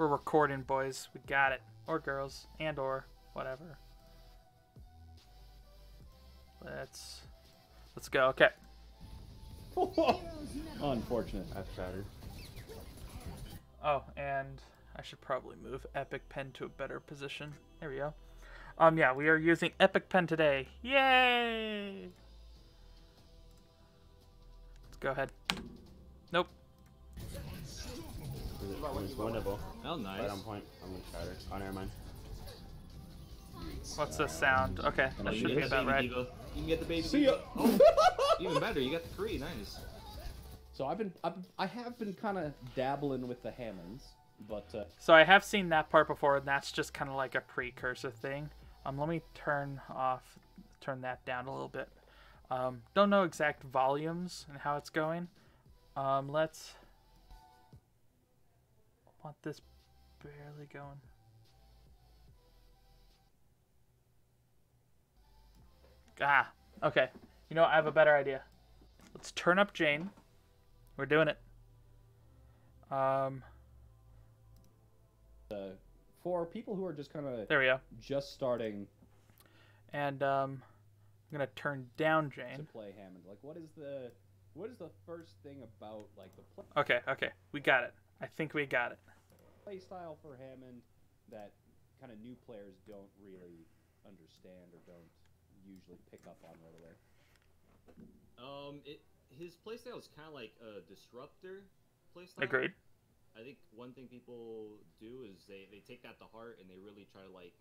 We're recording, boys. We got it. Or girls. And or whatever. Let's let's go. Okay. Unfortunate. That's shattered. Oh, and I should probably move Epic Pen to a better position. There we go. Um, yeah, we are using Epic Pen today. Yay! Let's go ahead. Nope. Is it- It's winnable. Oh, nice. Right on point. I'm gonna shatter. Oh, never mind. What's the sound? Okay, Oh, that you should be about baby right. diva. You can get the baby. See ya. Oh, even better. You got the three. Nice. So I've been, I've, I have been kind of dabbling with the Hammonds, but uh, So I have seen that part before, and that's just kind of like a precursor thing. Um, let me turn off, turn that down a little bit. Um, don't know exact volumes and how it's going. Um, let's want this barely going. Ah, okay. You know, what? I have a better idea. Let's turn up Jayne. We're doing it. Um, uh, for people who are just kind of there we go. just starting And um, I'm gonna turn down Jayne. to play Hammond, like what is the, what is the first thing about like the play, Okay, okay, we got it. I think we got it. play style for Hammond that kind of new players don't really understand or don't usually pick up on right away? Um, it his playstyle is kind of like a disruptor playstyle. Agreed. I think one thing people do is they, they take that to heart and they really try to like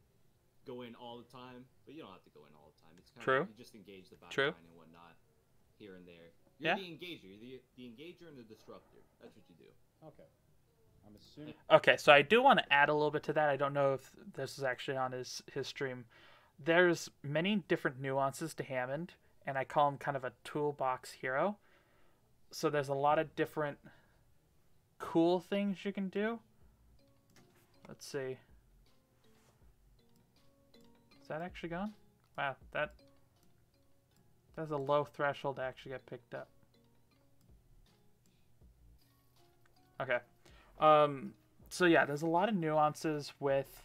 go in all the time, but you don't have to go in all the time. It's kind True. of you just engage the back True. line and whatnot here and there. You're Yeah. the engager. You're the, the engager and the disruptor. That's what you do. Okay, I'm assuming. Okay, so I do want to add a little bit to that. I don't know if this is actually on his his stream. There's many different nuances to Hammond, and I call him kind of a toolbox hero. So there's a lot of different cool things you can do. Let's see. Is that actually gone? Wow, that that's a low threshold to actually get picked up. Okay. Um, so yeah, there's a lot of nuances with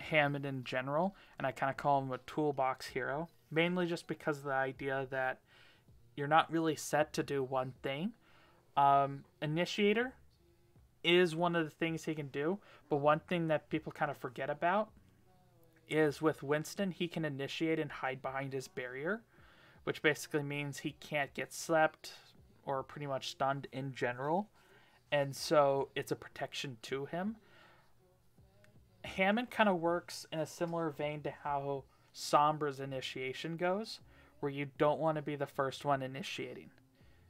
Hammond in general, and I kind of call him a toolbox hero, mainly just because of the idea that you're not really set to do one thing. Um, initiator is one of the things he can do, but one thing that people kind of forget about is with Winston, he can initiate and hide behind his barrier, which basically means he can't get slept or pretty much stunned in general and so it's a protection to him. Hammond kind of works in a similar vein to how Sombra's initiation goes, where you don't want to be the first one initiating.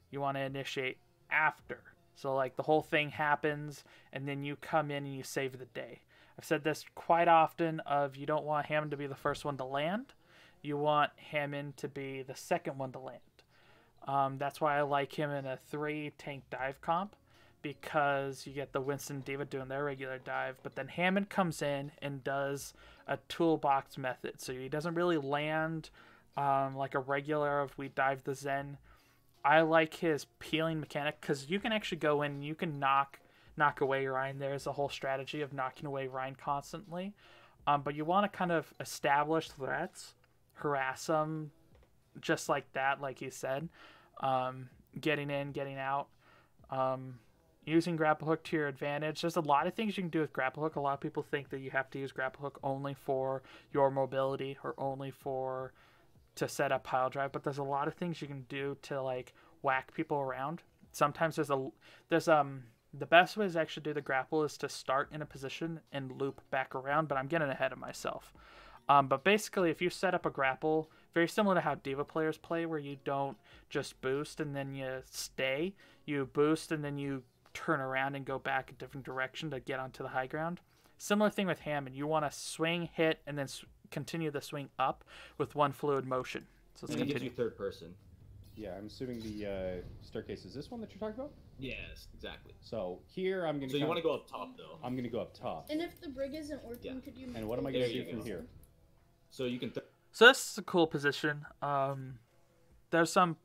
You want to initiate after. So like the whole thing happens and then you come in and you save the day. I've said this quite often of you don't want Hammond to be the first one to land. You want Hammond to be the second one to land. Um, that's why I like him in a three tank dive comp because you get the Winston David doing their regular dive, but then Hammond comes in and does a toolbox method. So he doesn't really land um, like a regular of we dive the Zen. I like his peeling mechanic because you can actually go in and you can knock knock away Ryan. There's a whole strategy of knocking away Ryan constantly, um, but you want to kind of establish threats, harass them, just like that, like you said, um, getting in, getting out. Um, using grapple hook to your advantage. There's a lot of things you can do with grapple hook. A lot of people think that you have to use grapple hook only for your mobility or only for to set up pile drive, but there's a lot of things you can do to like whack people around. Sometimes there's a there's um the best way to actually do the grapple is to start in a position and loop back around, but I'm getting ahead of myself. Um, but basically, if you set up a grapple, very similar to how Diva players play, where you don't just boost and then you stay, you boost and then you turn around and go back a different direction to get onto the high ground. Similar thing with Hammond. You want to swing, hit, and then continue the swing up with one fluid motion. So let's And gives continue. you third person. Yeah, I'm assuming the uh, staircase is this one that you're talking about. Yes, exactly. So here I'm gonna. So you want to go up top though. I'm gonna go up top. And if the brig isn't working, Yeah. could you? And what am I gonna you do from go. here? So you can. Th- So this is a cool position. Um, there's some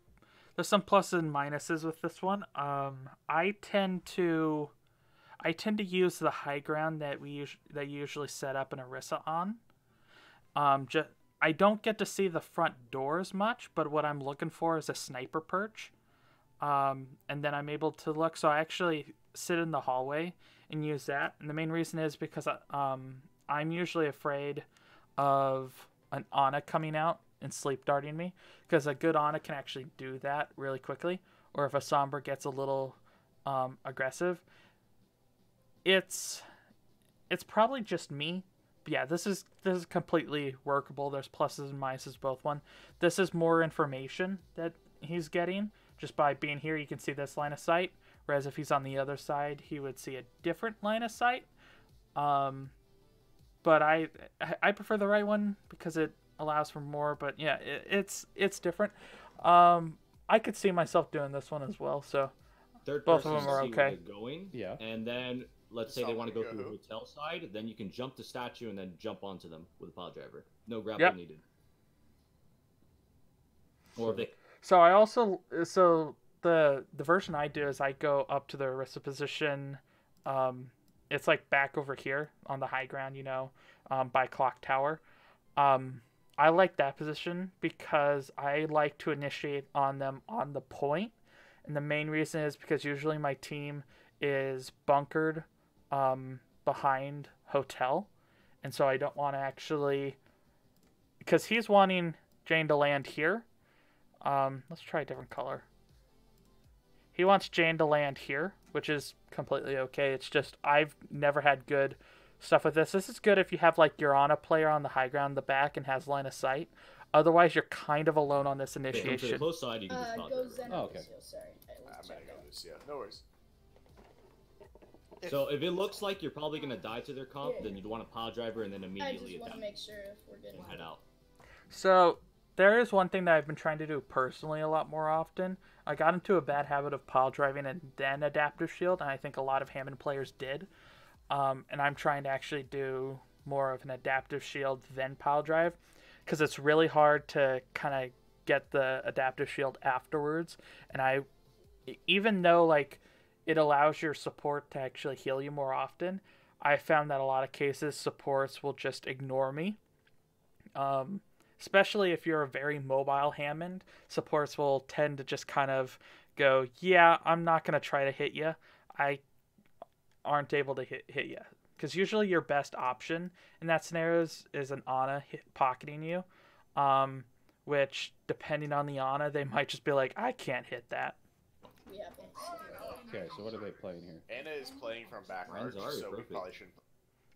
there's some pluses and minuses with this one. Um, I tend to I tend to use the high ground that we us- that you usually set up an Orisa on. Um, just I don't get to see the front doors much, but what I'm looking for is a sniper perch. Um, and then I'm able to look. So I actually sit in the hallway and use that. And the main reason is because I, um, I'm usually afraid of an Ana coming out and sleep darting me because a good Ana can actually do that really quickly. Or if a Sombra gets a little um, aggressive, it's it's probably just me. But yeah, this is this is completely workable. There's pluses and minuses both one. This is more information that he's getting just by being here. You can see this line of sight. Whereas if he's on the other side, he would see a different line of sight. Um, but I I prefer the right one because it allows for more. But yeah, it, it's it's different. Um, I could see myself doing this one as well. So Third Both of them are to see where okay. going. Yeah. And then let's say they want to go Someone through the hotel side, then you can jump the statue and then jump onto them with a pile driver. No grapple Yep. needed. Or if they So I also so the the version I do is I go up to the Orisa position. Um, it's like back over here on the high ground, you know, um, by clock tower. Um, I like that position because I like to initiate on them on the point, and the main reason is because usually my team is bunkered um, behind hotel, and so I don't want to actually because he's wanting Jayne to land here. Um, let's try a different color. He wants Jayne to land here, which is completely okay. It's just I've never had good stuff with this. This is good if you have like your Ana player on the high ground in the back and has line of sight. Otherwise, you're kind of alone on this they come to the initiation. close side, you can just Uh, pile go. Zen Oh, okay. Lucio, sorry. I I'm was gonna go Lucio. No worries. So if it looks like you're probably gonna die to their comp, Yeah. then you'd want a pile driver and then immediately I immediately just want to make sure if we're good. head out. So there is one thing that I've been trying to do personally a lot more often. I got into a bad habit of pile driving and then adaptive shield, and I think a lot of Hammond players did. Um, and I'm trying to actually do more of an adaptive shield than pile drive, because it's really hard to kind of get the adaptive shield afterwards. And I, even though like it allows your support to actually heal you more often, I found that a lot of cases supports will just ignore me. Um, especially if you're a very mobile Hammond, supports will tend to just kind of go, "Yeah, I'm not gonna try to hit you. I aren't able to hit hit you." Because usually your best option in that scenario is, is an Ana hit, pocketing you, um, which depending on the Ana, they might just be like, "I can't hit that." We. Okay, so what are they playing here? Ana is playing from back Mine's arch, already so we probably shouldn't.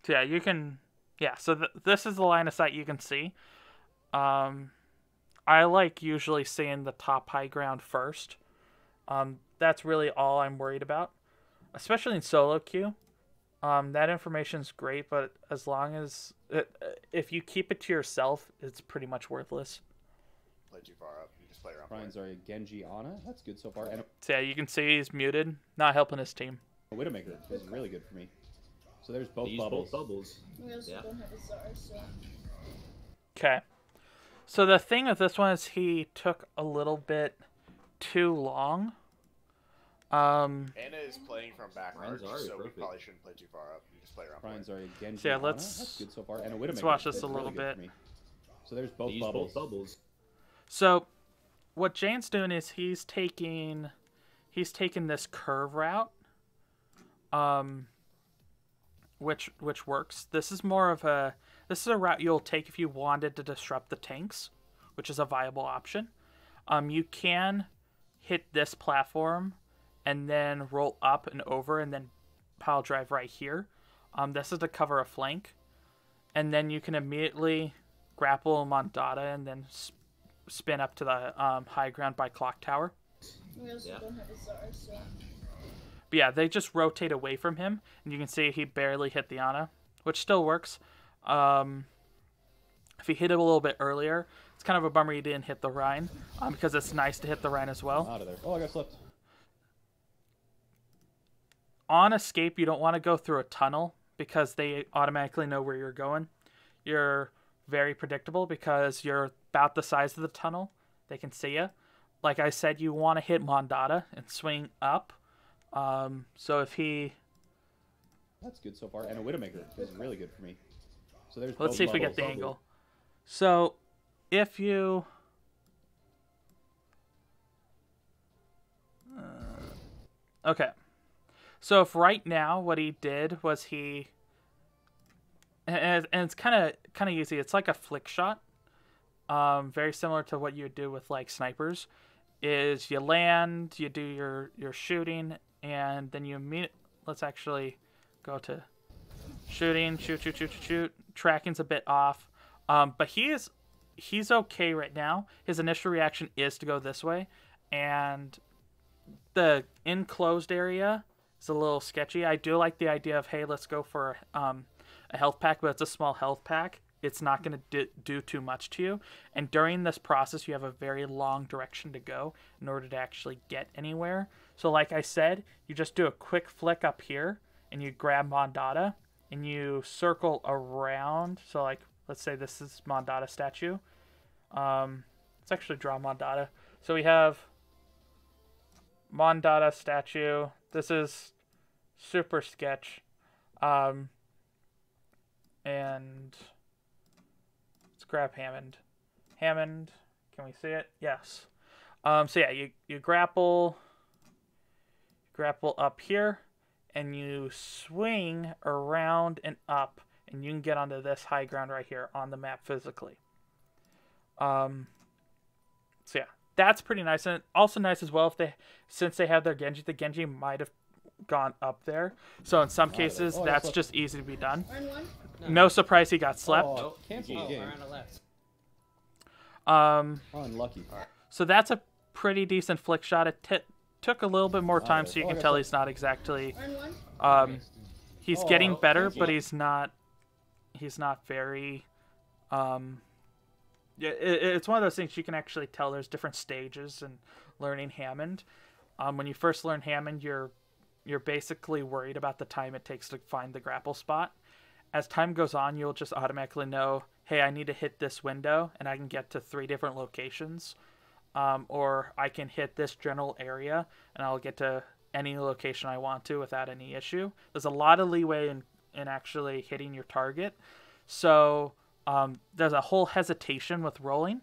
So yeah, you can. Yeah, so th- this is the line of sight you can see. Um, I like usually seeing the top high ground first. Um, that's really all I'm worried about, especially in solo queue. Um, that information's great, but as long as it, if you keep it to yourself, it's pretty much worthless. play too far up. You just play around. Ryan's are a Genji Ana. That's good so far. And So yeah, you can see he's muted, not helping his team. a Widowmaker is really good for me. So there's both They use bubbles. both bubbles. We Yeah. don't have a Zar, so Okay. So the thing with this one is he took a little bit too long. Um, Ana is playing from back Ryan's arch, already so we probably shouldn't play too far up. You just play around. point. Ryan's are a Genji So yeah, Ana. let's- That's good so far. And a Widowmaker. watch this a little really bit. So there's both They use bubbles. both bubbles. So, what Jayne's doing is he's taking, he's taking this curve route, um, which which works. This is more of a this is a route you'll take if you wanted to disrupt the tanks, which is a viable option. Um, you can hit this platform and then roll up and over and then pile drive right here. Um, this is to cover a flank, and then you can immediately grapple Mondatta and then s- spin up to the um, high ground by clock tower. Yeah. don't have a Zar, so But yeah, they just rotate away from him, and you can see he barely hit the Ana, which still works. Um, if he hit it a little bit earlier, it's kind of a bummer he didn't hit the Rein, um, because it's nice to hit the Rein as well. Out of there. Oh, I got slipped. On escape, you don't want to go through a tunnel because they automatically know where you're going. You're very predictable because you're about the size of the tunnel. They can see you. Like I said, you want to hit Mondatta and swing up. Um, so if he That's good so far. And a Widowmaker is really good for me. So there's. Let's see if we get the angle. So, if you. Uh, okay. So if right now what he did was he. And, and it's kind of kind of easy. It's like a flick shot, um, very similar to what you would do with like snipers. Is you land, you do your your shooting, and then you meet. Let's actually go to shooting, shoot, shoot, shoot, shoot, shoot. Tracking's a bit off, um, but he is he's okay right now. His initial reaction is to go this way, and the enclosed area is a little sketchy. I do like the idea of hey, let's go for um, a health pack, but it's a small health pack. It's not going to do, too much to you. And during this process, you have a very long direction to go in order to actually get anywhere. So, like I said, you just do a quick flick up here, and you grab Mondatta, and you circle around. So, like, let's say this is Mondatta statue. Um, let's actually draw Mondatta. So we have Mondatta statue. This is super sketch. Um, and let's grab Hammond. Hammond, can we see it? Yes. Um, so yeah, you, you grapple, grapple up here, and you swing around and up, and you can get onto this high ground right here on the map physically. Um, so yeah, that's pretty nice, and also nice as well if they, since they have their Genji, the Genji might have gone up there. So in some cases, Oh, that's that's just easy to be done. Iron one. No surprise he got slept. Oh, Oh, the game. around the left. Um, Unlucky. so that's a pretty decent flick shot. It t- took a little bit more time, so you Oh, can tell he's not exactly. Um, he's Oh, getting better, but he's not. He's not very. Um, yeah, it, it's one of those things you can actually tell. There's different stages in learning Hammond. Um, when you first learn Hammond, you're you're basically worried about the time it takes to find the grapple spot. As time goes on, you'll just automatically know, hey, I need to hit this window, and I can get to three different locations, um, or I can hit this general area, and I'll get to any location I want to without any issue. There's a lot of leeway in in actually hitting your target, so um, there's a whole hesitation with rolling.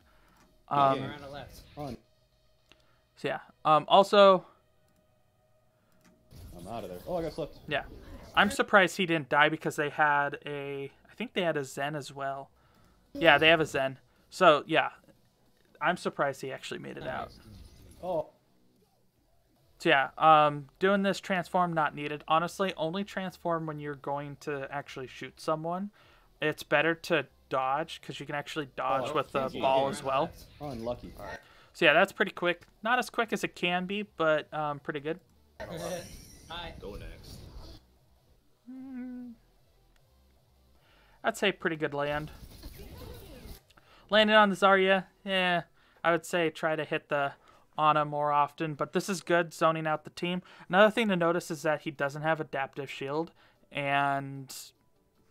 Um, Yeah. Around the left. On. So yeah. Um, also, I'm out of there. Oh, I got slept. yeah, I'm surprised he didn't die because they had a. I think they had a Zen as well. Yeah, they have a Zen. So yeah, I'm surprised he actually made it out. Oh, So yeah, um, doing this transform not needed. Honestly, only transform when you're going to actually shoot someone. It's better to dodge because you can actually dodge Oh, with the ball Around as well. left. unlucky. So yeah, that's pretty quick. Not as quick as it can be, but um, pretty good. Hi. Go next. I'd say pretty good land. Landing on the Zarya, yeah, I would say try to hit the Ana more often, but this is good zoning out the team. Another thing to notice is that he doesn't have adaptive shield, and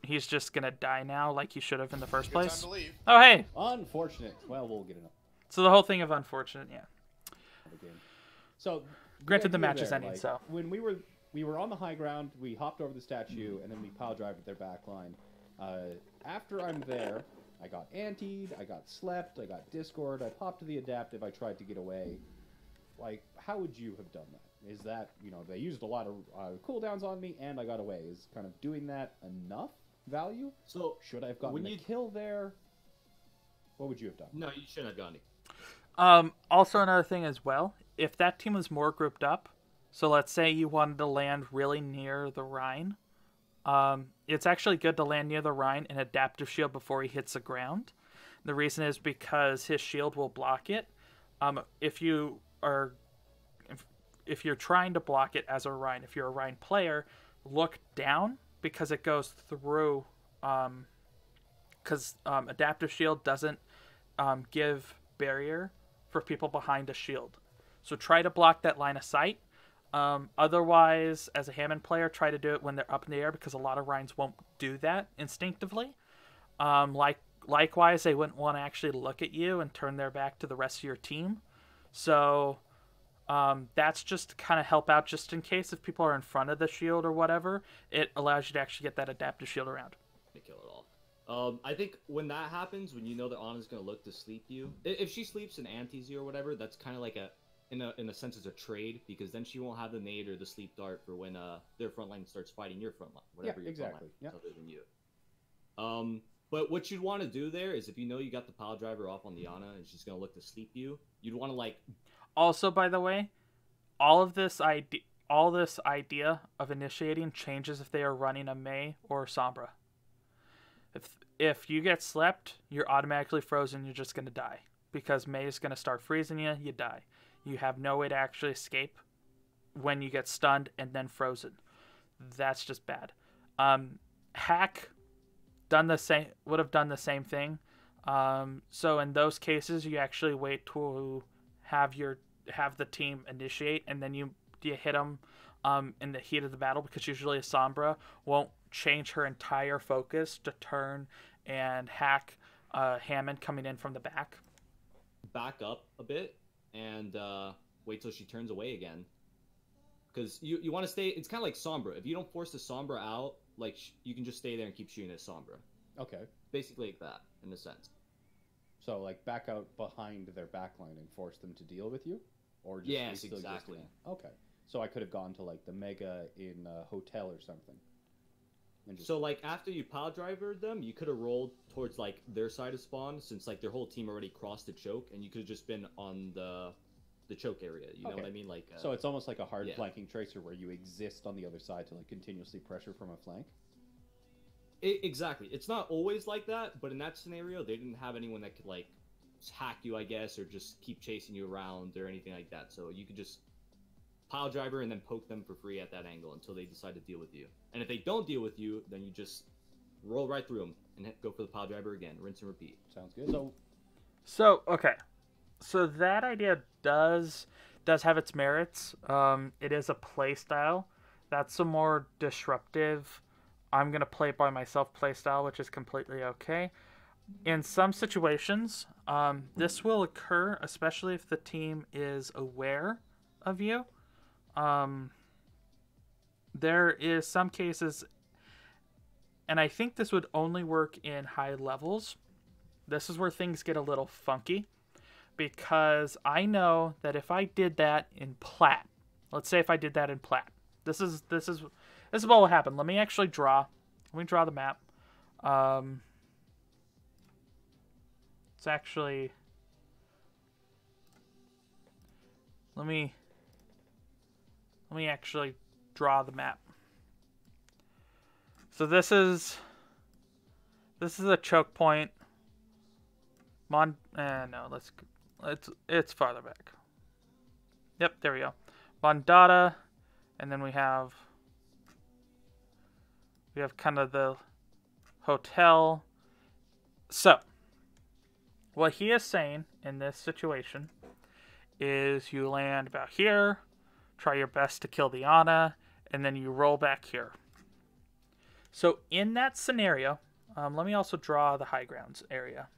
he's just gonna die now like he should have in the first Good place. Oh hey, Unfortunate. Well, we'll get enough so the whole thing of unfortunate, yeah. of the game. So, Granted, the idea match is ending, like, so. when we were we were on the high ground, we hopped over the statue, and then we pile drive at their back line. Uh, after I'm there, I got antied, I got slept, I got discord, I popped to the adaptive, I tried to get away. Like, how would you have done that? Is that you know they used a lot of uh, cooldowns on me, and I got away? Is kind of doing that enough value? So Should I have gotten When a you- kill there? What would you have done? no, you shouldn't have gone. Um, also another thing as well, if that team was more grouped up, so let's say you wanted to land really near the Rein, um, it's actually good to land near the Rein and adaptive shield before he hits the ground. The reason is because his shield will block it. Um, if you are, if, if you're trying to block it as a Rein, if you're a Rein player, look down because it goes through. Um, because um, adaptive shield doesn't um, give barrier for people behind a shield. So try to block that line of sight. Um, otherwise, as a Hammond player, try to do it when they're up in the air because a lot of Reins won't do that instinctively. Um, like likewise, they wouldn't want to actually look at you and turn their back to the rest of your team. So Um, that's just to kind of help out, just in case if people are in front of the shield or whatever. It allows you to actually get that adaptive shield around. to kill it all. Um, I think when that happens, when you know that Ana's gonna look to sleep you, if she sleeps and antes you or whatever, that's kind of like a, in a in a sense, it's a trade because then she won't have the nade or the sleep dart for when uh their front line starts fighting your front line, whatever your exactly, front line is other than you. Um, but what you'd want to do there is if you know you got the pile driver off on the Ana and she's gonna look to sleep you, you'd want to like Also, by the way, all of this idea, all this idea of initiating changes if they are running a Mei or a Sombra. If if you get slept, you're automatically frozen. You're just gonna die because Mei is gonna start freezing you. You die. You have no way to actually escape when you get stunned and then frozen. That's just bad. Um, hack done the same would have done the same thing. Um, so in those cases, you actually wait to have your have the team initiate, and then you you hit them um, in the heat of the battle because usually a Sombra won't change her entire focus to turn and hack uh, Hammond coming in from the back. back up a bit and uh, wait till she turns away again. Because you, you want to stay. It's kind of like Sombra. If you don't force the Sombra out, like sh- you can just stay there and keep shooting at Sombra. Okay. Basically like that, in a sense. So like back out behind their backline and force them to deal with you, or just Yes, wait till you just- exactly. Okay. So I could have gone to like the mega in a hotel or something. And just So like after you pile driver them, you could have rolled towards like their side of spawn since like their whole team already crossed the choke, and you could have just been on the the choke area. You know what I mean? Like uh, so it's almost like a hard yeah. flanking tracer where you exist on the other side to like continuously pressure from a flank. I- exactly. It's not always like that, but in that scenario, they didn't have anyone that could like hack you, I guess, or just keep chasing you around or anything like that. So you could just pile driver and then poke them for free at that angle until they decide to deal with you. And if they don't deal with you, then you just roll right through them and hit- go for the pile driver again, rinse and repeat. Sounds good. So So okay, so that idea does does have its merits. Um, it is a play style. That's a more disruptive. I'm gonna play it by myself play style, which is completely okay. In some situations, um, this will occur, especially if the team is aware of you. Um, there is some cases, and I think this would only work in high levels this is where things get a little funky because I know that if I did that in plat, let's say if I did that in plat, this is this is this is what will happen. Let me actually draw. Let me draw the map. Um, it's actually. Let me. Let me actually draw the map. So this is. This is a choke point. Mon, eh, no, let's, it's, it's farther back. Yep, there we go. Mondatta, and then we have, we have kind of the hotel. So, what he is saying in this situation is you land about here, try your best to kill the Ana, and then you roll back here. So, in that scenario, um, let me also draw the high grounds area.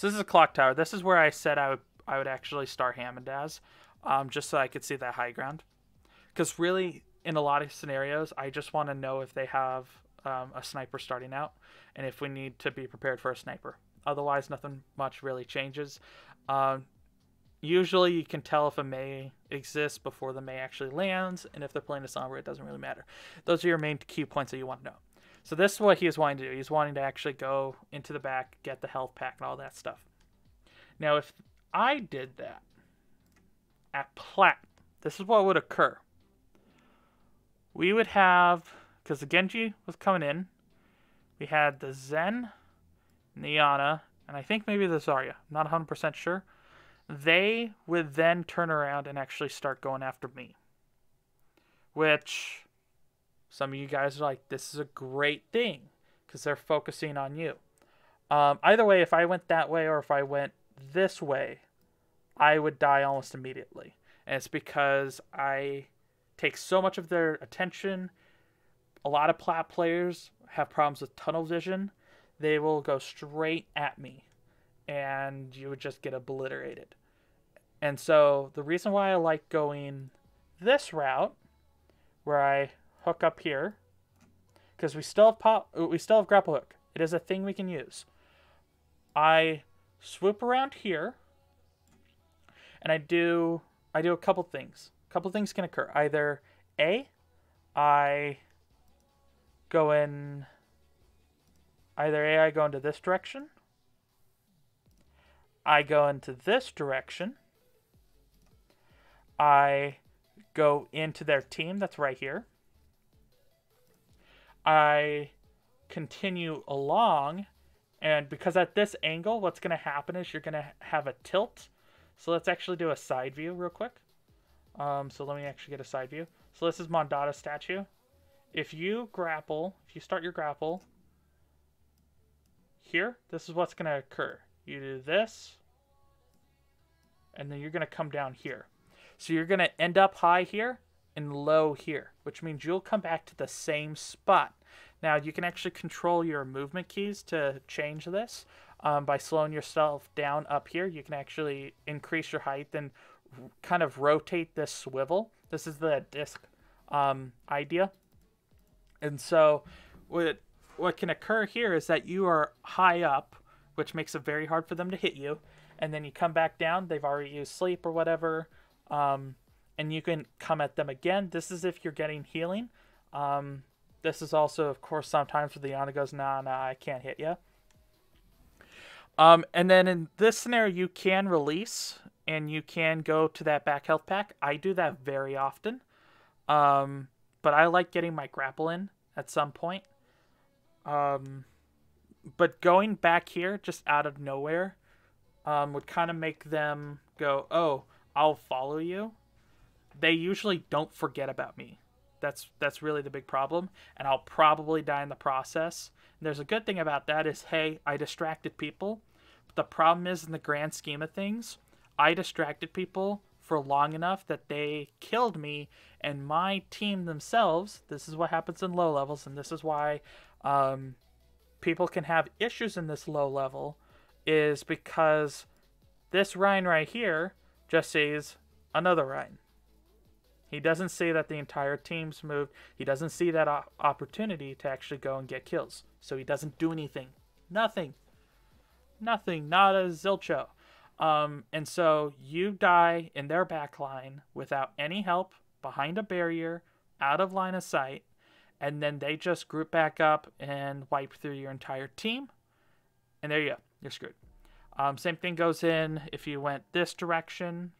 So this is a clock tower. This is where I said I would I would actually start Hammond as, um, just so I could see that high ground. Because really, in a lot of scenarios, I just want to know if they have um, a sniper starting out, and if we need to be prepared for a sniper. Otherwise, nothing much really changes. Um, usually, you can tell if a Mei exists before the Mei actually lands, and if they're playing a Sombra, it doesn't really matter. Those are your main key points that you want to know. So this is what he is wanting to do. He's wanting to actually go into the back, get the health pack, and all that stuff. Now, if I did that at plat, this is what would occur. We would have, because the Genji was coming in, we had the Zen, Niana, and I think maybe the Zarya. I'm not 100% sure. They would then turn around and actually start going after me. Which some of you guys are like, this is a great thing because they're focusing on you. Um, either way, if I went that way or if I went this way, I would die almost immediately. And it's because I take so much of their attention. A lot of plat players have problems with tunnel vision they will go straight at me and you would just get obliterated. And so the reason why I like going this route where I hook up here because we still have pop we still have grapple hook. It is a thing we can use. I swoop around here and I do I do a couple things. A couple things can occur. Either A, I go in either A I go into this direction. I go into this direction. I go into their team that's right here. I continue along and because at this angle what's going to happen is you're going to have a tilt so let's actually do a side view real quick. Um, so let me actually get a side view. So this is Mondatta's statue. If you grapple if you start your grapple here this is what's going to occur. You do this and then you're going to come down here. So you're going to end up high here and low here which means you'll come back to the same spot. Now you can actually control your movement keys to change this um, by slowing yourself down up here. You can actually increase your height and kind of rotate this swivel. This is the disc um, idea. And so what what can occur here is that you are high up, which makes it very hard for them to hit you. And then you come back down. They've already used sleep or whatever. Um, and you can come at them again. This is if you're getting healing. Um, this is also, of course, sometimes where the Yana goes, nah, nah, I can't hit you. Um, and then in this scenario, you can release and you can go to that back health pack. I do that very often. Um, but I like getting my grapple in at some point. Um, but going back here just out of nowhere um, would kind of make them go, oh, I'll follow you. They usually don't forget about me. That's that's really the big problem, and I'll probably die in the process. And there's a good thing about that is, hey, I distracted people. The problem is, in the grand scheme of things, I distracted people for long enough that they killed me, and my team themselves. This is what happens in low levels, and this is why um, people can have issues in this low level, is because this Rein right here just sees another Rein. He doesn't see that the entire team's moved. He doesn't see that opportunity to actually go and get kills. So he doesn't do anything. Nothing. Nothing. Not a zilcho. Um, and so you die in their back line without any help, behind a barrier, out of line of sight, and then they just group back up and wipe through your entire team. And there you go. You're screwed. Um, same thing goes in if you went this direction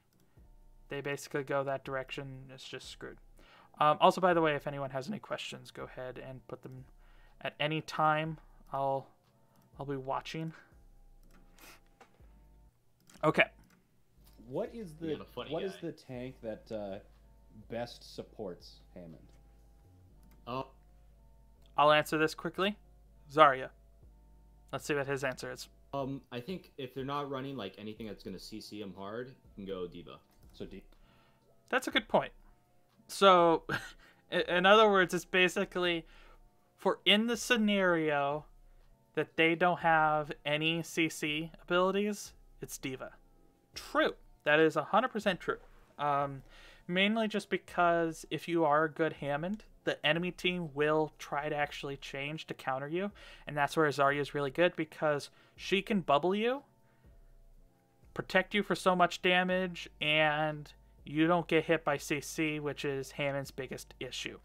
they basically go that direction. It's just screwed. Um, also, by the way, if anyone has any questions, go ahead and put them at any time. I'll I'll be watching. Okay. What is the You're the funny what is the tank that uh, best supports Hammond? Oh, I'll answer this quickly. Zarya. Let's see what his answer is. um, I think if they're not running like anything that's gonna CC him hard, you can go Diva. So deep. That's a good point. So, in other words, it's basically for in the scenario that they don't have any CC abilities, it's Diva. True. That is 100% true. Um, mainly just because if you are a good Hammond, the enemy team will try to actually change to counter you. And that's where Zarya is really good because she can bubble you protect you for so much damage, and you don't get hit by CC, which is Hammond's biggest issue.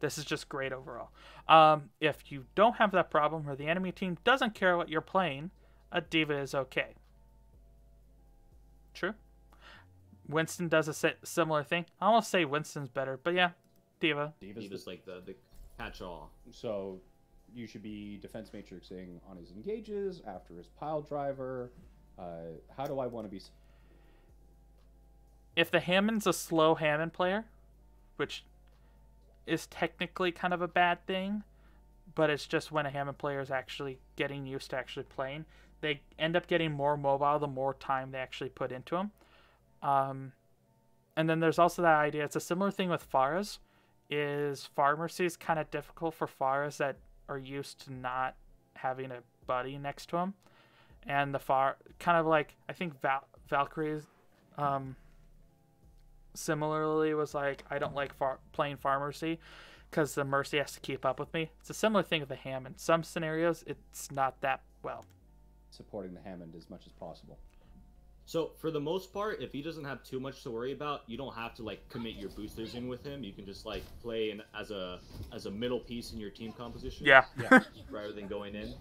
This is just great overall. Um, if you don't have that problem, or the enemy team doesn't care what you're playing, a diva is okay. True. Winston does a similar thing. I almost say Winston's better, but yeah, diva. Diva's Diva's the- like the the catch-all. so you should be defense matrixing on his engages after his pile driver. Uh, how do I want to be? if the Hammond's a slow Hammond player, which is technically kind of a bad thing, but it's just when a Hammond player is actually getting used to actually playing, they end up getting more mobile the more time they actually put into them. Um, and then there's also that idea. It's a similar thing with Pharahs. Is Pharmercy is kind of difficult for Pharahs that are used to not having a buddy next to them, and the far kind of like I think Val- Valkyrie's um, similarly was like I don't like far- playing Far Mercy because the Mercy has to keep up with me. It's a similar thing with the ham. In Some scenarios it's not that well. Supporting the Hammond as much as possible. So for the most part, if he doesn't have too much to worry about, you don't have to like commit your boosters in with him. You can just like play in, as a as a middle piece in your team composition. Yeah. yeah rather than going in.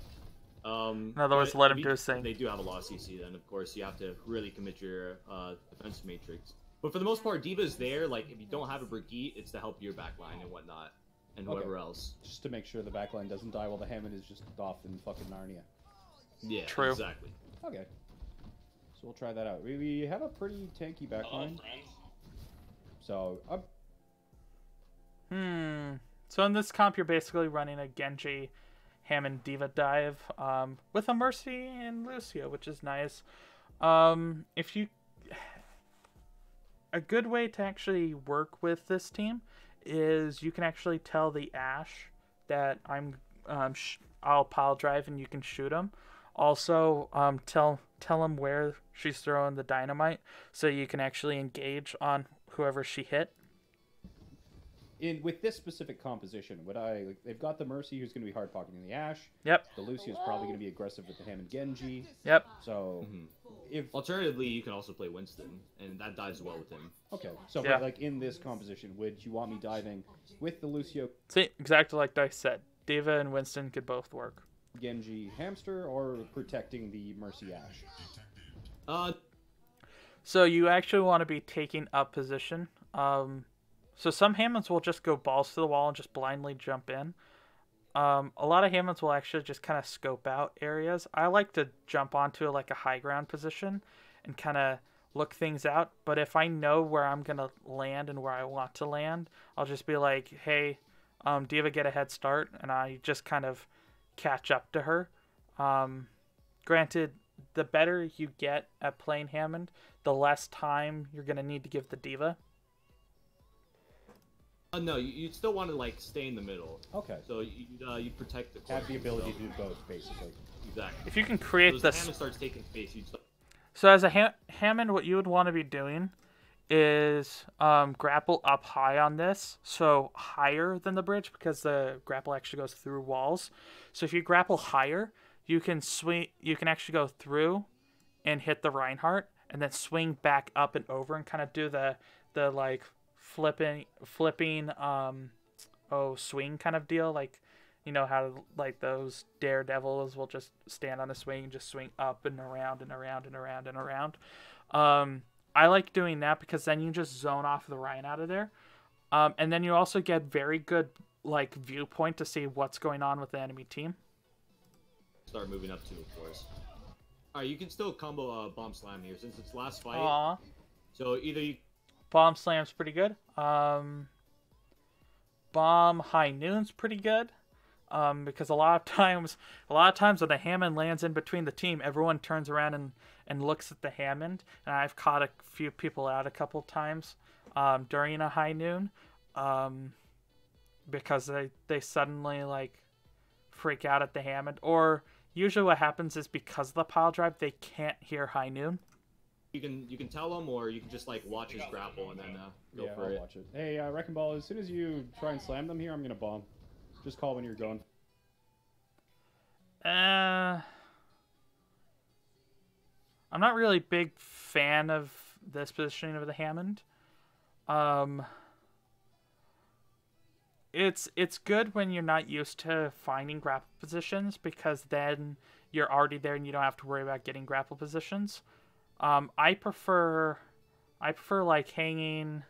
Um, In other words, let if him you- do his thing. They do have a lot of CC. Then, of course, you have to really commit your uh, defense matrix. But for the most part, Diva's there. Like, if you don't have a Brigitte, it's to help your backline and whatnot, and Okay. whoever else. Just to make sure the backline doesn't die while the Hammond is just off in fucking Narnia. Yeah, True. exactly. Okay. So we'll try that out. We, we have a pretty tanky backline. So, uh, Hmm. So in this comp, you're basically running a Genji, Hammond Diva dive um, with a Mercy and Lucio, which is nice. Um, if you, a good way to actually work with this team is you can actually tell the Ash that I'm, um, sh- I'll pile drive and you can shoot him. Also, um, tell tell him where she's throwing the dynamite so you can actually engage on whoever she hit. in with this specific composition, would I like they've got the Mercy who's going to be hard pocketing the Ash. Yep. The Lucio is probably going to be aggressive with the Hammond Genji. Yep. So Mhm. if Alternatively, you can also play Winston, and that dives well with him. okay, so Yeah. but, like in this composition, would you want me diving with the Lucio See, exactly like Dice said. Diva and Winston could both work. Genji hamster or protecting the Mercy Ash? Uh, So you actually want to be taking up position. Um, so some Hammonds will just go balls to the wall and just blindly jump in. Um, a lot of Hammonds will actually just kind of scope out areas. I like to jump onto like a high ground position and kind of look things out. But if I know where I'm gonna land and where I want to land, I'll just be like, "Hey, um, Diva, get a head start," and I just kind of catch up to her. Um, granted, the better you get at playing Hammond, the less time you're gonna need to give the diva. uh no, you, you still want to like stay in the middle. Okay. So you uh, you protect the Have the ability so- to do both, basically. exactly. If you can create as this, Hammond starts taking space, you just so as a ha- Hammond, what you would want to be doing is um, grapple up high on this, so higher than the bridge because the grapple actually goes through walls. So if you grapple higher, you can swing. You can actually go through and hit the Reinhardt, and then swing back up and over and kind of do the the like flipping flipping um oh swing kind of deal like you know how like those daredevils will just stand on a swing and just swing up and around and around and around and around um i like doing that because then you just zone off the ryan out of there um and then you also get very good like viewpoint to see what's going on with the enemy team start moving up to, of course. All right, you can still combo uh, bomb slam here since it's last fight. Aw. So either you bomb slam's pretty good um bomb high noon's pretty good um, because a lot of times, a lot of times when the Hammond lands in between the team, everyone turns around and, and looks at the Hammond. And I've caught a few people out a couple times um, during a high noon um, because they, they suddenly like freak out at the Hammond. Or usually what happens is because of the pile drive, they can't hear high noon. you can you can tell him, or you can just like watch his grapple and then uh, go yeah, for I'll it. watch it. Hey, uh, Wrecking Ball, as soon as you try and slam them here, I'm gonna bomb. Just call when you're going. Uh, I'm not really a big fan of this positioning of the Hammond. Um, it's it's good when you're not used to finding grapple positions because then you're already there and you don't have to worry about getting grapple positions. Um, I prefer I prefer like hanging.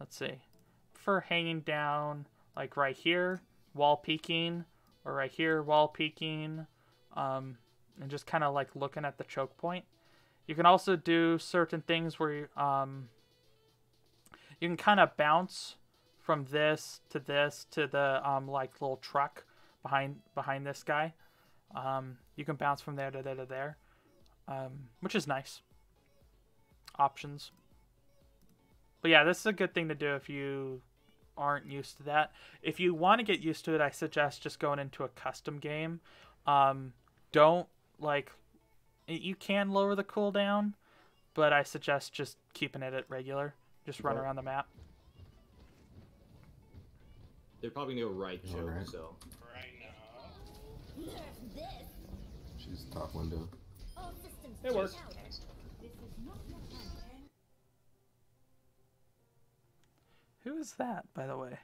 Let's see, prefer hanging down like right here, wall peeking, or right here, wall peeking, um, and just kind of like looking at the choke point. You can also do certain things where you, um, you can kind of bounce from this to this to the um, like little truck behind behind this guy. Um, you can bounce from there to there to there, um, which is nice. Options. But yeah, this is a good thing to do if you aren't used to that. If you want to get used to it, I suggest just going into a custom game Um, don't like you can lower the cooldown, but I suggest just keeping it at regular. Just run Okay. around the map. They're probably gonna go right choke, Alright. so She's the top window. It worked. Who is that, by the way?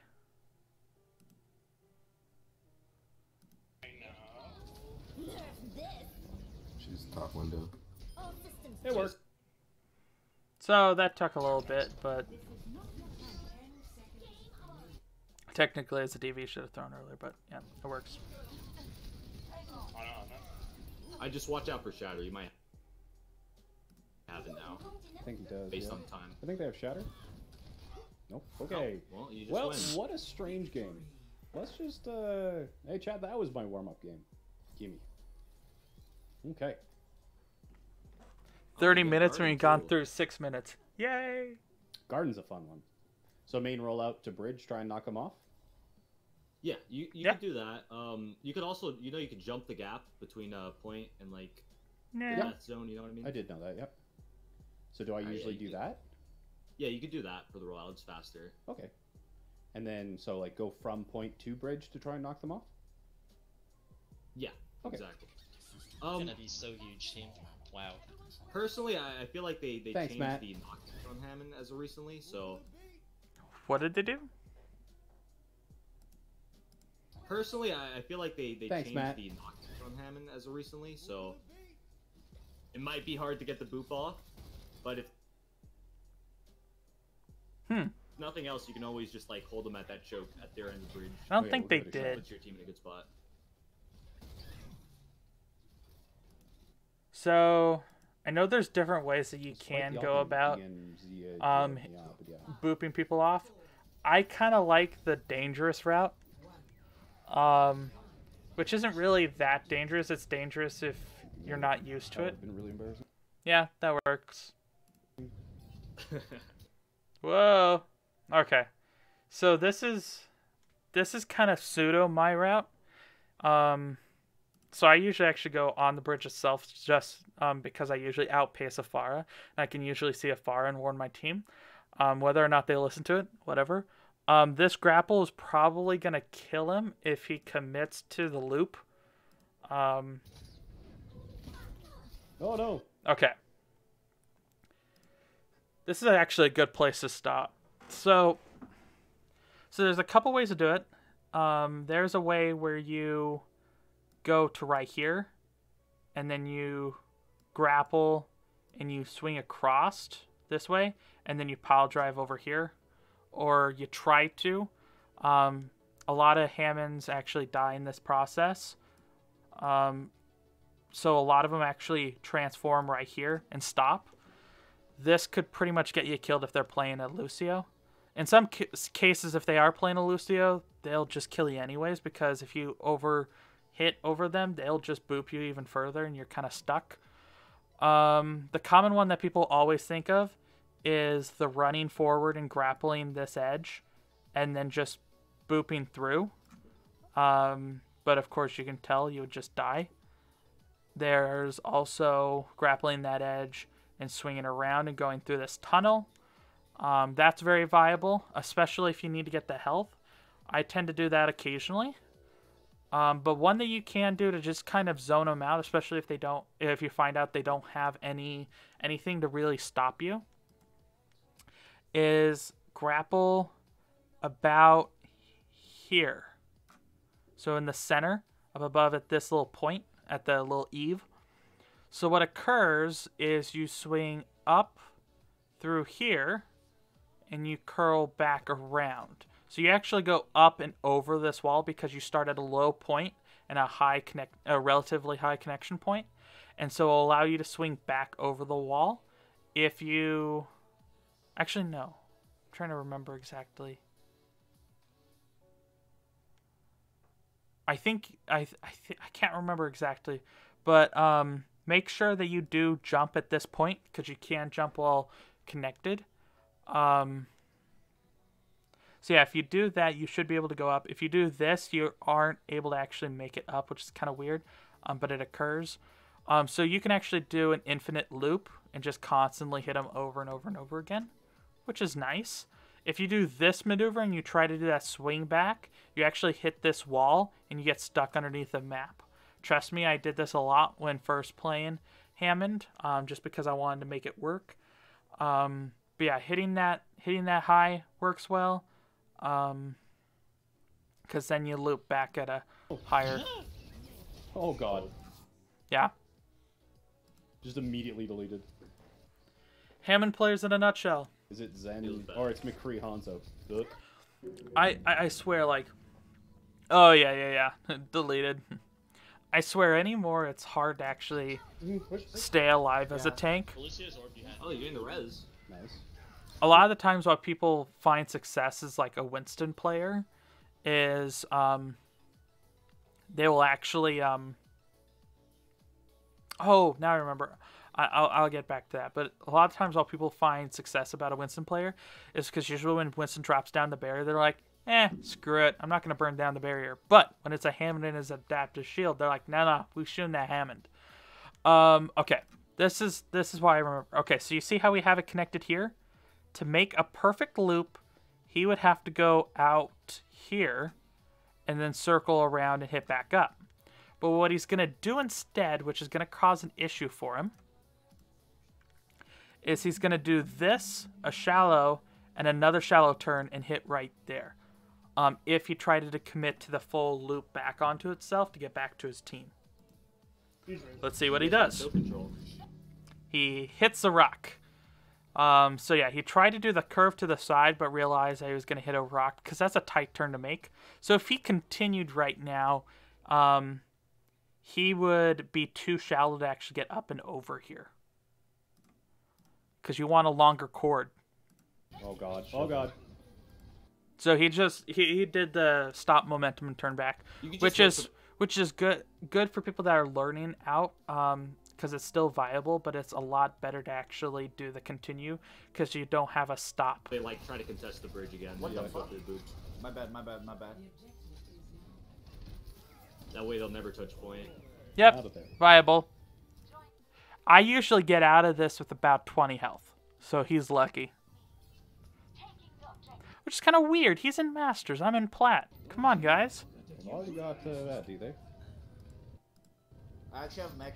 She's top window. It worked. So that took a little bit, but technically as a DV should have thrown earlier, but yeah, it works. I just watch out for Shatter. You might have it now, I think he does. based yeah. on time. I think they have shatter. Nope. Okay. Oh, well, you just well, what a strange game. Let's just uh hey Chad, that was my warm up game. Gimme. Okay. 30 yeah, minutes when Garden you've gone through six minutes. Yay! Garden's a fun one. So main rollout to bridge, try and knock him off. Yeah, you you Yeah. could do that. Um, you could also, you know, you could jump the gap between uh point and like Nah. the death zone. You know what I mean? I did know that, yep. So do I Oh, yeah, usually do did. that? Yeah, you could do that for the rollout. It's faster. Okay. And then so like go from point to bridge to try and knock them off? Yeah, Okay. exactly. It's Um, gonna be so huge, team. Wow. personally, I, I feel like they they Thanks, changed Matt. the knockdown on Hammond as of recently, so What did they do? personally, I, I feel like they they Thanks, changed Matt. the knockdown on Hammond as of recently, so it might be hard to get the boop off, but if Hmm. nothing else, you can always just like hold them at that choke at their end of the bridge. I don't Okay, think we'll they give it did. Puts your team in a good spot. So I know there's different ways that you Despite can the go about being Zia, um, yeah, yeah. booping people off. I kind of like the dangerous route, um, which isn't really that dangerous. It's dangerous if you're not used to it. been really embarrassing. Yeah, that works. Whoa. Okay. So this is this is kind of pseudo my route. Um so I usually actually go on the bridge itself just um, because I usually outpace a Pharah. And I can usually see a Pharah and warn my team. Um, whether or not they listen to it, whatever. Um, this grapple is probably going to kill him if he commits to the loop. Um, Oh no. Okay. This is actually a good place to stop. So, so there's a couple ways to do it. Um, there's a way where you go to right here, and then you grapple, and you swing across this way, and then you pile drive over here, or you try to. Um, a lot of Hammonds actually die in this process. Um, so a lot of them actually transform right here and stop. This could pretty much get you killed if they're playing a Lucio. In some ca- cases, if they are playing a Lucio, they'll just kill you anyways because if you over hit over them, they'll just boop you even further and you're kind of stuck. Um, the common one that people always think of is the running forward and grappling this edge and then just booping through. Um, but of course, you can tell you would just die. There's also grappling that edge and swinging around and going through this tunnel. Um, that's very viable, especially if you need to get the health. I tend to do that occasionally. Um, but one that you can do to just kind of zone them out, especially if they don't, if you find out they don't have any anything to really stop you, is grapple about here. So in the center, up above at this little point, at the little eave. So what occurs is you swing up through here and you curl back around. So you actually go up and over this wall because you start at a low point and a high connect a relatively high connection point. And so it'll allow you to swing back over the wall if you actually no. I'm trying to remember exactly. I think I I th- I can't remember exactly, but um, make sure that you do jump at this point because you can jump while connected. Um, so yeah, if you do that, you should be able to go up. If you do this, you aren't able to actually make it up, which is kind of weird. um, but it occurs. Um, so you can actually do an infinite loop and just constantly hit them over and over and over again, which is nice. If you do this maneuver and you try to do that swing back, you actually hit this wall and you get stuck underneath the map. Trust me, I did this a lot when first playing Hammond, um, just because I wanted to make it work. Um, but yeah, hitting that hitting that high works well, because then you loop back at a higher. Oh god. Yeah, Just immediately deleted. Hammond players in a nutshell. Is it Zen Feels or it's McCree Hanzo? Ugh. I, I I swear like Oh yeah, yeah, yeah. Deleted. I swear anymore it's hard to actually stay alive as a tank. Felicia's orb behind. Oh, you're in the res. Nice. A lot of the times what people find success as like a Winston player is um they will actually um Oh, now I remember. I, I'll, I'll get back to that. But a lot of times, while people find success about a Winston player is because usually when Winston drops down the barrier, they're like, eh, screw it. I'm not going to burn down the barrier. But when it's a Hammond and his adaptive shield, they're like, no, no, we shooting that Hammond. Um, okay. This is this is why I remember. Okay, so you see how we have it connected here? To make a perfect loop, he would have to go out here and then circle around and hit back up. But what he's going to do instead, which is going to cause an issue for him, is he's going to do this, a shallow, and another shallow turn and hit right there. Um, if he tried to commit to the full loop back onto itself to get back to his team. Let's see what he does. He hits a rock. Um, so yeah, he tried to do the curve to the side, but realized that he was going to hit a rock because that's a tight turn to make. So if he continued right now, um, he would be too shallow to actually get up and over here. Because you want a longer cord. Oh god. Oh god. So he just he, he did the stop momentum and turn back, You could just which is the- which is good good for people that are learning out um because it's still viable, but it's a lot better to actually do the continue because you don't have a stop. They like try to contest the bridge again. What They the fuck? through the boot. My bad, my bad, my bad. That way they'll never touch point. Yep, Out of there. viable. I usually get out of this with about 20 health, so he's lucky. Which is kind of weird. He's in Masters. I'm in Plat. Come on, guys. They've already got uh, that, do they? I actually have mech.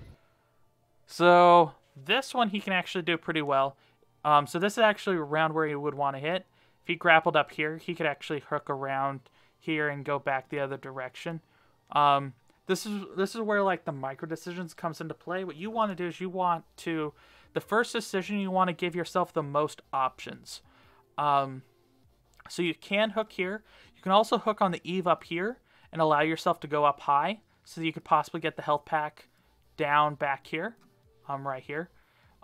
So this one he can actually do pretty well. Um, so this is actually around where he would want to hit. If he grappled up here, he could actually hook around here and go back the other direction. Um, this is this is where like the micro decisions comes into play. What you want to do is you want to the first decision you want to give yourself the most options. Um, so you can hook here. You can also hook on the eve up here and allow yourself to go up high so that you could possibly get the health pack down back here, um, right here.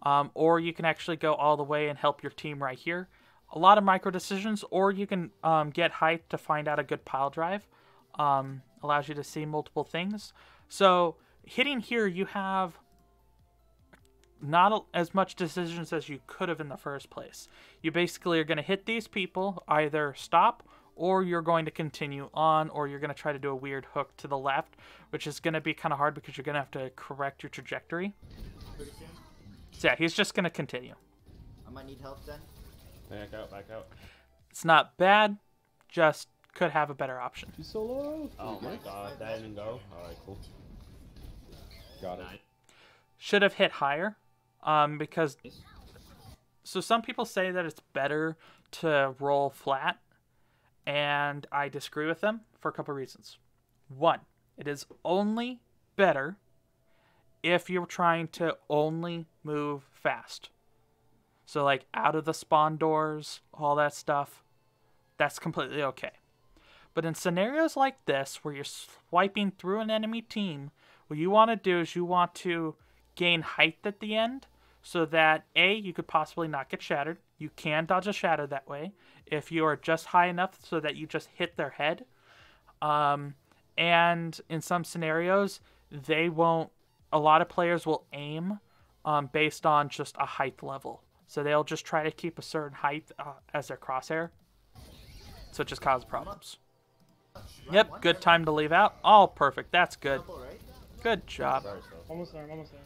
Um, or you can actually go all the way and help your team right here. A lot of micro decisions, or you can um, get height to find out a good pile drive. Um, allows you to see multiple things. So hitting here, you have not a- as much decisions as you could have in the first place. You basically are going to hit these people, either stop or you're going to continue on, or you're going to try to do a weird hook to the left, which is going to be kind of hard because you're going to have to correct your trajectory. So yeah, he's just going to continue. I might need help then. Back out, back out. It's not bad, just could have a better option. She's so low. Oh my god, that didn't go. Alright, cool. Got it. Nine. Should have hit higher, um, because so some people say that it's better to roll flat, and I disagree with them for a couple reasons. One, it is only better if you're trying to only move fast. So like out of the spawn doors, all that stuff, that's completely okay. But in scenarios like this where you're swiping through an enemy team, what you want to do is you want to gain height at the end so that A, you could possibly not get shattered. You can dodge a shadow that way if you are just high enough so that you just hit their head. Um, and in some scenarios, they won't, a lot of players will aim um, based on just a height level. So they'll just try to keep a certain height uh, as their crosshair. So it just causes problems. Yep, good time to leave out. All perfect. That's good. Good job. Almost there. Almost there.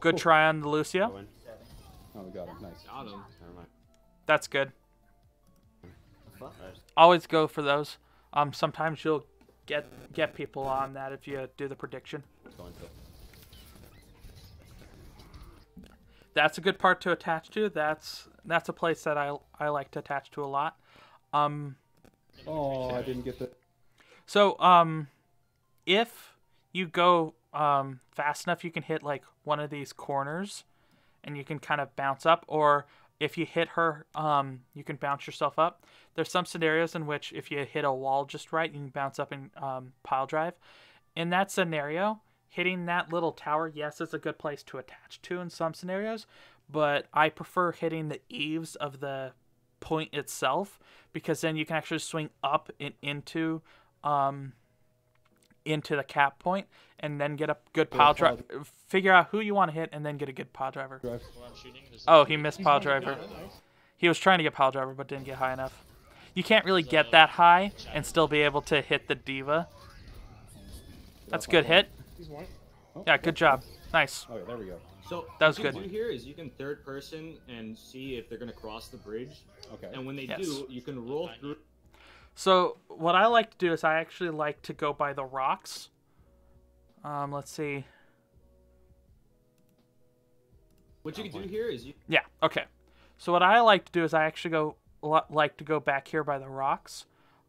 Good try on the I Lucio. Oh, we got him. Nice. Got him. Never mind. That's good. Always go for those. Um, sometimes you'll get get people on that if you do the prediction. Let's go into it. That's a good part to attach to. That's that's a place that I I like to attach to a lot. Um, Oh, I didn't get the. so um, if you go um fast enough, you can hit like one of these corners, and you can kind of bounce up. Or if you hit her, um, you can bounce yourself up. There's some scenarios in which if you hit a wall just right, you can bounce up and um, pile drive. In that scenario, hitting that little tower, yes, it's a good place to attach to in some scenarios, but I prefer hitting the eaves of the point itself because then you can actually swing up and into um into the cap point and then get a good Yeah, pile pile drive figure out who you want to hit and then get a good pile driver Drive. Well, I'm shooting. There's oh he missed He's pile driver he was trying to get pile driver but didn't get high enough you can't really get that high and still be able to hit the D.Va that's a good hit He's one. Yeah good job nice Okay, there we go. So That was good. what you good. can do here is you can third person and see if they're gonna cross the bridge, Okay. and when they Yes. do, you can roll through. So what I like to do is I actually like to go by the rocks. Um, let's see. What you can do here is you Yeah. Okay. So what I like to do is I actually go like to go back here by the rocks.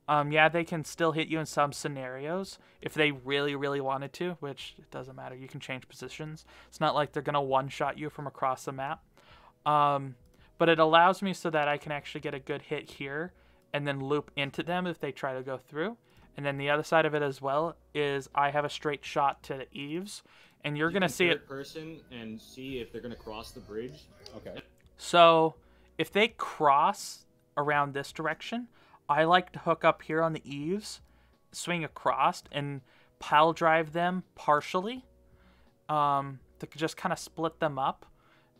Um, yeah, they can still hit you in some scenarios if they really, really wanted to, which it doesn't matter. You can change positions. It's not like they're gonna one-shot you from across the map. Um, but it allows me so that I can actually get a good hit here and then loop into them if they try to go through. And then the other side of it as well is I have a straight shot to the eaves, and you're you gonna see it person and see if they're gonna cross the bridge. Okay. So if they cross around this direction, I like to hook up here on the eaves, swing across, and pile drive them partially um, to just kind of split them up,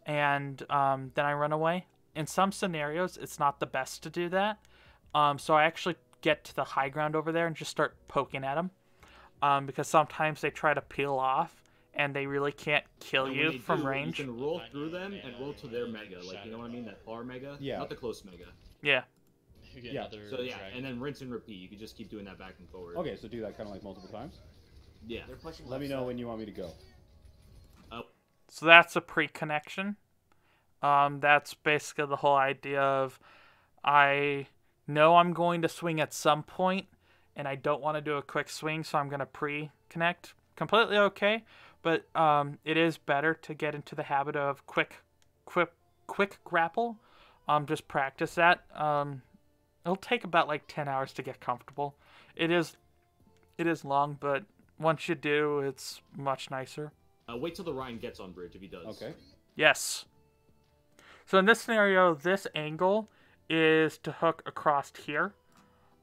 and um, then I run away. In some scenarios, it's not the best to do that. Um, so I actually get to the high ground over there and just start poking at them um, because sometimes they try to peel off and they really can't kill And you from do, range. You can roll through them and roll to their mega, like you know what I mean, that far mega, Yeah. not the close mega. Yeah. Yeah. So yeah, dragon. and then rinse and repeat. You can just keep doing that back and forward. Okay, so do that kind of like multiple times. Yeah. They're pushing. Let me know side. when you want me to go. Oh. So that's a pre-connection. Um, that's basically the whole idea of I know I'm going to swing at some point, and I don't want to do a quick swing, so I'm going to pre-connect. Completely okay, but um, it is better to get into the habit of quick, quick, quick grapple. Um, just practice that. Um, it'll take about like ten hours to get comfortable. It is, it is long, but once you do, it's much nicer. Uh, wait till the Rein gets on bridge if he does. Okay. Yes. So in this scenario, this angle is to hook across here.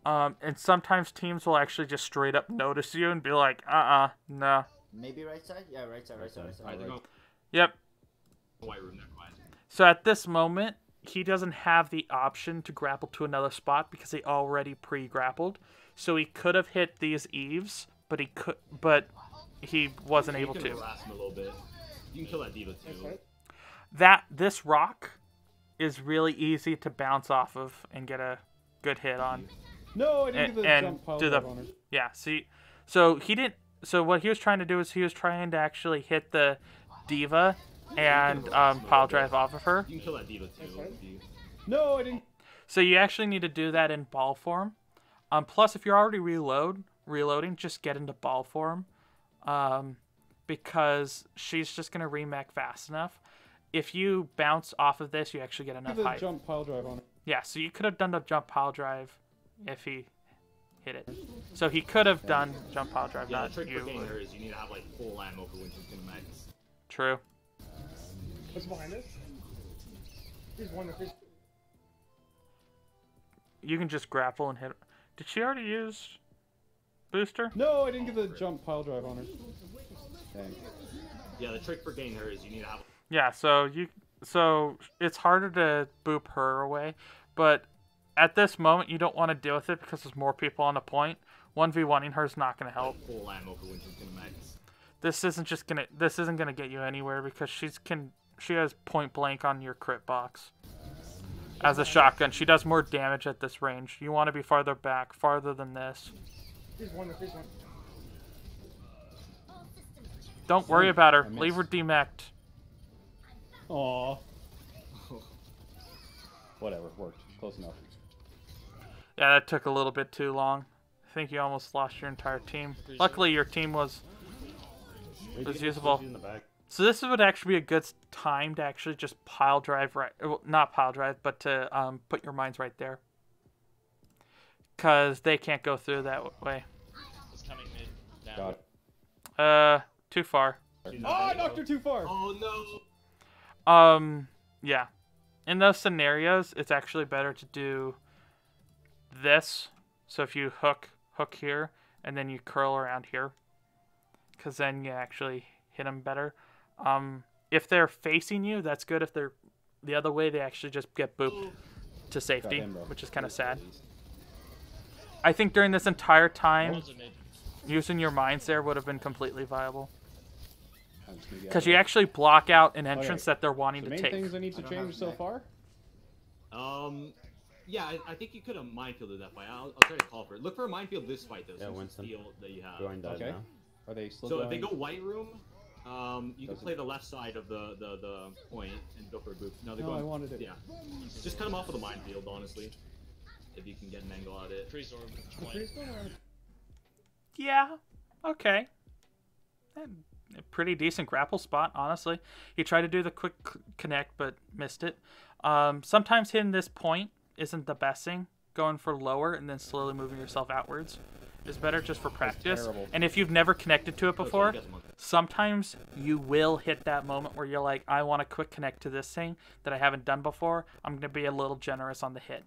Um, and sometimes teams will actually just straight up notice you and be like, uh-uh, no. Maybe right side. Yeah, right side. Right side. Right side. Alright, they're Yep. white room. Never mind. So at this moment, he doesn't have the option to grapple to another spot because he already pre-grappled. So he could have hit these eaves, but he could, but he wasn't able to. harass him a little bit. You can kill that D.Va too. That this rock is really easy to bounce off of and get a good hit on. No, I didn't And- get the and jump pile do the- drive on her. Yeah, see, so he didn't. So what he was trying to do is he was trying to actually hit the D.Va and um, pile drive off of her. You can kill that D.Va too. Nice fight. if you- No, I didn't. So you actually need to do that in ball form. Um, plus, if you're already reload reloading, just get into ball form, um, because she's just gonna remake fast enough. If you bounce off of this, you actually get enough Get the height. jump pile drive on her. Yeah, so you could have done the jump pile drive if he hit it. So he could have done jump pile drive, Yeah, not the trick you. for getting her is you need to have like full ammo for when she's gonna max. True. What's behind us? Here's one. Here's You can just grapple and hit. Her. Did she already use booster? No, I didn't get the jump pile drive on her. Dang. Yeah, the trick for getting her is you need to have Yeah, so you so it's harder to boop her away, but at this moment you don't want to deal with it because there's more people on the point. One v one her is not going to help. full ammo for when she's gonna max. This isn't just gonna. This isn't gonna get you anywhere because she's can. She has point blank on your crit box. As a shotgun, she does more damage at this range. You want to be farther back, farther than this. There's one, there's one. Don't worry about her. Leave her missed. Demeched. Aw. Whatever, worked. Close enough. Yeah, that took a little bit too long. I think you almost lost your entire team. Luckily, your team was. Wait, It's you- usable. she's in the back. So this would actually be a good time to actually just pile drive right, well, not pile drive, but to um, put your mines right there. Cause they can't go through that way. It's coming mid now. Got it. Uh, too far. She's Oh, I knocked her too far. Oh no! Um, yeah. In those scenarios, it's actually better to do this. So if you hook hook here and then you curl around here, because then you actually hit them better. Um, if they're facing you, that's good. If they're the other way, they actually just get booped to safety, him, which is kind of sad. I think during this entire time, One's a mid. using your mines there would have been completely viable. I'm just gonna get Because you actually block out an Okay. entrance that they're wanting The to main take. things I need to I change so far? Um, yeah, I, I think you could have minefielded that fight. I'll, I'll try to call for it. Look for a minefield this fight though. Yeah, Winston. it's the field that you have. Join Okay. now. Are they still So going? if they go white room, um, you can Doesn't- play the left side of the the, the point and go for a boop. No, they're No, I wanted it. Yeah, just cut them off with a minefield, honestly. If you can get an angle at it. Freeze orb. The tree's going around. Yeah. Okay. Eh, A pretty decent grapple spot, honestly. He tried to do the quick connect, but missed it. Um, sometimes hitting this point isn't the best thing. Going for lower and then slowly moving yourself outwards is better just for practice. And if you've never connected to it before, got the monkey. sometimes you will hit that moment where you're like, I want to quick connect to this thing that I haven't done before. I'm going to be a little generous on the hit.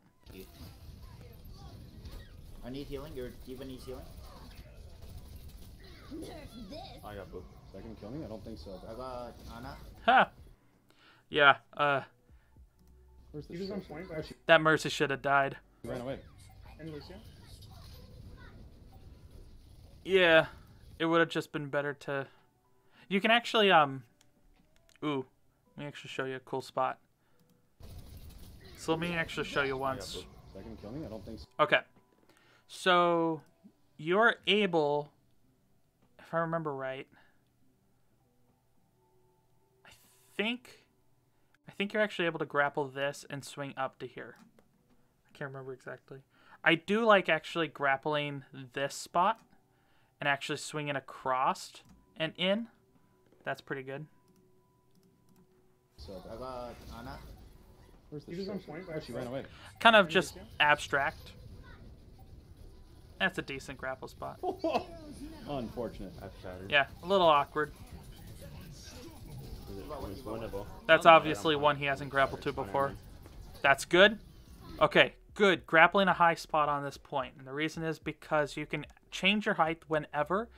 I need healing. Your D.Va needs healing. I got boop. Is that gonna kill me? I don't think so. I got Ana. Ha! Yeah, uh, Where's the on point. She that Mercy should have died. ran away. And Lucio. Yeah, it would have just been better to. You can actually um. Ooh, let me actually show you a cool spot. So let me actually show you once. Is that gonna kill me? I don't think so. Okay, so you're able, if I remember right. Think, I think you're actually able to grapple this and swing up to here. I can't remember exactly. I do like actually grappling this spot and actually swinging across and in. That's pretty good. So I got Ana. where's the He was on point. Oh, she ran away. Kind of just abstract. That's a decent grapple spot. Unfortunate. I've shattered. Yeah, a little awkward. That's obviously one he hasn't grappled to before. That's good. Okay, good. Grappling a high spot on this point. And the reason is because you can change your height whenever.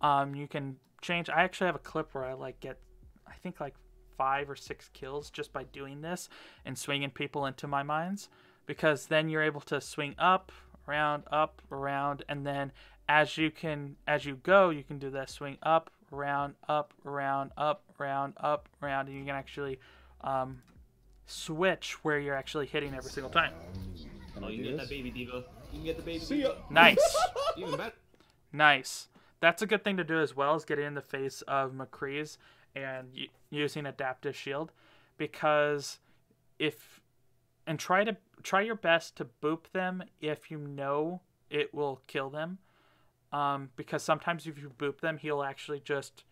Um, you can change. I actually have a clip where I like get, I think like five or six kills just by doing this and swinging people into my mines. Because then you're able to swing up, around, up, around, and then as you can, as you go, you can do that swing up, around, up, round, up, round, up, round, and you can actually um, switch where you're actually hitting every single time. Oh, you can get that baby D.Va. You can get the baby See ya. D.Va. Nice. Even better. Nice. That's a good thing to do as well as getting in the face of McCree's and y- using adaptive shield because if and try to try your best to boop them if you know it will kill them um, because sometimes if you boop them he'll actually just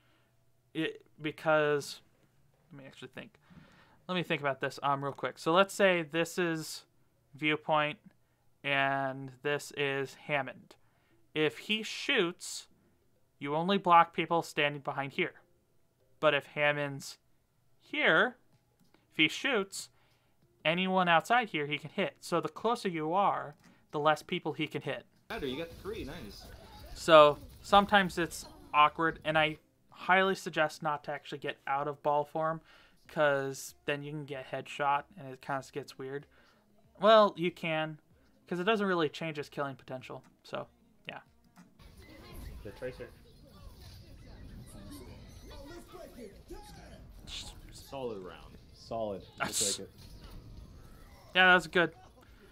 it because let me actually think let me think about this um real quick so let's say this is viewpoint and this is hammond if he shoots, you only block people standing behind here. But if Hammond's here, if he shoots, anyone outside here he can hit. So the closer you are, the less people he can hit. Better, you got three. Nice. So sometimes it's awkward, and I highly suggest not to actually get out of ball form, because then you can get headshot, and it kind of gets weird. Well, you can, because it doesn't really change his killing potential. So, yeah. The tracer. Solid round. Solid. I'll take it. Yeah, that's good.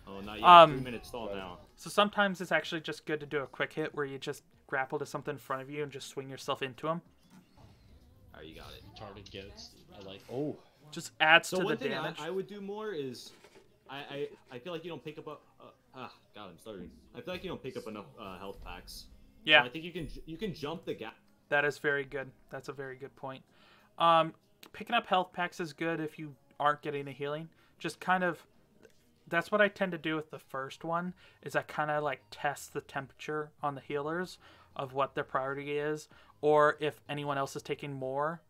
Oh, not yet. Um, Three minutes stall now. So sometimes it's actually just good to do a quick hit where you just grapple to something in front of you and just swing yourself into them. Alright, you got it. Retarded goats. I like. Oh, Just adds So to the damage. one thing I. I would do more is, I, I I feel like you don't pick up a. Uh, ah, God, I'm stuttering. I feel like you don't pick up enough uh, health packs. yeah, So I think you can you can jump the gap. that is very good. That's a very good point. Um, picking up health packs is good if you aren't getting the healing. Just kind of, that's what I tend to do with the first one. Is I kind of like test the temperature on the healers of what their priority is, or if anyone else is taking more.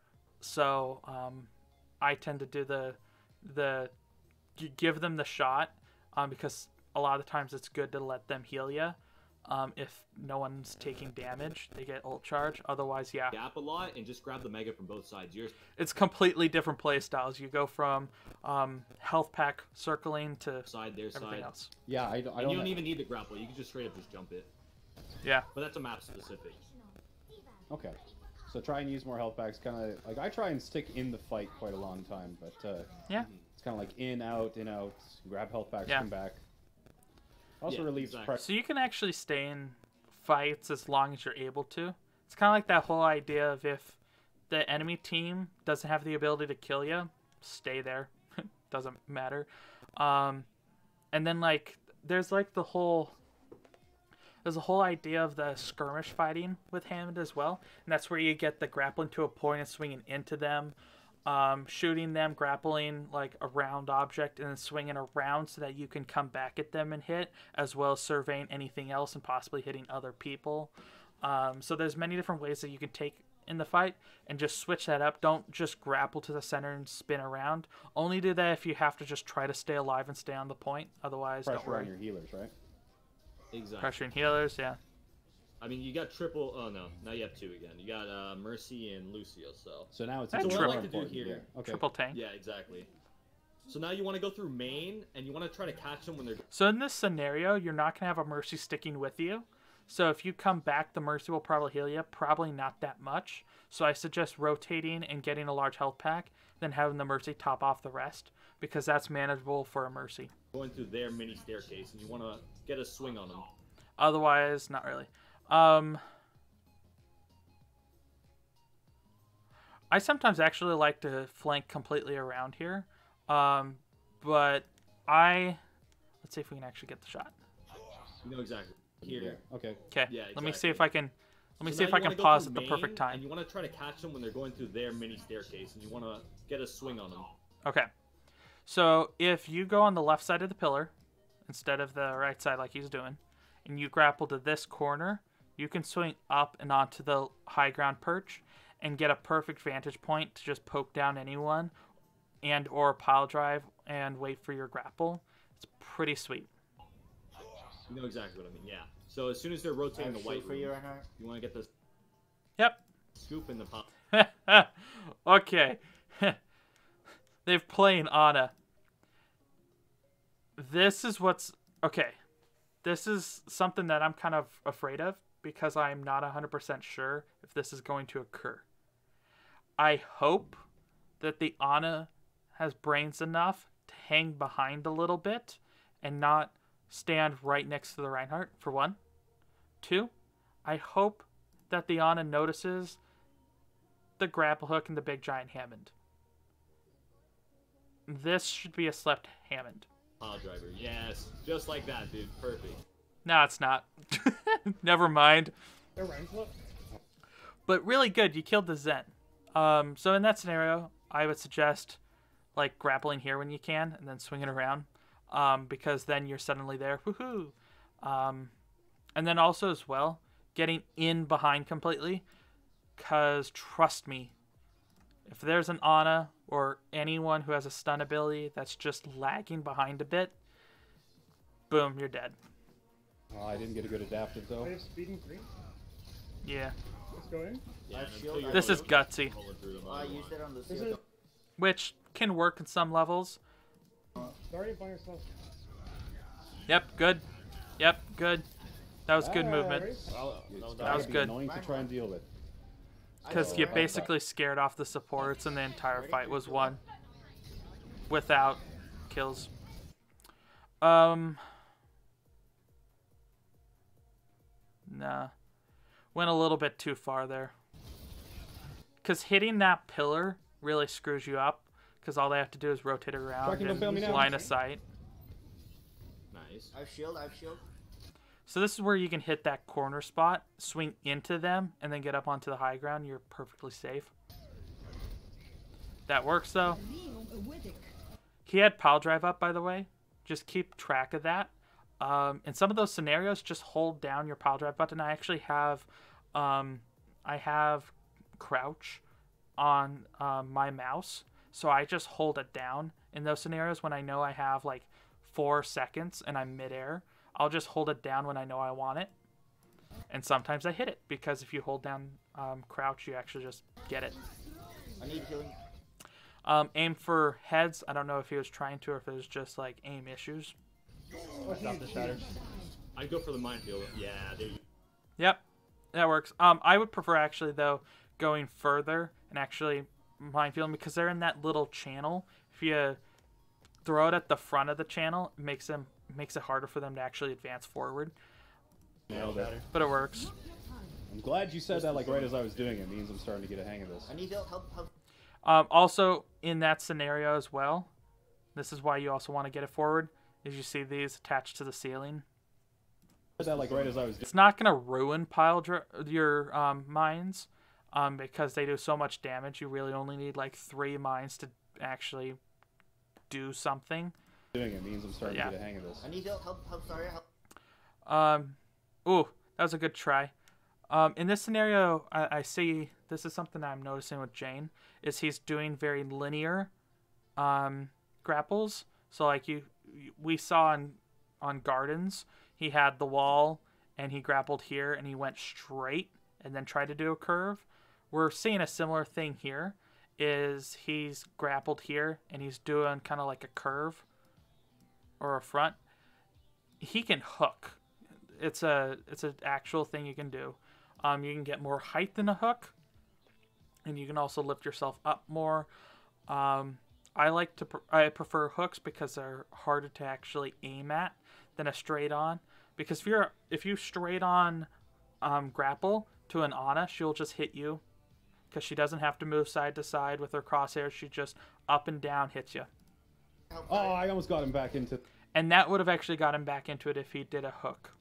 So um, I tend to do the the give them the shot um, because a lot of times it's good to let them heal you. Um, if no one's taking damage, they get ult charge. Otherwise, yeah, gap a lot and just grab the mega from both sides. Yours it's completely different play styles. You go from um, health pack circling to side, their everything side. else. yeah. I, don't- And you don't. don't even need the grapple. You can just straight up just jump it. Yeah, But that's a map specific. Okay. So try and use more health packs. Kind of like I try and stick in the fight quite a long time, but uh, yeah. it's kind of like in out in out. Grab health packs, Yeah. come back. Also Yeah, relieves exactly. pressure. So you can actually stay in fights as long as you're able to. It's kind of like that whole idea of if the enemy team doesn't have the ability to kill you, stay there. doesn't matter. Um, and then like there's like the whole there's a whole idea of the skirmish fighting with Hammond as well, and that's where you get the grappling to a point and swinging into them, um, shooting them, grappling like a round object, and then swinging around so that you can come back at them and hit, as well as surveying anything else and possibly hitting other people. Um, so there's many different ways that you can take in the fight and just switch that up. Don't just grapple to the center and spin around. Only do that if you have to just try to stay alive and stay on the point. Otherwise, don't pressure worry. on your healers, right? Exactly. Pressuring healers, yeah. I mean, you got triple. Oh no, now you have two again. You got uh, Mercy and Lucio. So So now it's And even so what I like to do here. Yeah. Okay. Triple tank. yeah, exactly. So now you want to go through main and you want to try to catch them when they're So in this scenario, you're not gonna have a mercy sticking with you. So if you come back, the mercy will probably heal you. Probably not that much. So I suggest rotating and getting a large health pack, then having the mercy top off the rest because that's manageable for a mercy. going through their mini staircase and you want to get a swing on them. Otherwise, not really. Um, I sometimes actually like to flank completely around here, um, but I let's see if we can actually get the shot. You know exactly. Here. Yeah. Okay. Okay, Yeah, let me see if I can. Let me So see if I can pause at the perfect time. And you want to try to catch them when they're going through their mini staircase, and you want to get a swing on them. Okay. So if you go on the left side of the pillar instead of the right side like he's doing, and you grapple to this corner, you can swing up and onto the high ground perch and get a perfect vantage point to just poke down anyone and or pile drive and wait for your grapple. It's pretty sweet. You know exactly what I mean. Yeah. So as soon as they're rotating the white for you, right Reinhardt. you want to get this Yep. scoop in the pop. okay. They've playing Ana. This is what's okay. This is something that I'm kind of afraid of because I'm not 100% sure if this is going to occur. I hope that the Ana has brains enough to hang behind a little bit and not stand right next to the Reinhardt, for one. Two, I hope that the Ana notices the grapple hook and the big giant Hammond. This should be a slept Hammond. Pile driver. Yes. Just like that, dude. Perfect. No, it's not. Never mind. But really good. You killed the Zen. Um, so in that scenario, I would suggest like grappling here when you can, and then swinging around, um, because then you're suddenly there. Woohoo! Um, and then also as well, getting in behind completely, cause trust me, if there's an Ana or anyone who has a stun ability that's just lagging behind a bit, boom, you're dead. Oh, I didn't get a good adaptive though. I have speed and three. Yeah, Let's go in. Yeah. I and shield- until you're this is rolling- gutsy, rolling through I otherwise. used it on the Is it which can work in some levels. sorry by yourself? Yep, good. Yep, good. That was good movement. Nice. Well, It's no, gotta That was good. Annoying to try and deal with. because you basically scared off the supports, and the entire fight was won without kills. Um, nah, went a little bit too far there. Because hitting that pillar really screws you up. Because all they have to do is rotate around Tracking, don't fail me and now. line of sight. Nice. I have shield. I have shield. So this is where you can hit that corner spot, swing into them, and then get up onto the high ground. You're perfectly safe. That works though. He had pile drive up, by the way. Just keep track of that. Um, in some of those scenarios, just hold down your pile drive button. I actually have, um, I have crouch on um, my mouse, so I just hold it down in those scenarios when I know I have like four seconds and I'm midair. I'll just hold it down when I know I want it. And sometimes I hit it because if you hold down um, crouch, you actually just get it. I need healing. Um, aim for heads. I don't know if he was trying to or if it was just like aim issues. Stop the shatter. I'd go for the minefield. Yeah, there you Yep, that works. Um, I would prefer actually though going further and actually minefield because they're in that little channel. If you throw it at the front of the channel, it makes them makes it harder for them to actually advance forward. Nailed it. But it works. I'm glad you said that like right as I was doing it. Means I'm starting to get a hang of this. I need help. Help. Help. Um, also in that scenario as well, this is why you also want to get it forward. Is you see these attached to the ceiling. Said that like right as I was doing. It's not gonna ruin pile dri- your um, mines, um, because they do so much damage. You really only need like three mines to actually do something. Doing it means I'm starting Yeah. to get a hang of this. I need help. Help. Help. Sorry. Help. Um, ooh, that was a good try. Um, in this scenario, I, I see this is something I'm noticing with Jayne is he's doing very linear, um, grapples. So like you, we saw on on Gardens, he had the wall and he grappled here and he went straight and then tried to do a curve. We're seeing a similar thing here. Is he's grappled here and he's doing kind of like a curve or a front. He can hook it's a it's an actual thing you can do. Um, you can get more height than a hook, and you can also lift yourself up more. Um, I like to I prefer hooks because they're harder to actually aim at than a straight on. Because if you're if you straight on um, grapple to an Ana, she'll just hit you because she doesn't have to move side to side with her crosshair. She just up and down hits you. Oh, I almost got him back into And that would have actually got him back into it if he did a hook.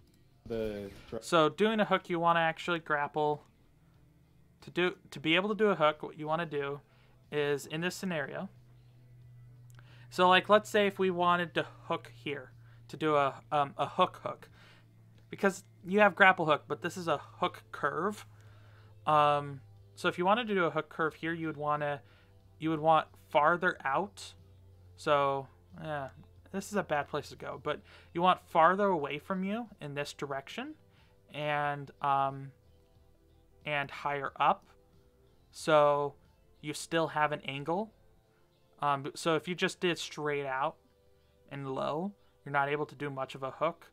the. So doing a hook, you want to actually grapple. To do to be able to do a hook, what you want to do is in this scenario. So like, let's say if we wanted to hook here to do a um, a hook hook, because you have grapple hook, but this is a hook curve. Um, so if you wanted to do a hook curve here, you would want to you would want farther out. So yeah, this is a bad place to go, but you want farther away from you in this direction, and um, and higher up. So you still have an angle. Um, so if you just did straight out and low, you're not able to do much of a hook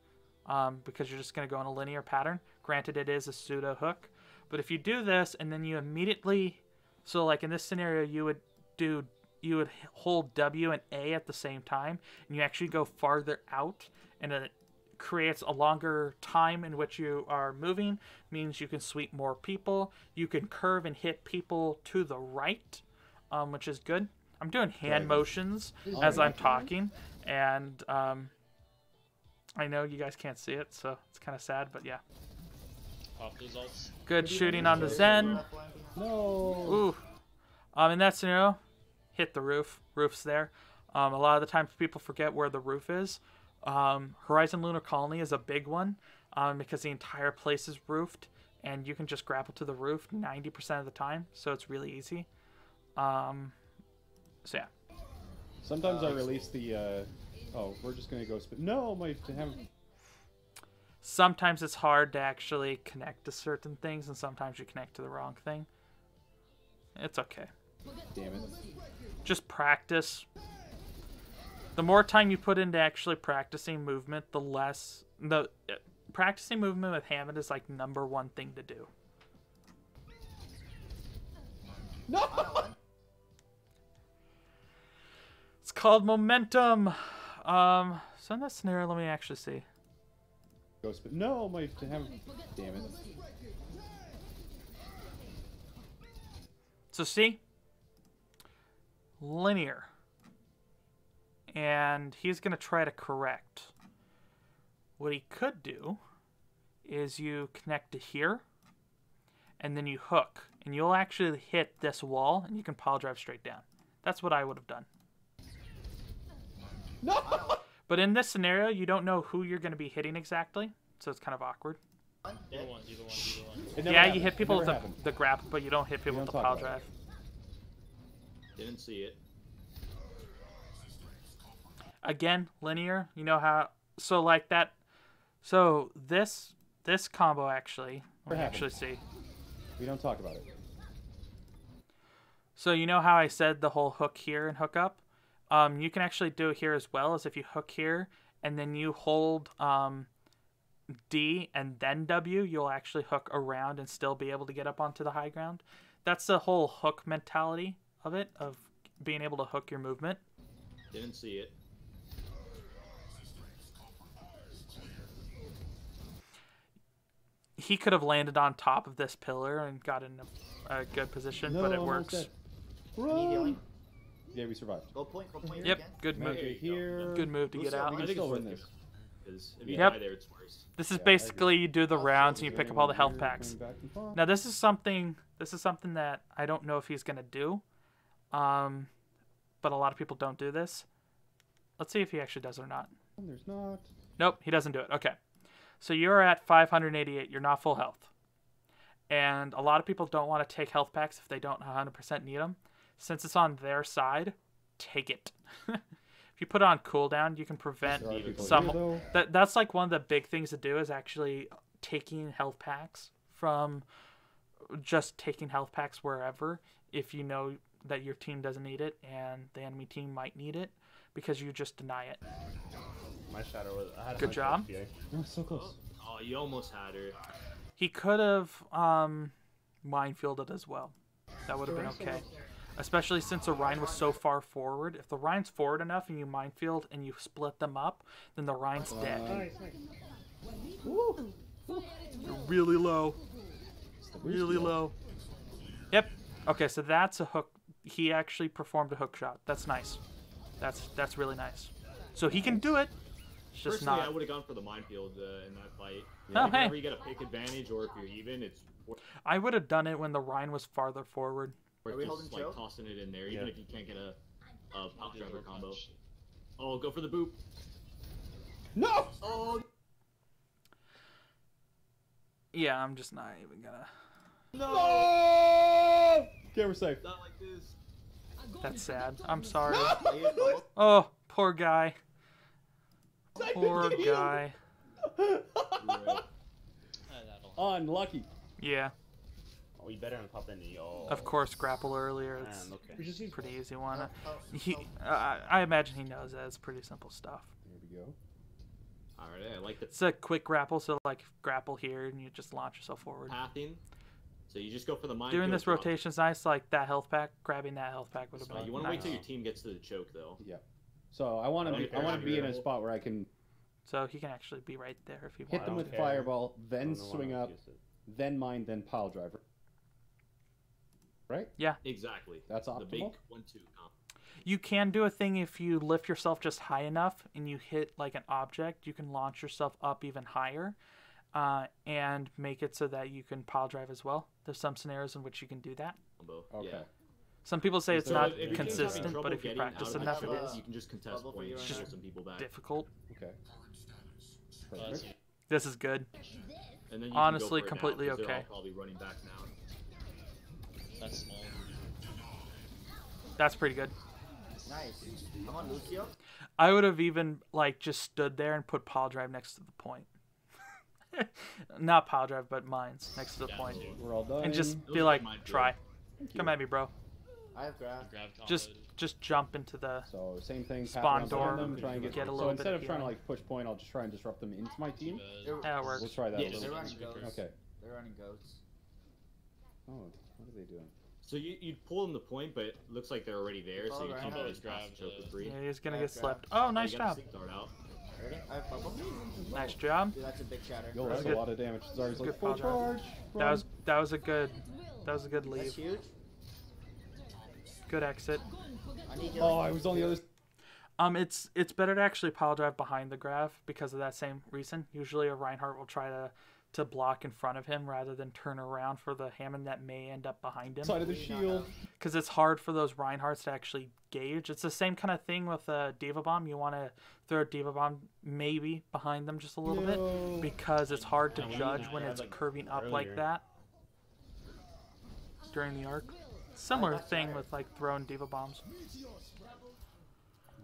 um, because you're just going to go in a linear pattern. Granted, it is a pseudo hook, but if you do this and then you immediately, so like in this scenario, you would do you would hold W and A at the same time, and you actually go farther out, and it creates a longer time in which you are moving. Means you can sweep more people. You can curve and hit people to the right, um, which is good. I'm doing hand Right. motions as I'm talking, and um, I know you guys can't see it, so it's kind of sad, but yeah. Pop those ults. Good shooting on the Zen. Left line behind. No. Ooh. Um, in that scenario, hit the roof. Roof's there. Um, a lot of the times people forget where the roof is. Um, Horizon Lunar Colony is a big one um, because the entire place is roofed and you can just grapple to the roof 90% of the time. So it's really easy. Um, so yeah. Sometimes I release the. Uh, oh, we're just gonna go. Sp- no, my damn. Sometimes it's hard to actually connect to certain things and sometimes you connect to the wrong thing. It's okay. Damn it. just practice. The more time you put into actually practicing movement, the less the uh, practicing movement with Hammond is like number one thing to do. No! It's called momentum. Um, so in this scenario, let me actually see. Go spin. No, my damn. Damn it. So see, linear, and he's gonna try to correct. What he could do is you connect to here, and then you hook, and you'll actually hit this wall, and you can pile drive straight down. That's what I would have done. No! But in this scenario, you don't know who you're going to be hitting exactly, so it's kind of awkward. Either one, either one, either one. Yeah, happened. you hit people with the, happened. the grapple, but you don't hit people don't with the talk pile drive. Didn't see it. Again, linear. You know how? So like that. So this this combo actually. Let me actually see. We don't talk about it. So you know how I said the whole hook here and hook up? Um, you can actually do it here as well as if you hook here and then you hold um, D and then W, you'll actually hook around and still be able to get up onto the high ground. That's the whole hook mentality of it, of being able to hook your movement. Didn't see it. He could have landed on top of this pillar and got in a, a good position, No, but it I'm works. Yeah, we survived. Go point, go point. Yep, again. good move. Okay, here. Good move to Who's get up? out. We I can think still it's win worth this. Because if you Yep. die there, it's worse. This is Yeah, I agree. basically you do the rounds and you pick up all the health here packs. coming back and forth? Now this is something this is something that I don't know if he's gonna do. Um but a lot of people don't do this. Let's see if he actually does it or not. There's not. Nope, he doesn't do it. Okay. So you're at 588. You're not full health. And a lot of people don't want to take health packs if they don't 100% need them. Since it's on their side, take it. if you put it on cooldown, you can prevent There are people some here, that that's like one of the big things to do is actually taking health packs from just taking health packs wherever if you know that your team doesn't need it and the enemy team might need it because you just deny it. My shadow was. I had Good job. PA. No, so close. Oh, you almost had her. He could have um minefielded as well. That would have been okay. Especially since the Rein was so far forward. If the Rein's forward enough and you minefield and you split them up, then the Rein's dead. Nice, nice. You're really low. Really low. Yep. Okay, so that's a hook. He actually performed a hook shot. That's nice. That's that's really nice. So he can do it. It's just Personally, I would have gone for the minefield uh, in that fight. Oh, Like, hey. Whenever you get a pick advantage, or if you're even, it's worth I would have done it when the Rein was farther forward. Are we just holding like choke? tossing it in there, even Yeah. if you can't get a, a pop driver combo. punch. Oh, go for the boop. No! Oh Yeah, I'm just not even gonna. No! Okay, we're safe. not like this. That's sad. I'm sorry. I. Oh, poor guy. Poor couldn't get you. guy. Right. That'll- Unlucky. Yeah, we better on top than the. Oh. of course, grapple earlier. It's Man, okay. Just use pretty easy one. Oh, oh, He, uh, I imagine he knows that. It's pretty simple stuff. There we go. All right, I like the It's a quick grapple, so like grapple here and you just launch yourself forward. pathing. So you just go for the minefield. Doing this rotation is nice. Like that health pack, grabbing that health pack would have Uh, been you want to wait till your team gets to the choke, though. Yeah. So I want to don't be. I want to be in a spot where I can So he can actually be right there if he hit wants. them don't with care. fireball, then don't know why swing up, then mine, then pile driver. Right? Yeah. Exactly. That's The big one-two comp. You can do a thing if you lift yourself just high enough and you hit like an object, you can launch yourself up even higher, uh, and make it so that you can pile drive as well. There's some scenarios in which you can do that. Okay. Yeah. Some people say it's So not if your team's having consistent, but if you practice enough, the it bubble, is You can just contest Bubble you points, right pull now. some people back, difficult. Okay. Perfect. This is good. and then you honestly, can go for it now, completely 'cause they're all okay. Probably running back now. That's small. That's pretty good. Nice. I'm on Lucio. I would have even like just stood there and put pile drive next to the point. Not pile drive, but mines next to the Yeah, point. We're all done. and just Those be like, try, Thank come you. at me, bro. I have grab. Grab. Just, just jump into the. So same thing. Spawn door, Them, try and get, get a so little bit instead of of trying to like push point, I'll just try and disrupt them into my team. That works. We'll try that. Yeah, a they're little running goats. Okay. They're running goats. Oh, what are they doing? So you you pull them the point, but it looks like they're already there, so you right. can't Always always grab grab choke the- free. Yeah, he's gonna get grab. slept. Oh, nice job. the start out. Ready? I have bubble. Nice job. Dude, that's a big shatter. Yo, that's a Good. lot of damage. Zarya's like Good full pile charge. That was that was a good that was a good That's leave. huge. Good exit. Oh. I was on the other. Um, it's it's better to actually pile drive behind the grav because of that same reason. Usually, a Reinhardt will try to to block in front of him rather than turn around for the Hammond that may end up behind him. Side of the shield. Because it's hard for those Reinhardts to actually gauge. It's the same kind of thing with uh, a D.Va Bomb. You want to throw a D.Va Bomb maybe behind them just a little No. bit because it's hard to Yeah, judge when it's like, curving up like that during the arc. Similar thing tired. with like throwing D.Va Bombs.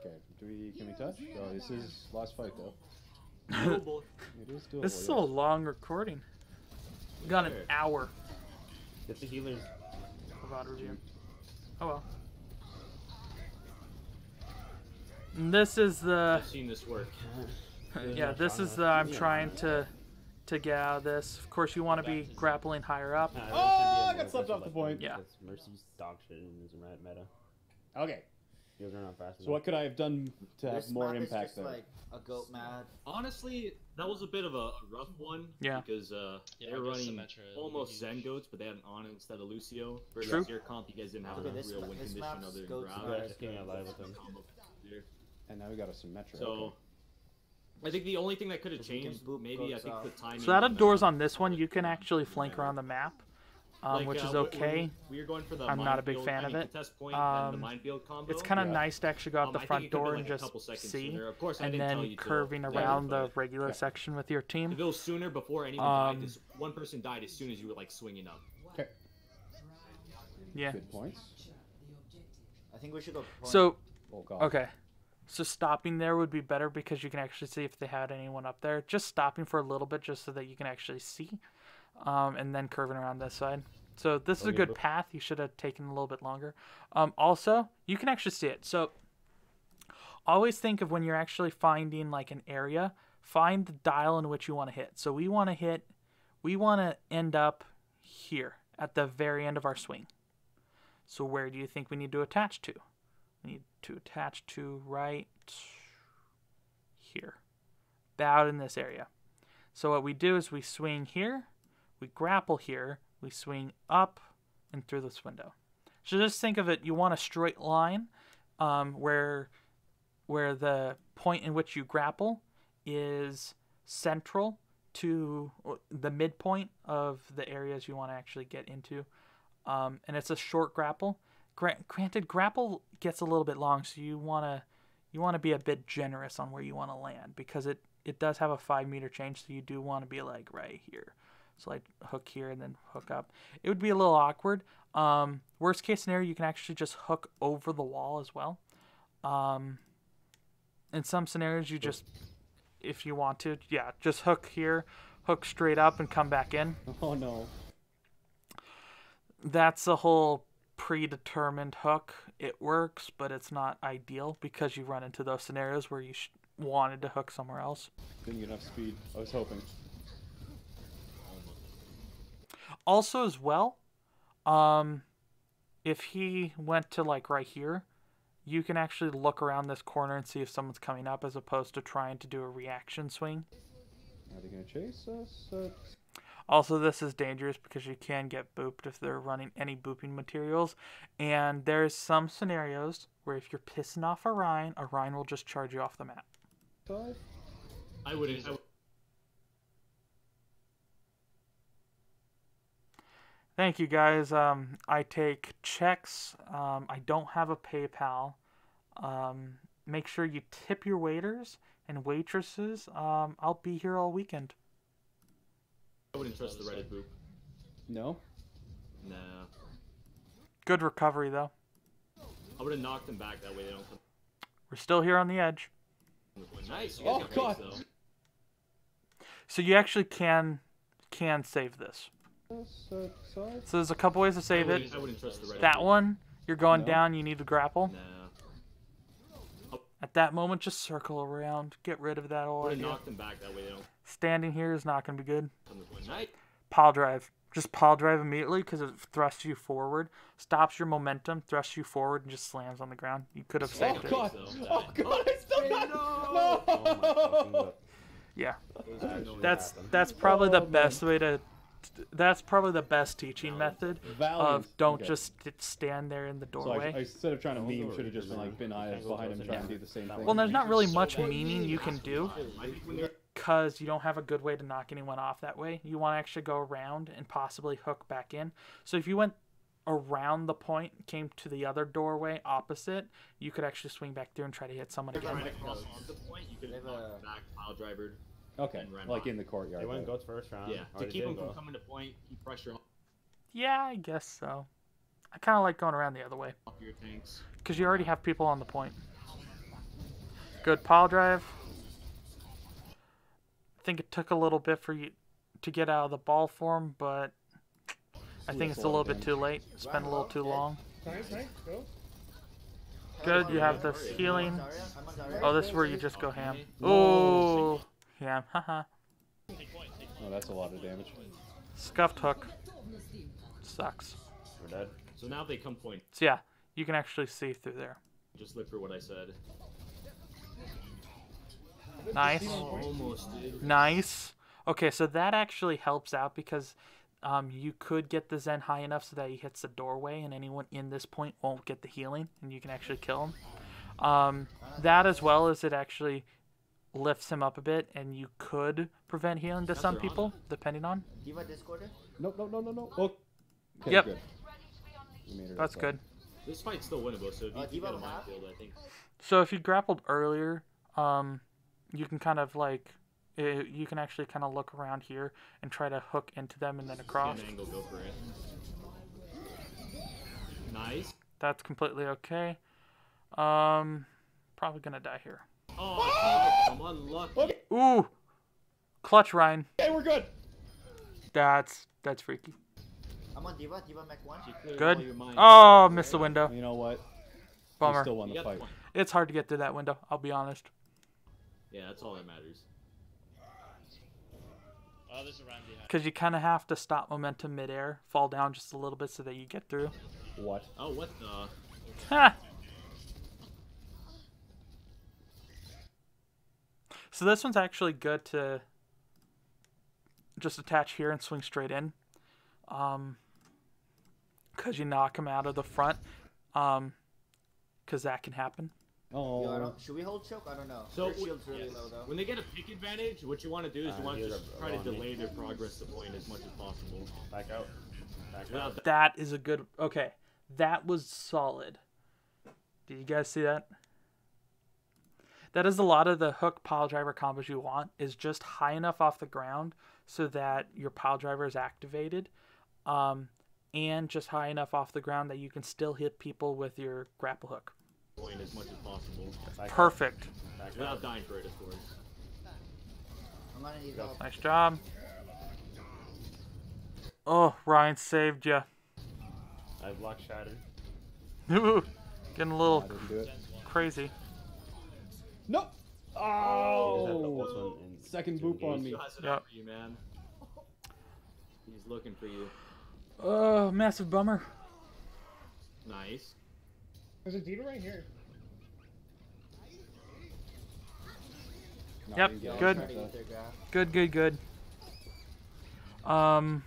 Okay, do we can we touch? Oh, this is last fight though. Doable. It is. This is yes. a long recording. We got an hour Get the healers. of auto review. Oh well. And this is the I've seen this work. yeah. This is the I'm trying to to get out of this. Of course, you want to be grappling higher up. Oh, there's gonna be a I got more slept off the point. lane Yeah. Mercy's dog shit in this meta. Okay, Heals are not fast so what could I have done to have This more map is impact just there? like a goat mad. Honestly, that was a bit of a rough one. Yeah. Because uh, Yeah, they were I guess running Symmetra almost be Zen goats, but they had an on instead of Lucio. Versus True. your comp, you guys didn't have Okay, enough this real ma- win condition other than goats grab. mad. Yeah, just getting alive with them. And now we got a Symmetra. So, okay. I think the only thing that could have If we can changed, maybe I goats think out. the timing. So out of doors on this one, you can actually flank around the map, um, Like, which uh, is when- okay. when We were going for the I'm not a big minefield- fan I of it. contest point, Um, the minefield combo. It's kind of Yeah. nice to actually go out Um, the front door been, and just see, sooner. Of course, I and then curving the around the regular Yeah. section with your If team. it was sooner before anyone Um, died, this one person died as soon as you were like swinging up. Okay, Yeah. good points. I think we should go. Point. So Oh god. Okay. So stopping there would be better because you can actually see if they had anyone up there. Just stopping for a little bit just so that you can actually see. Um, and then curving around this side. So this is a good path. You should have taken a little bit longer. Um, also, you can actually see it. So always think of when you're actually finding like an area, find the dial in which you want to hit. So we want to hit, we want to end up here at the very end of our swing. So where do you think we need to attach to? We need to attach to right here, about in this area. So what we do is we swing here, we grapple here, we swing up and through this window. So just think of it, you want a straight line um, where where the point in which you grapple is central to the midpoint of the areas you want to actually get into. Um, and it's a short grapple. Gra- granted, grapple gets a little bit long, so you wanna you want to be a bit generous on where you want to land because it it does have a five meter change, so you do want to be like right here. So like hook here and then hook up. It would be a little awkward. Um, worst case scenario, you can actually just hook over the wall as well. Um, in some scenarios, you just if you want to, yeah, just hook here, hook straight up, and come back in Oh no. that's a whole predetermined hook. It works, but it's not ideal because you run into those scenarios where you sh- wanted to hook somewhere else. Didn't get enough speed. I was hoping. Also, as well, um, if he went to like right here, you can actually look around this corner and see if someone's coming up as opposed to trying to do a reaction swing. Are they gonna chase us? Uh, Also, this is dangerous because you can get booped if they're running any booping materials. And there's some scenarios where if you're pissing off a Rein, a Rein will just charge you off the map. I wouldn't. I would- Thank you guys. Um, I take checks. Um, I don't have a PayPal. Um, make sure you tip your waiters and waitresses. Um, I'll be here all weekend. I wouldn't trust the Reddit boop. No. Nah. Good recovery though. I would have knocked them back. That way they don't come. We're still here on the edge. from the point. Nice. Oh, God. base. So you actually can can save this. Yes, side? So there's a couple ways to save it. wouldn't, I wouldn't trust the Reddit. That one, you're going No. down, you need to grapple. Nah. At that moment, just circle around. Get rid of that I whole idea. them back. That way they Standing here is not going to be good. come to the point. Nice. Pile drive. Just pile drive immediately because it thrusts you forward, stops your momentum, thrusts you forward, and just slams on the ground. You could have Oh saved it. Oh, god! so. Oh god! I still got Oh my fucking no! god. Yeah, that's that's probably the Oh, best way to. That's probably the best teaching method Valiant. of don't Okay. just stand there in the So I, doorway. I, instead of trying to Don't meme, should have just been like been eyes behind him close trying to do the same thing. well, there's not really much funny. meaning you can do I think when they're because you don't have a good way to knock anyone off that way. You want to actually go around and possibly hook back in. So if you went around the point, came to the other doorway opposite, you could actually swing back through and try to hit someone again. trying to cross the point, you could have a- back pile driver. Okay, and ran like by. in the courtyard. They went right. goats first round. Yeah, to keep did them from go. coming to point, keep pressure on. Yeah, I guess so. I kind of like going around the other way off your tanks. because you already have people on the point. Good pile drive. I think it took a little bit for you to get out of the ball form, but I think it's a little bit too late. Spent a little too long. Nice, nice. Good, you have this healing. I'm on Zarya, I'm on Zarya. Oh, this is where you just go ham. No. Oh, yeah, haha. Take point, take Oh, that's a lot of damage. Scuffed hook. Sucks. We're dead. So now they come point, So yeah, you can actually see through there. just look for what I said. Nice. Almost. Nice. Okay, so that actually helps out because um, you could get the Zen high enough so that he hits the doorway and anyone in this point won't get the healing and you can actually kill him. Um, that as well as it actually lifts him up a bit and you could prevent healing to That's some their honor. people depending on. D.Va discorded. No, no, no, no, no. Oh. Okay, Yep. Good. You made her That's outside. good. This fight's still winnable, so if you Uh, keep it a Devo half? I think. So if you grappled earlier, um, you can kind of like uh, you can actually kind of look around here and try to hook into them and then across. An angle, go for it. Nice. That's completely okay. Um, probably gonna die here. Oh, I'm unlucky. Okay. Ooh, clutch Rein. Okay, we're good. That's that's freaky. I'm on D.Va. D.Va mech one. Good. all your mines. Oh, missed the window. You know what? We Bummer. still won the got the fight. It's hard to get through that window. I'll be honest. Yeah, that's all that matters. Oh, there's a round behind. Because you kind of have to stop momentum midair, fall down just a little bit so that you get through. What? Oh, what the? Ha! So this one's actually good to just attach here and swing straight in. Um, cause you knock him out of the front. Um, cause that can happen. Oh. Yo, I don't, should we hold choke? I don't know. So, Their shield's really yes. low though. When they get a pick advantage, what you want to do is you Uh, want to just try to on me. delay their progress to point as much as possible. Back out. Back out. that, That is a good. Okay, that was solid. Did you guys see that? That is a lot of the hook pile driver combos you want is just high enough off the ground so that your pile driver is activated, um, and just high enough off the ground that you can still hit people with your grapple hook. as much as possible. Perfect. Without dying for it, of course. I'm gonna need help. Nice job. Oh, Rein saved you. I block shattered. Getting a little I didn't do it. crazy. Nope. Is that the Oh. ultimate Second to boop on me. Still has it Yep. for you, man. He's looking for you. Oh, massive bummer. Nice. There's a D.Va right here. No, Yep, I didn't get it. good. Try to eat their graph. Good, good, good. Um,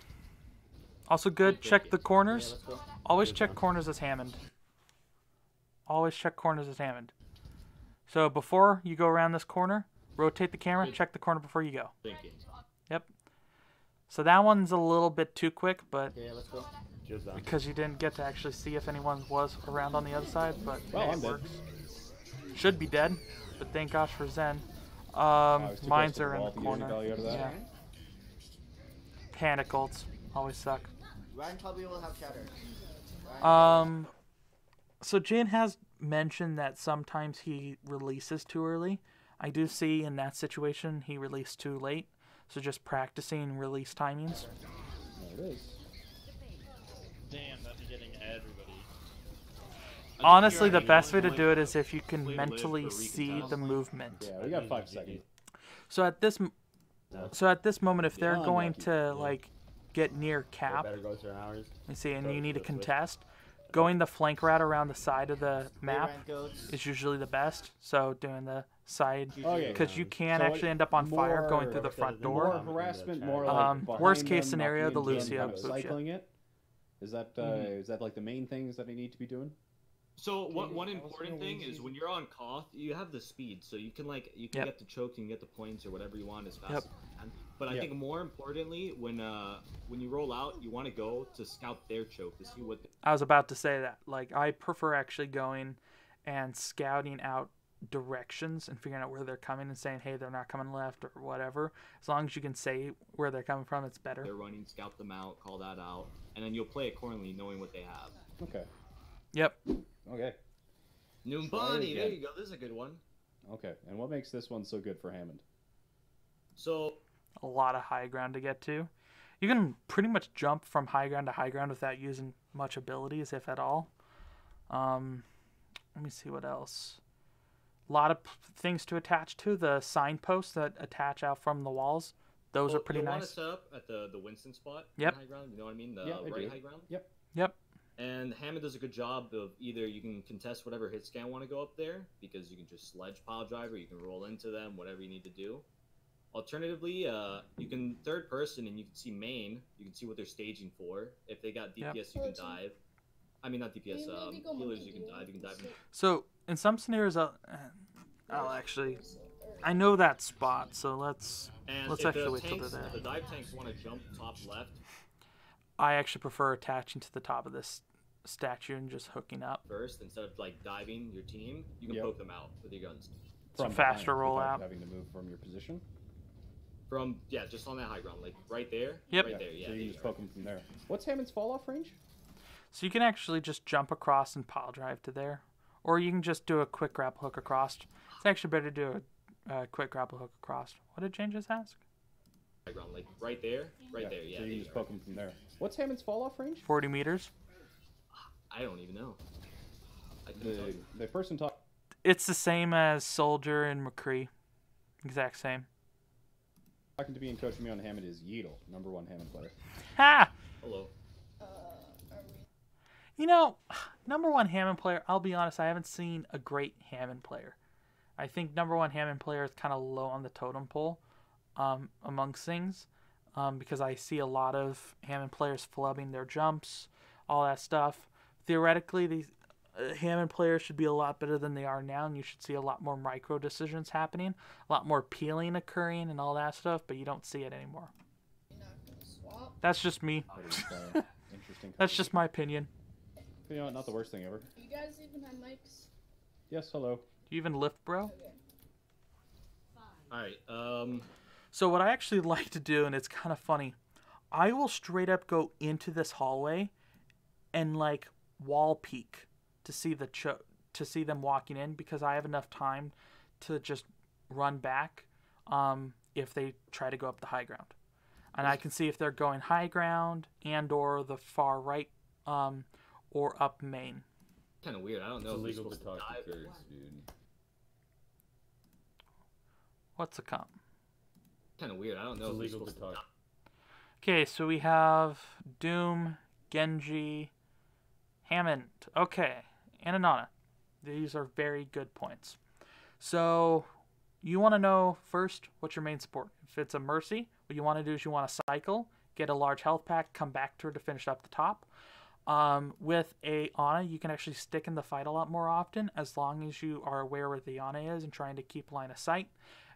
also good. Check the corners. Always check corners as Hammond. Always check corners as Hammond. So before you go around this corner, rotate the camera. Good. Check the corner before you go. Thinking. Yep. So that one's a little bit too quick, but Okay, let's go. Because you didn't get to actually see if anyone was around on the other side, but Well, hey, I'm it dead. works. Should be dead, but thank gosh for Zen. Um, I was too close mines to the are in the to get any corner. value out of that. Yeah. Panic ults always suck. Rein probably will have shatter. Um, so Jin has mentioned that sometimes he releases too early. I do see in that situation he released too late. So just practicing release timings. There it is. Damn, that's getting everybody. Honestly, the best way to do it is if you can play to live mentally see the movement. Yeah, we got five seconds. So at this, so at this moment, if they're going to like get near cap, better go certain hours. you see, and you need to contest, going the flank route around the side of the map is usually the best. So doing the side, Okay. because you can So actually end up on fire going through the front it's door. More Um, harassment, more like Um, worst case them, scenario, the into them, Lucio kind of boots you. cycling it. Is that uh, Mm-hmm. is that like the main things that I need to be doing? So one Okay, one important thing is when you're on Koth, you have the speed, so you can like you can Yep. get the choke, you can get the points or whatever you want as fast Yep. As you can. But I Yep. think more importantly, when uh when you roll out, you want to go to scout their choke to see what I was about to say that. Like, I prefer actually going and scouting out directions and figuring out where they're coming and saying, hey, they're not coming left or whatever. As long as you can say where they're coming from, it's better. they're running, scout them out, call that out, and then you'll play accordingly, knowing what they have. Okay. Yep. Okay. Numbani, there you go. This is a good one. Okay. And what makes this one so good for Hammond? So A lot of high ground to get to. You can pretty much jump from high ground to high ground without using much abilities, if at all. Um, let me see what else. A lot of p- things to attach to the signposts that attach out from the walls. Those are pretty you'll want nice. to set up at the the Winston spot. in Yep. High ground. You know what I mean? The Yeah, I right high ground. Yep. Yep. And Hammond does a good job of either you can contest whatever hit scan want to go up there because you can just sledge pile driver, you can roll into them, whatever you need to do. Alternatively, uh, you can third person and you can see main. You can see what they're staging for. If they got Yep. DPS, you can dive. I mean, not DPS. You Um, need to go healers, you can dive. You can dive. in- So in some scenarios, I'll, uh, I'll actually. I know that spot, so let's. And Let's if actually the wait till they're there. the dive tanks want to jump top left I actually prefer attaching to the top of this statue and just hooking up. first instead of like diving your team, you can Yep. poke them out with your guns. So From faster behind, without rollout. Having to move from your position. From yeah, just on that high ground, like right there. Yep. Right there. Yeah. So you you just poke them from there. What's Hammond's fall off range? So you can actually just jump across and pile drive to there, or you can just do a quick grapple hook across. It's actually better to do a, a quick grapple hook across. What did Jayne just ask? High ground, like right there. Right there. Yeah. So you you just poke them from there. What's Hammond's fall off range? Forty meters. I don't even know. I couldn't tell The you. the person talk. It's the same as Soldier and McCree. Exact same. Talking to me and coaching me on Hammond is Yeatle, number one Hammond player. Ha! Hello. Uh. You know, number one Hammond player. I'll be honest. I haven't seen a great Hammond player. I think number one Hammond player is kind of low on the totem pole, um, amongst things, um, because I see a lot of Hammond players flubbing their jumps, all that stuff. Theoretically, these Hammond players should be a lot better than they are now, and you should see a lot more micro decisions happening, a lot more peeling occurring, and all that stuff. But you don't see it anymore. You're not gonna swap? That's just me. That is, uh, interesting. That's just my opinion. You know, not the worst thing ever. You guys even have mics? Yes, hello. Do you even lift, bro? Okay. All right. Um. So what I actually like to do, and it's kind of funny, I will straight up go into this hallway, and like wall peek to see the cho- to see them walking in because I have enough time to just run back, um, if they try to go up the high ground, and I can see if they're going high ground and or the far right, um, or up main. Kind of weird. I don't know if you're illegal to talk to first, dude. What's the comp? Kind of weird. I don't know if you're illegal to talk. Okay, so we have Doom, Genji, Hammond. Okay, and Anana. These are very good points. So you want to know first what's your main support. If it's a Mercy, what you want to do is you want to cycle, get a large health pack, come back to her to finish up the top. Um, with a Ana, you can actually stick in the fight a lot more often as long as you are aware where the Ana is and trying to keep line of sight.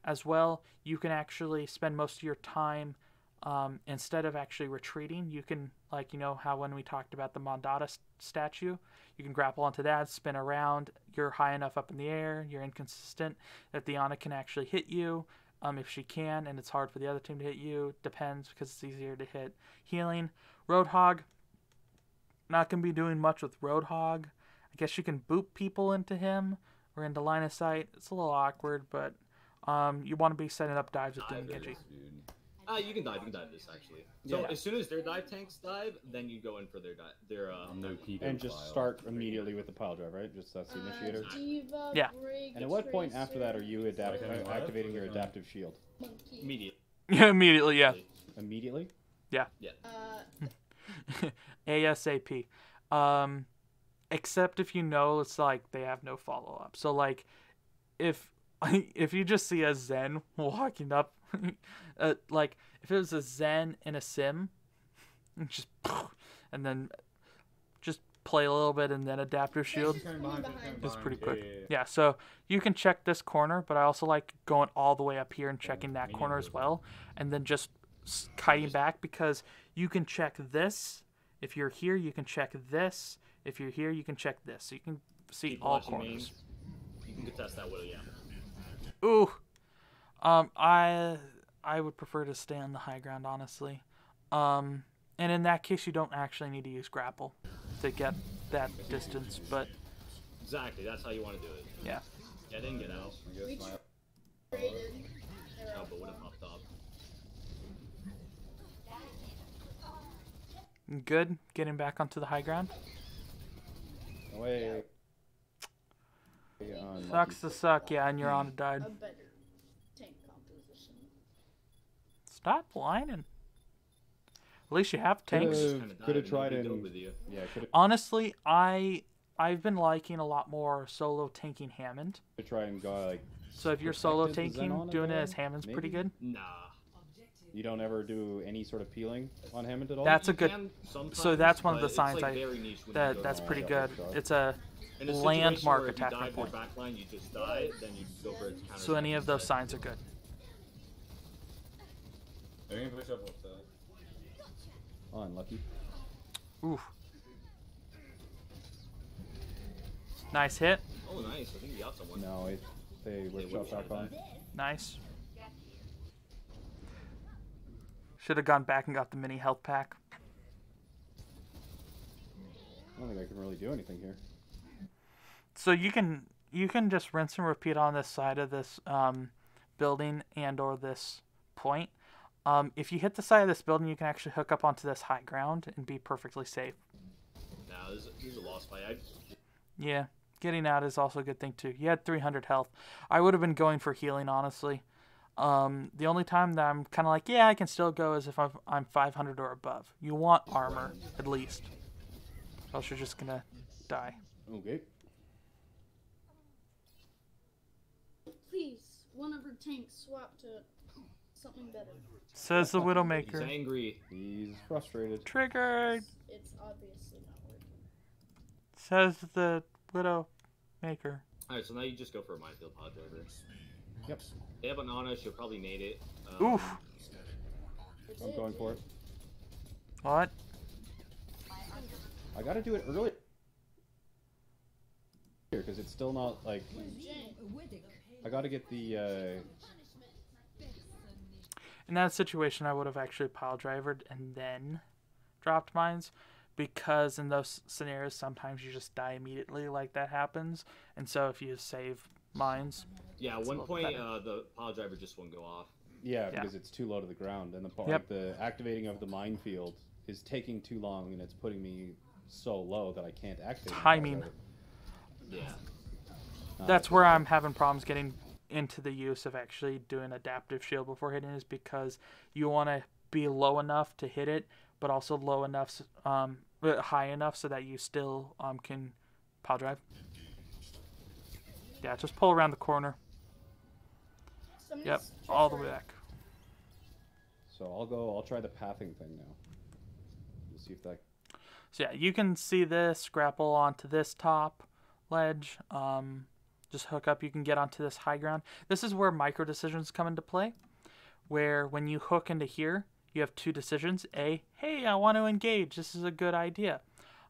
As well, you can actually spend most of your time um, instead of actually retreating, you can, like, you know, how when we talked about the Mondatta s- statue, you can grapple onto that, spin around. You're high enough up in the air, you're inconsistent, that the Ana can actually hit you um, if she can, and it's hard for the other team to hit you. Depends because it's easier to hit healing. Roadhog, not going to be doing much with Roadhog. I guess you can boot people into him or into line of sight. It's a little awkward, but um, you want to be setting up dives with Doom and Genji. First, dude. Ah, you can dive. You can dive this actually. So Yeah. as soon as their dive tanks dive, then you go in for their dive. Their uh. No Pico And just file. start immediately with the pile drive, right? Just that's the Uh, initiator. D.Va, Yeah. And at what point after that are you adapt- Like, I mean, activating your adaptive shield? Monkey. Immediate. Yeah, immediately, yeah. Immediately? Yeah. Yeah. Uh, ASAP. Um, except if you know it's like they have no follow up. So like, if if you just see a Zen walking up, uh, like if it was a Zen in a sim, just and then just play a little bit and then adaptive shield. Coming It's pretty quick. yeah, yeah. Yeah, so you can check this corner, but I also like going all the way up here and checking that corner as well, and then just s- kiting back because you can check this. If you're here, you can check this. If you're here, you can check this. So you can see Keep all corners. You can contest that widow, yeah. Ooh, um, I I would prefer to stay on the high ground, honestly. Um, and in that case, you don't actually need to use grapple to get that distance, but Exactly, that's how you want to do it. yeah. Get in, get out. I guess Reach. my- Traded. They're No, out but would have front. popped up. Good. Getting back onto the high ground. Away. Unlucky. Sucks to suck, yeah, and your Ana died. A better. Stop whining. At least you have tanks. Could've- Kinda died, could've and tried nobody and- built with you. Yeah, Honestly, I I've been liking a lot more solo tanking Hammond. have tried and go like. So if you're solo tanking, doing it as Hammond's pretty good. Nah. You don't ever do any sort of peeling on Hammond at all. That's a good- can So that's one of the signs like, I very niche when you that that's pretty good. It's a In a situation landmark attack if you your point. back line, you just die, then you go for its so any of those signs are good. They're gonna push up with the. Oh, unlucky. Oof. Nice hit. Oh, nice. I think you got someone. No, it, they whip shot whip-shot back on. Nice. Should have gone back and got the mini health pack. I don't think I can really do anything here. So you can you can just rinse and repeat on this side of this um, building and or this point. Um, if you hit the side of this building, you can actually hook up onto this high ground and be perfectly safe. Nah, this, is a lost fight. I, Yeah, getting out is also a good thing too. You had 300 health. I would have been going for healing honestly. Um, the only time that I'm kind of like, yeah, I can still go is if I'm, I'm 500 or above. You want armor at least, else you're just gonna die. Okay. One of her tanks swap to something better. Says the Widowmaker. he's angry. He's frustrated. Triggered. It's obviously not working. Says the Widowmaker. Alright, so now you just go for a minefield pod driver. Yep. They have an Ana, she'll probably nade it. Um, Oof. I'm going for it. What? I gotta do it early. Here, because it's still not like. Where's Jayne? I gotta get the. Uh, In that situation, I would have actually pile drivered and then dropped mines, because in those scenarios, sometimes you just die immediately, like that happens. And so if you save mines, Yeah, at one point, uh, the pod driver just won't go off. yeah, Yeah. because it's too low to the ground, and the part, Yep. the activating of the minefield is taking too long, and it's putting me so low that I can't activate. my Timing. Yeah. Uh, that's where I'm having problems getting into the use of actually doing adaptive shield before hitting is because you want to be low enough to hit it, but also low enough, um, uh, high enough so that you still um can pile drive. Yeah, just pull around the corner. Somebody's Yep, all the way back. So I'll go. I'll try the pathing thing now. Let's see if that. So yeah, you can see this grapple onto this top ledge. Um, just hook up. You can get onto this high ground. This is where micro decisions come into play, where when you hook into here, you have two decisions. A, hey, I want to engage. This is a good idea.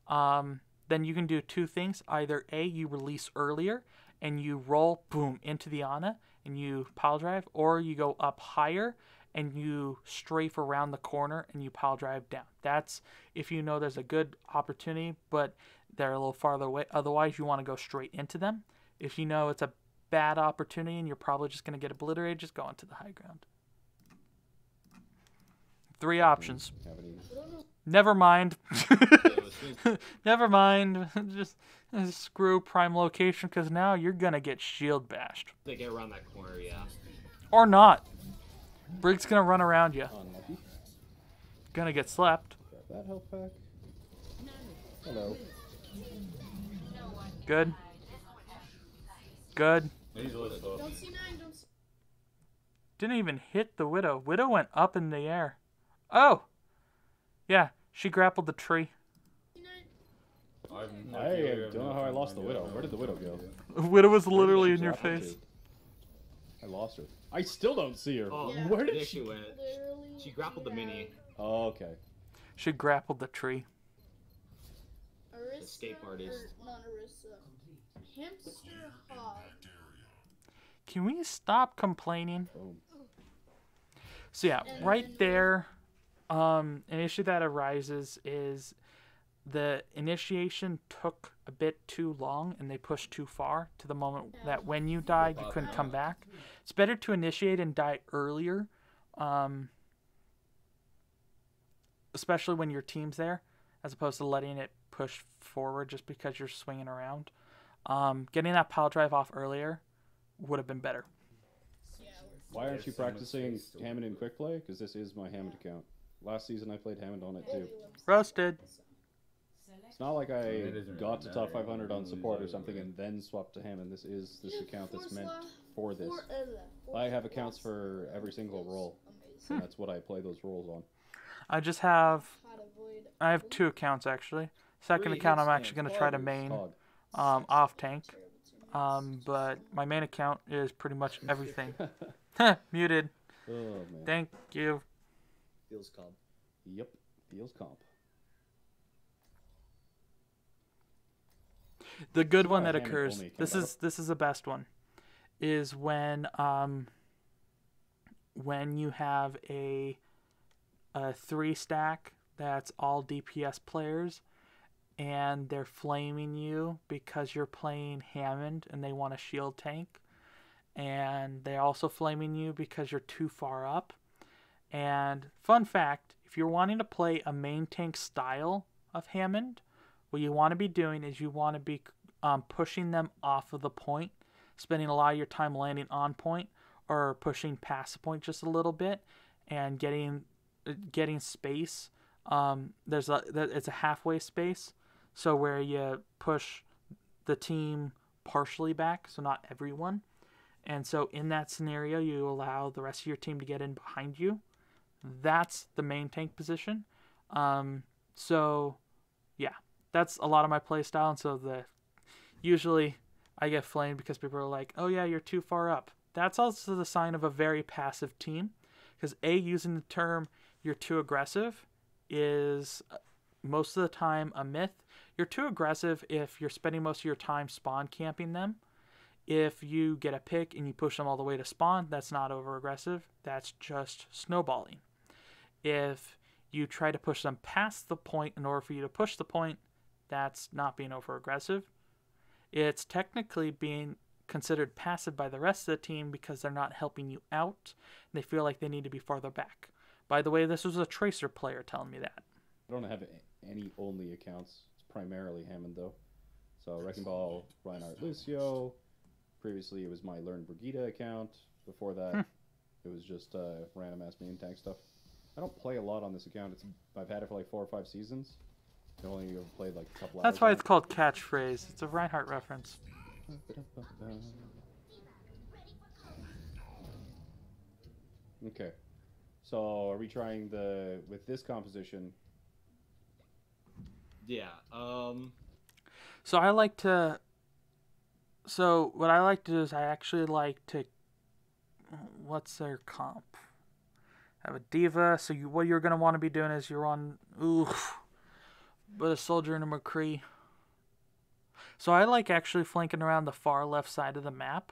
Um, then you can do two things. Either A, you release earlier and you roll boom into the Ana and you pile drive, or you go up higher and you strafe around the corner and you pile drive down. That's if you know there's a good opportunity, but they're a little farther away. Otherwise, you want to go straight into them. If you know it's a bad opportunity and you're probably just going to get obliterated, just go into the high ground. Three options. Never mind. Yeah, as soon as- Never mind. just uh, screw prime location because now you're going to get shield bashed. they get around that corner, yeah. Or not. Brig's going to run around you. Gonna get slapped. That health pack. Hello. Good. Good. He's really slow. Don't see nine. Don't see. Didn't even hit the widow. Widow went up in the air. Oh. Yeah, she grappled the tree. I've no I idea where don't know how I lost the widow. Where did the widow go? Widow was literally in your drop into? face. I lost her. I still don't see her. Oh, Yeah. Where did there she? she went. She grappled the mini. Oh, okay. She grappled the tree. Arista, Escape artist. Or not Arista. Hamster hog. Can we stop complaining? Boom. So yeah, right there, um, an issue that arises is the initiation took a bit too long and they pushed too far to the moment that when you died you couldn't come back. It's better to initiate and die earlier, um, especially when your team's there, as opposed to letting it push forward just because you're swinging around. Um, getting that pile drive off earlier would have been better. Why aren't you There's so much practicing Hammond in quick play? Because this is my Hammond account. Last season I played Hammond on it too. Roasted. It's not like I got to top 500 on support or something and then swapped to Hammond. This is this account that's meant for this. Four, uh, four I have accounts for every single role, Amazing. and that's what I play those roles on. I just have How to avoid. I have two accounts actually. Second account I'm actually gonna try to main Hog. Um, off tank. Um, but my main account is pretty much everything. Muted. Oh man. Thank you. Feels calm. Yep. Feels comp. The good one that occurs. This is this is the best one. Is when um when you have a a three stack that's all DPS players and they're flaming you because you're playing Hammond and they want a shield tank and they're also flaming you because you're too far up. And fun fact, if you're wanting to play a main tank style of Hammond, what you want to be doing is you want to be um, pushing them off of the point, spending a lot of your time landing on point or pushing past the point just a little bit and getting uh, getting space. Um, there's a it's a halfway space, so where you push the team partially back, so not everyone. And so in that scenario, you allow the rest of your team to get in behind you. That's the main tank position. Um, so yeah, that's a lot of my play style. And so the usually I get flamed because people are like, "Oh yeah, you're too far up." That's also the sign of a very passive team, because a using the term "you're too aggressive" is uh, most of the time a myth. You're too aggressive if you're spending most of your time spawn camping them. If you get a pick and you push them all the way to spawn, that's not over aggressive. That's just snowballing. If you try to push them past the point in order for you to push the point, that's not being over aggressive. It's technically being considered passive by the rest of the team because they're not helping you out. They feel like they need to be farther back. By the way, this was a Tracer player telling me that. I don't have any only accounts. It's primarily Hammond though. So Wrecking Ball, Reinhardt, Lucio. Previously, it was my Learn Brigida account. Before that, Hmm. it was just uh, random ass main tank stuff. I don't play a lot on this account. It's I've had it for like four or five seasons. I've only ever played like a couple That's hours why on it's called catchphrase. It's a Reinhardt reference. Okay. So are we trying the with this composition? Yeah. Um. So I like to. So what I like to do is I actually like to. What's their comp? Have a D.Va. So you, what you're gonna want to be doing is you're on oof, but a soldier and a McCree. So I like actually flanking around the far left side of the map,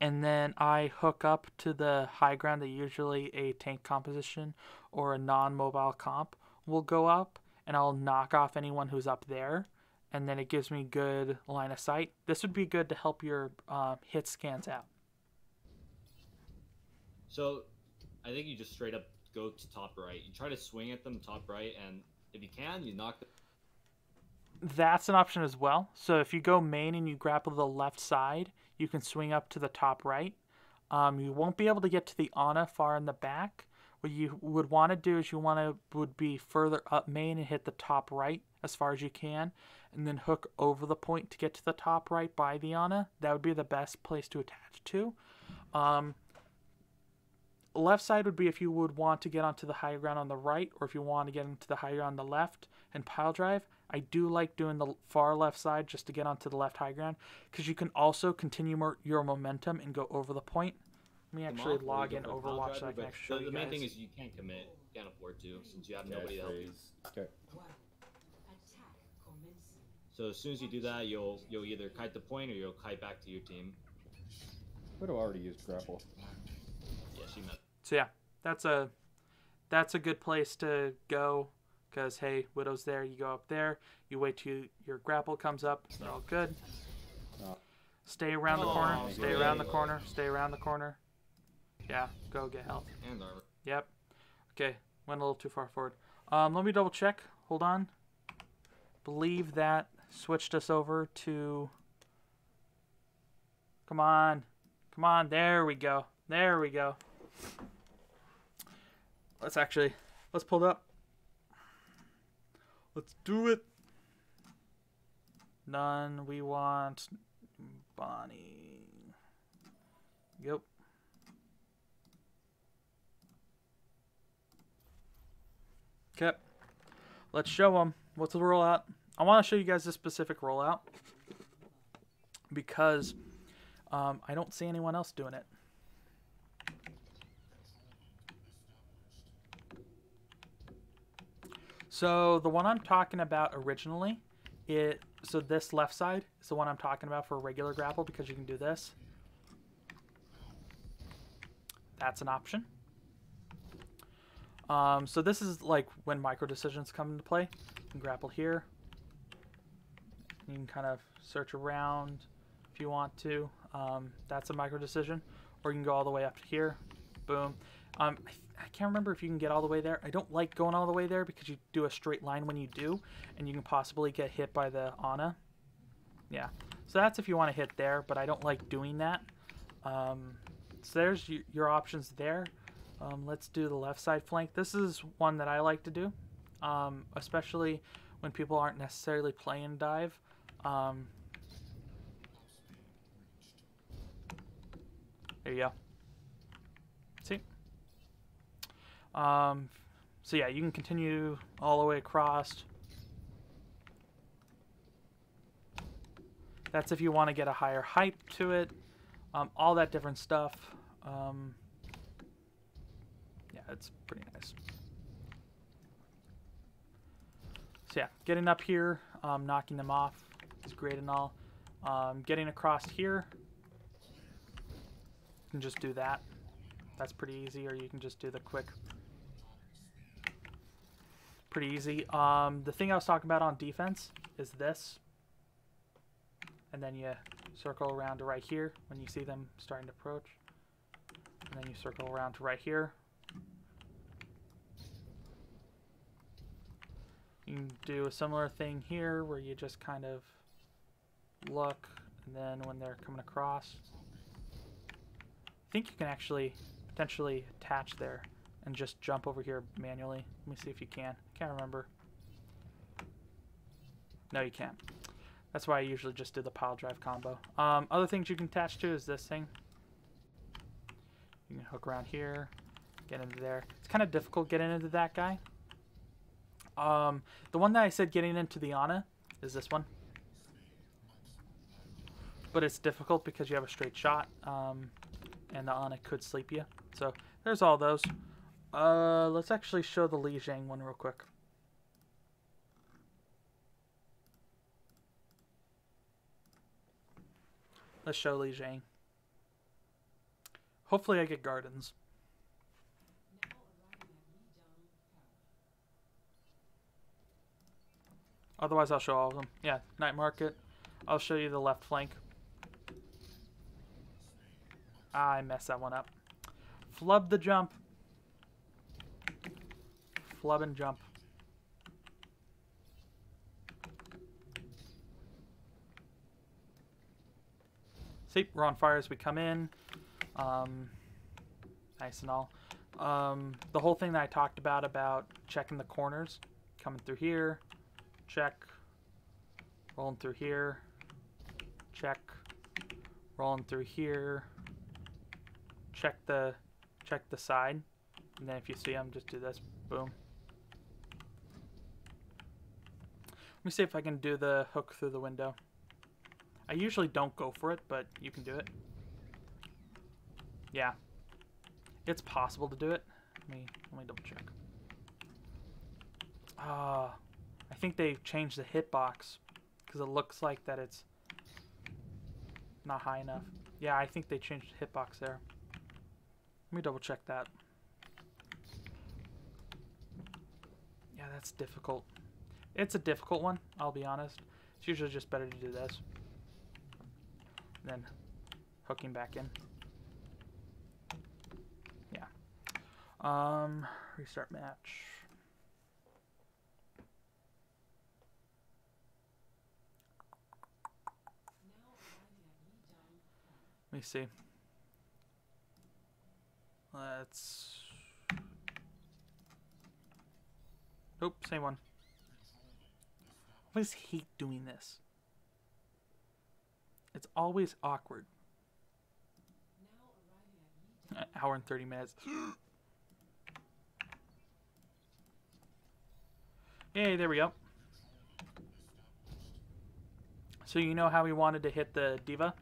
and then I hook up to the high ground that usually a tank composition or a non-mobile comp will go up, and I'll knock off anyone who's up there and then it gives me good line of sight. This would be good to help your uh, hit scans out. So, I think you just straight up go to top right. You try to swing at them top right, and if you can, you knock them. That's an option as well. So if you go main and you grapple the left side, you can swing up to the top right. Um, you won't be able to get to the Ana far in the back. What you would want to do is you want to would be further up main and hit the top right as far as you can, and then hook over the point to get to the top right by the Ana. That would be the best place to attach to. Um, left side would be if you would want to get onto the high ground on the right, or if you want to get into the high ground on the left and pile drive. I do like doing the far left side just to get onto the left high ground because you can also continue your momentum and go over the point. Let me actually off, or you log in for a pile Overwatch so I can actually show the, you the main thing is you can't commit, you can't afford to, since you have nobody to help you. Okay. So as soon as you do that, you'll you'll either kite the point or you'll kite back to your team. Would have already used grapple. Yeah, she met. So yeah, that's a that's a good place to go because hey, Widow's there. You go up there. You wait till your grapple comes up. They're all good. Oh. Stay around the corner. Stay you. around the corner. Stay around the corner. Yeah, go get health. And armor. Yep. Okay, went a little too far forward. Um, let me double check. Hold on. Believe that switched us over to. Come on, come on. There we go. There we go. Let's actually let's pull it up. Let's do it. None. We want Bonnie. Yep. Okay. Let's show them. What's the rollout? I want to show you guys this specific rollout because um, I don't see anyone else doing it. So the one I'm talking about originally, it so this left side is the one I'm talking about for a regular grapple because you can do this. That's an option. Um, so this is like when micro decisions come into play. You can grapple here. You can kind of search around if you want to. Um, that's a micro decision. Or you can go all the way up to here. Boom. Um, I, I can't remember if you can get all the way there. I don't like going all the way there because you do a straight line when you do, and you can possibly get hit by the Ana. Yeah. So that's if you want to hit there, but I don't like doing that. Um, so there's your, your options there. Um, let's do the left side flank. This is one that I like to do, um, especially when people aren't necessarily playing dive. Um, there you go. See? Um, so yeah, you can continue all the way across. That's if you want to get a higher height to it. Um, all that different stuff. It's pretty nice. So yeah, getting up here, um, knocking them off is great and all. Um, getting across here, you can just do that. That's pretty easy, or you can just do the quick. Pretty easy. Um, the thing I was talking about on defense is this. And then you circle around to right here when you see them starting to approach. And then you circle around to right here. You can do a similar thing here where you just kind of look and then when they're coming across I think you can actually potentially attach there and just jump over here manually. Let me see if you can. I can't remember. No, you can't. That's why I usually just do the pile drive combo. Um, other things you can attach to is this thing. You can hook around here, get into there. It's kind of difficult getting into that guy. Um, the one that I said getting into the Ana is this one. But it's difficult because you have a straight shot, um, and the Ana could sleep you. So there's all those. Uh, let's actually show the Lijiang one real quick. Let's show Lijiang. Hopefully I get gardens. Otherwise, I'll show all of them. Yeah, night market. I'll show you the left flank. I messed that one up. Flub the jump. Flub and jump. See, we're on fire as we come in. Um, nice and all. Um, the whole thing that I talked about about checking the corners, coming through here, check, rolling through here, check, rolling through here, check the check the side, and then if you see them, just do this, boom. Let me see if I can do the hook through the window. I usually don't go for it, but you can do it. Yeah. It's possible to do it. Let me let me double check. Ah, uh, I think they changed the hitbox because it looks like that it's not high enough. Yeah, I think they changed the hitbox there. Let me double check that. Yeah, that's difficult. It's a difficult one, I'll be honest. It's usually just better to do this. Then hooking back in. Yeah. Um, restart match. Me see. Let's. Nope, same one. I always hate doing this. It's always awkward. An hour and 30 minutes. Yay, there we go. So you know how we wanted to hit the D.Va?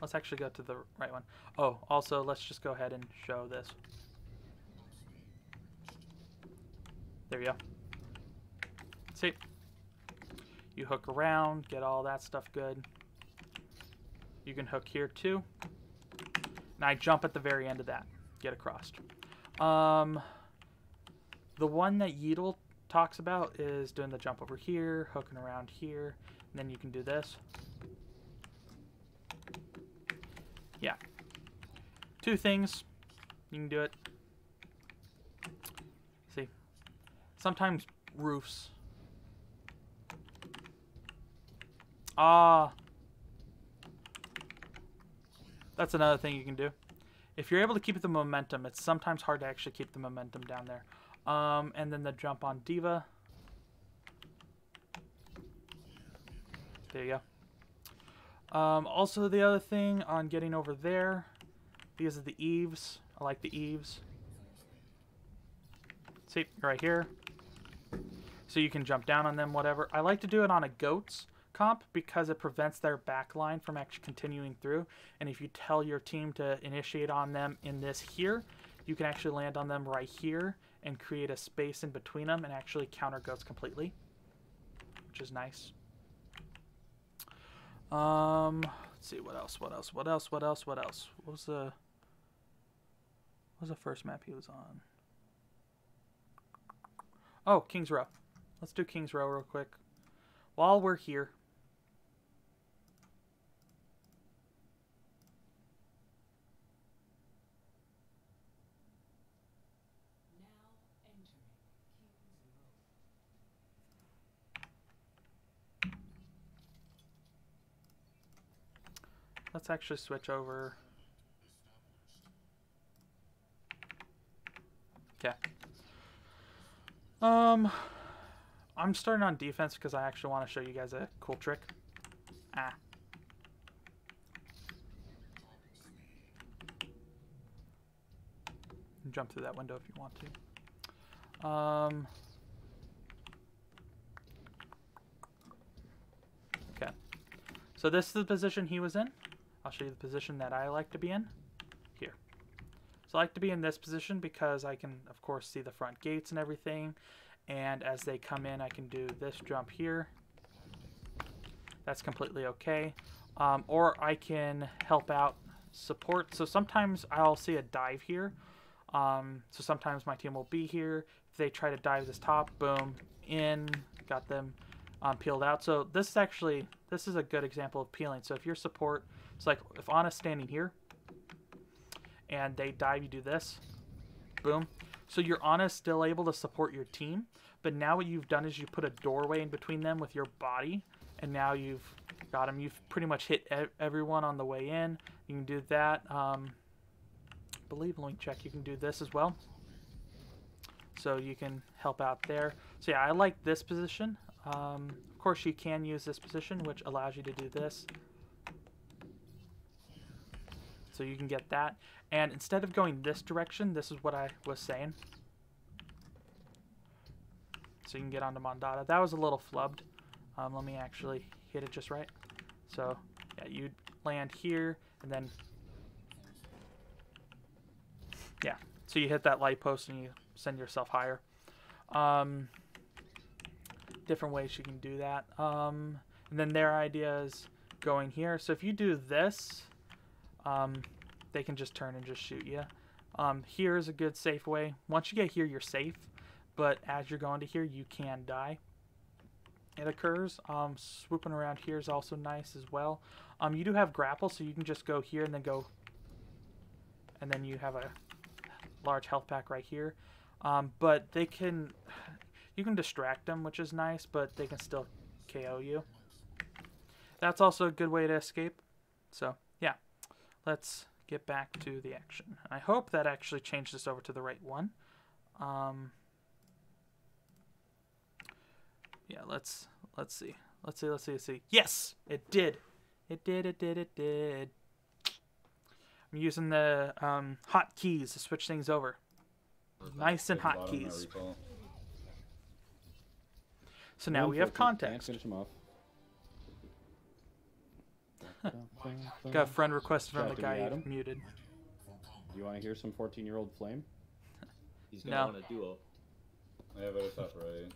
Let's actually go to the right one. Oh, also, let's just go ahead and show this. There we go. See? You hook around, get all that stuff good. You can hook here too. And I jump at the very end of that. Get across. Um, the one that Yeatle talks about is doing the jump over here, hooking around here, and then you can do this. Yeah. Two things. You can do it. See. Sometimes roofs. Ah. That's another thing you can do. If you're able to keep the momentum, it's sometimes hard to actually keep the momentum down there. Um, and then the jump on D.Va. There you go. Um, also, the other thing on getting over there, these are the eaves. I like the eaves. See, right here. So you can jump down on them, whatever. I like to do it on a goats comp because it prevents their back line from actually continuing through. And if you tell your team to initiate on them in this here, you can actually land on them right here and create a space in between them and actually counter goats completely, which is nice. Um, let's see what else, what else, what else, what else, what else. What was the what was the first map he was on? Oh, King's Row. Let's do King's Row real quick. While we're here, Let's actually switch over. Okay. Um, I'm starting on defense because I actually want to show you guys a cool trick. Ah. Jump through that window if you want to. Um, okay. So this is the position he was in. I'll show you the position that I like to be in. Here. So I like to be in this position because I can, of course, see the front gates and everything. And as they come in, I can do this jump here. That's completely okay. Um, or I can help out support. So sometimes I'll see a dive here. Um, so sometimes my team will be here. If they try to dive this top, boom, in, got them um, peeled out. So this is actually, this is a good example of peeling. So if your support, it's like if Ana's standing here and they dive, you do this, boom. So your Ana's still able to support your team, but now what you've done is you put a doorway in between them with your body, and now you've got them. You've pretty much hit everyone on the way in. You can do that. Um, believe, let me check, you can do this as well. So you can help out there. So yeah, I like this position. Um, of course, you can use this position, which allows you to do this. So you can get that. And instead of going this direction, this is what I was saying. So you can get onto Mondatta. That was a little flubbed. Um, let me actually hit it just right. So yeah, you land here and then yeah. So you hit that light post and you send yourself higher. Um, different ways you can do that. Um, and then their idea is going here. So if you do this, um, they can just turn and just shoot you. Um, here is a good safe way. Once you get here, you're safe. But as you're going to here, you can die. It occurs. Um, swooping around here is also nice as well. Um, you do have grapple, so you can just go here and then go. And then you have a large health pack right here. Um, but they can, you can distract them, which is nice, but they can still KO you. That's also a good way to escape. So. Let's get back to the action. I hope that actually changed this over to the right one. Um, yeah, let's let's see. Let's see, let's see, let's see. Yes, it did. It did, it did, it did. I'm using the um, hot keys to switch things over. Nice and hot keys. So now we have context. Finish him off. Got a friend request from Shout the guy you, you Adam. muted. You want to hear some 14 year old flame? He's gonna No. want a duo. Yeah, but it's up right.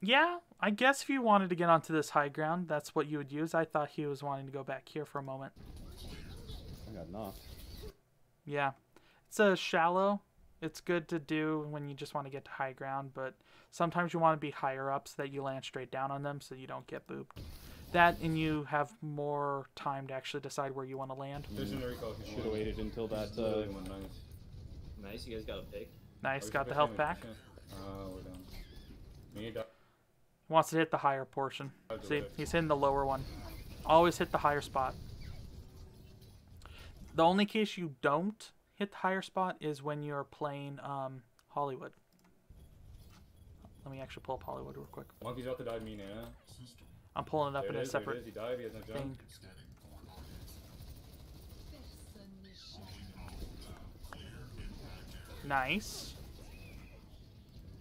Yeah, I guess if you wanted to get onto this high ground, that's what you would use. I thought he was wanting to go back here for a moment. I got knocked. Yeah. It's a shallow. It's good to do when you just want to get to high ground, but sometimes you want to be higher up so that you land straight down on them so you don't get booped. That and you have more time to actually decide where you want to land. Vision to recall. Should have waited until that. Uh, nice. Nice, you guys got a pick. Nice, Are got the health We back. Uh, we're done. We to. Wants to hit the higher portion. See, he's hitting the lower one. Always hit the higher spot. The only case you don't hit the higher spot is when you're playing um, Hollywood. Let me actually pull up Hollywood real quick. Monkey's about to die, me now. Eh? I'm pulling it up There in it a is, there it separate He died, he has no jump. thing. Nice.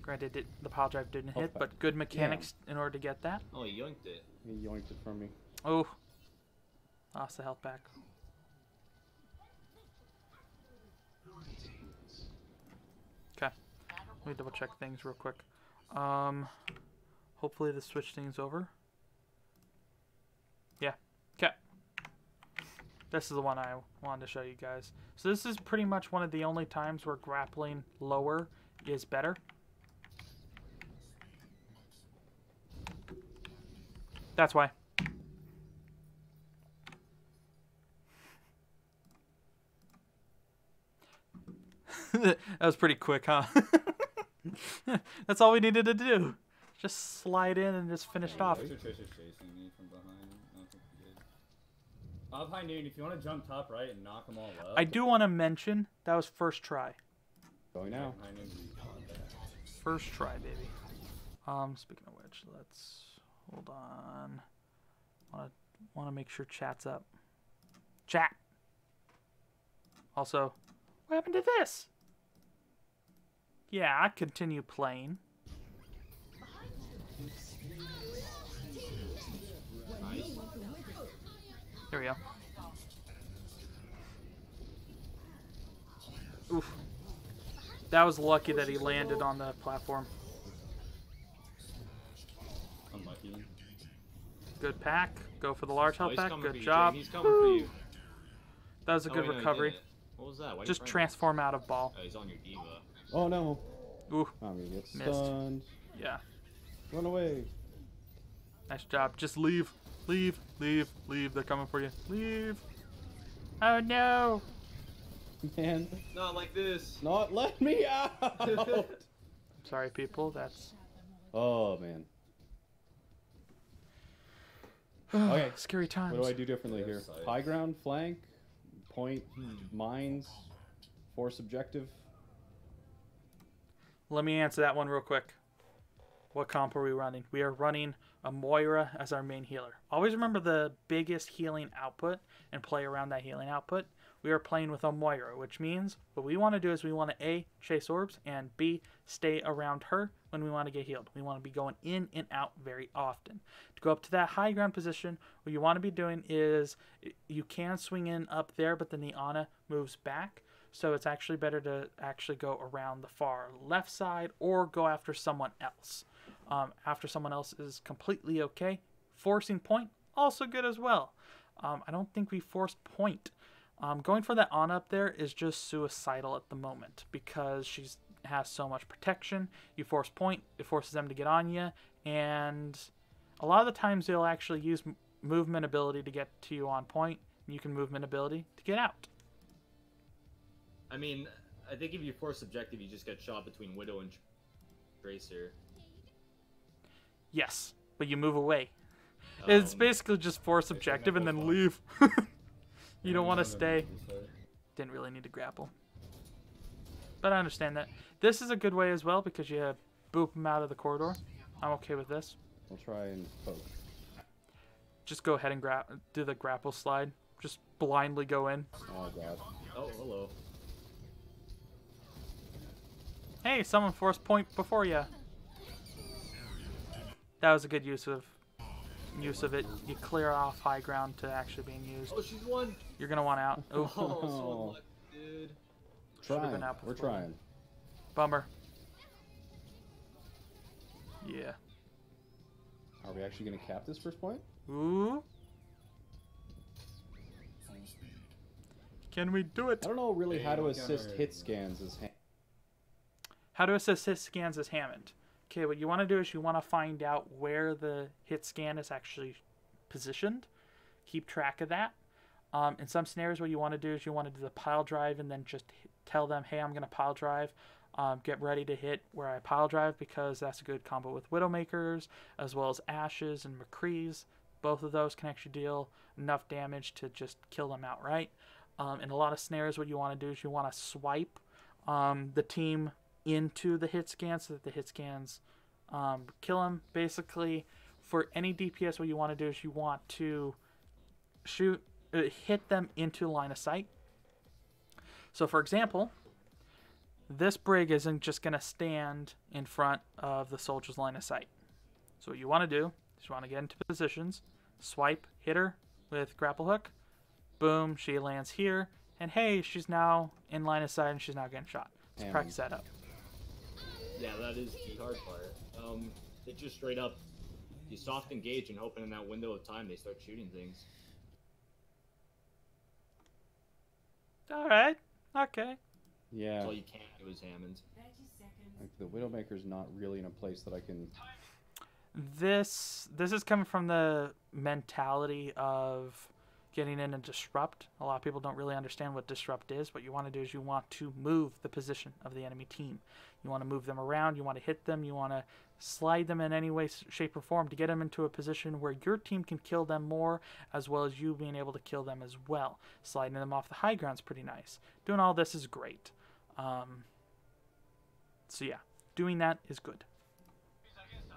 Granted, it, the pile drive didn't hit, fuck. but good mechanics in order to get that. Oh, he yoinked it. he yoinked it from me. Oh, lost the health back. Okay, let me double check things real quick. Um, hopefully the switch thing's over. Yeah. Okay. This is the one I wanted to show you guys. So this is pretty much one of the only times where grappling lower is better. That's why. that was pretty quick, huh? That's all we needed to do. Just slide in and just finish it off. Laser Tracer's chasing me from behind. I don't think he did. Up high noon, if you want to jump top right and knock them all up. I do want to mention that was first try. Going now. High noon, First try, baby. Um, speaking of which, let's hold on. Want to want to make sure chat's up. Chat. Also, what happened to this? Yeah, I continue playing. There we go. Oof. That was lucky that he landed on the platform. Unlucky. Good pack. Go for the large Oh, health he's pack. Good job. He's coming for you. That was a Oh, good wait, no, recovery. What was that? Why Just transform out of ball. Oh, he's on your D.Va. Oh no. Ooh, ah, I'm gonna get Missed. stunned. yeah. Run away. Nice job. Just leave. Leave. Leave. Leave. They're coming for you. Leave. Oh no. Man, Not like this. not let me out. I'm Sorry, people. That's oh man. Okay. Scary times. What do I do differently They here? have. High ground, flank, point, hmm. mines, force objective. Let me answer that one real quick. What comp are we running? We are running a Moira as our main healer. Always remember the biggest healing output and play around that healing output. We are playing with a Moira, which means what we want to do is we want to A, chase orbs, and B, stay around her when we want to get healed. We want to be going in and out very often. To go up to that high ground position, what you want to be doing is you can swing in up there, but then the Ana moves back. So it's actually better to actually go around the far left side or go after someone else. Um, after someone else is completely okay. Forcing point, also good as well. Um, I don't think we forced point. Um, going for that on up there is just suicidal at the moment because she's has so much protection. You force point, it forces them to get on you, and a lot of the times they'll actually use movement ability to get to you on point. You can movement ability to get out. I mean, I think if you force objective, you just get shot between Widow and Tracer. Yes, but you move away. it's Um, basically just force objective and then leave. you don't want to stay. Didn't really need to grapple. But I understand that. This is a good way as well because you boop them out of the corridor. I'm okay with this. We'll try and poke. Just go ahead and grab do the grapple slide. Just blindly go in. Oh god. Oh, hello. Hey, someone forced point before you. That was a good use of use of it. You clear off high ground to actually being used. Oh, she's one. You're gonna want out. Oh, Oh, so lucky, dude. Trying. out We're trying. bummer. Yeah. Are we actually going to cap this first point? Ooh. Can we do it? I don't know really how to assist hit scans as ha- How to assist hit scans as Hammond. Okay, what you want to do is you want to find out where the hit scan is actually positioned. Keep track of that. Um, in some scenarios, what you want to do is you want to do the pile drive and then just tell them, hey, I'm going to pile drive. Um, get ready to hit where I pile drive because that's a good combo with Widowmakers as well as Ashes and McCree's. Both of those can actually deal enough damage to just kill them outright. Um, in a lot of scenarios, what you want to do is you want to swipe um, the team into the hit scan so that the hit scans um, kill them. Basically, for any DPS, what you want to do is you want to shoot, uh, hit them into line of sight. So, for example, this brig isn't just going to stand in front of the soldier's line of sight. So, what you want to do is you want to get into positions, swipe, hit her with grapple hook. Boom, she lands here, and hey, she's now in line of sight and she's now getting shot. Let's practice that up. Yeah, that is the hard part. Um, it just straight up, you soft engage and hoping in that window of time they start shooting things. All right. Okay. Yeah. That's all you can do is Hammond. Like the Widowmaker's not really in a place that I can. This this is coming from the mentality of getting in and disrupt. A lot of people don't really understand what disrupt is. What you want to do is you want to move the position of the enemy team. You want to move them around. You want to hit them. You want to slide them in any way, shape, or form to get them into a position where your team can kill them more, as well as you being able to kill them as well. Sliding them off the high ground is pretty nice. Doing all this is great. Um, so yeah, doing that is good.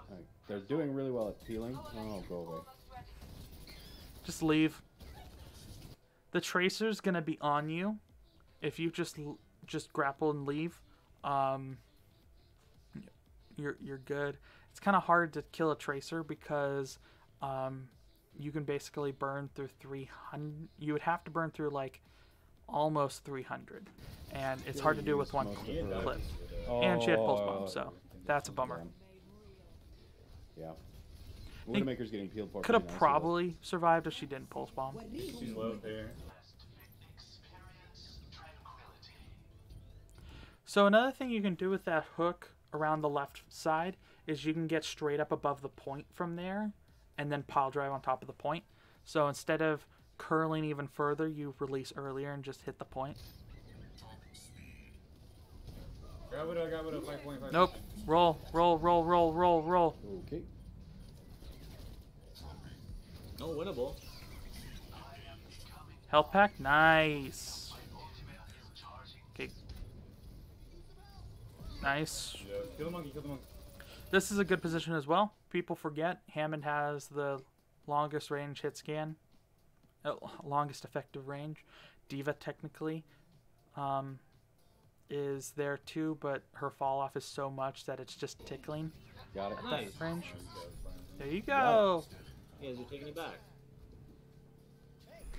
Like, they're doing really well at peeling. Oh, go away. Just leave. The tracer's gonna be on you if you just just grapple and leave. Um, you're you're good. It's kind of hard to kill a tracer because um, you can basically burn through 300. You would have to burn through like almost 300, and it's hard to do with one clip. And she had pulse bomb, so that's a bummer. Yeah. Think- Widowmaker's getting peeled for. Could have probably survived if she didn't pulse bomb. She's low up here. So another thing you can do with that hook around the left side is you can get straight up above the point from there and then pile drive on top of the point. So instead of curling even further, you release earlier and just hit the point. Grab Widow, grab Widow, 5.5. Nope. Roll, roll, roll, roll, roll, roll. Okay. No winnable. Health pack, nice. Okay. Nice. Yeah, kill the monkey, kill the monkey. This is a good position as well. People forget Hammond has the longest range hit scan, uh, longest effective range. D.Va technically um, is there too, but her fall off is so much that it's just tickling Got it. Nice. range. There you go. Yeah, is it taking you back?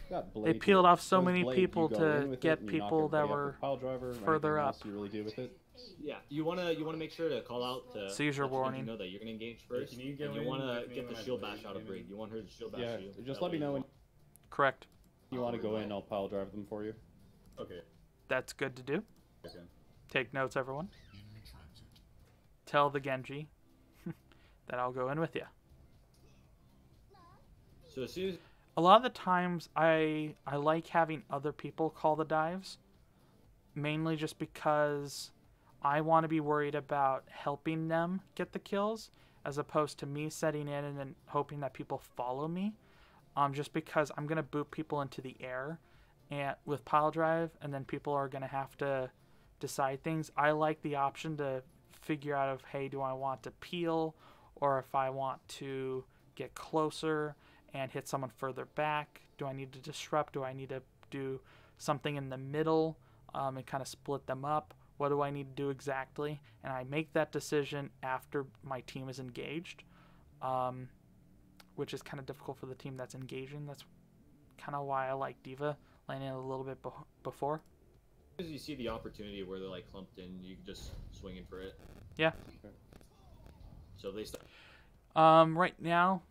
Got They peeled off so many Blade, people to get it and you knock people that were driver, further up. you really do with it. Yeah, you wanna you wanna make sure to call out to Seizure let the Genji warning. know that you're gonna engage first, can you go and you wanna get the shield bash out of gaming? Braid. You want her to shield bash Yeah, you. just let me know when Correct. you want to go in. I'll pile drive them for you. Okay. That's good to do. Okay. Take notes, everyone. Tell the Genji that I'll go in with you. So as soon as A lot of the times, I I like having other people call the dives, mainly just because I want to be worried about helping them get the kills, as opposed to me setting in and then hoping that people follow me. Um, just because I'm gonna boot people into the air, and with pile drive, and then people are gonna have to decide things. I like the option to figure out of hey, do I want to peel, or if I want to get closer and hit someone further back. Do I need to disrupt? Do I need to do something in the middle um, and kind of split them up? What do I need to do exactly? And I make that decision after my team is engaged, um, which is kind of difficult for the team that's engaging. That's kind of why I like D.Va landing a little bit beh before. as you see the opportunity where they're like clumped in, you can just swing in for it. Yeah. So they start. Um, right now,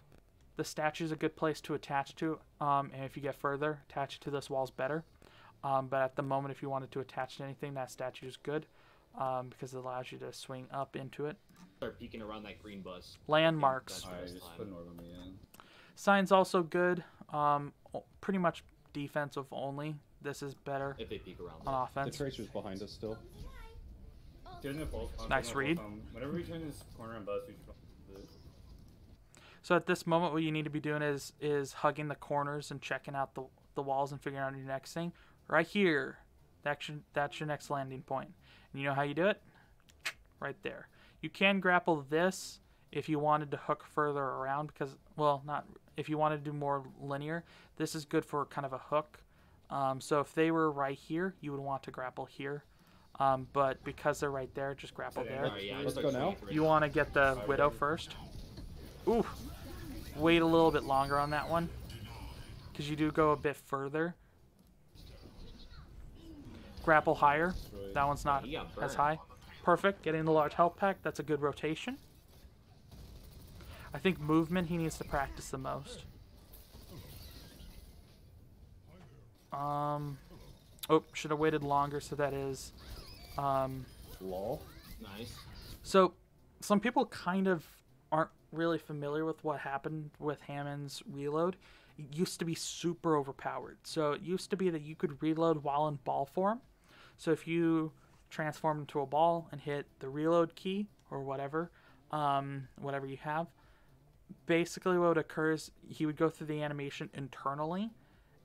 the statue is a good place to attach to. Um, and if you get further, attach it to this wall's better. Um, but at the moment, if you wanted to attach to anything, that statue is good um, because it allows you to swing up into it. Start peeking around that green bus. Landmarks. That's the Alright, best just time. put an orb on me, yeah. Sign's also good. Um, pretty much defensive only. This is better If they peek around. on The offense. tracer's behind us still. Get in the false pump, Nice get in the read. Whenever we turn this corner and bus, we just do it. So at this moment, what you need to be doing is is hugging the corners and checking out the the walls and figuring out your next thing. Right here, that's your, that's your next landing point. And you know how you do it? Right there. You can grapple this if you wanted to hook further around because, well, not if you wanted to do more linear. This is good for kind of a hook. Um, so if they were right here, you would want to grapple here. Um, but because they're right there, just grapple Set there. up. Alright, yeah, Let's go now. swinging for it. You want to get the widow first. Ooh, wait a little bit longer on that one, because you do go a bit further. Grapple higher. That one's not as high. Perfect. Getting the large health pack. That's a good rotation. I think movement he needs to practice the most. Um, oh, should have waited longer. So that is, um, Lol. Nice. so, some people kind of aren't really familiar with what happened with Hammond's reload. It used to be super overpowered. So, it used to be that you could reload while in ball form. So, if you transform into a ball and hit the reload key or whatever, um, whatever you have, basically what occurs, he would go through the animation internally.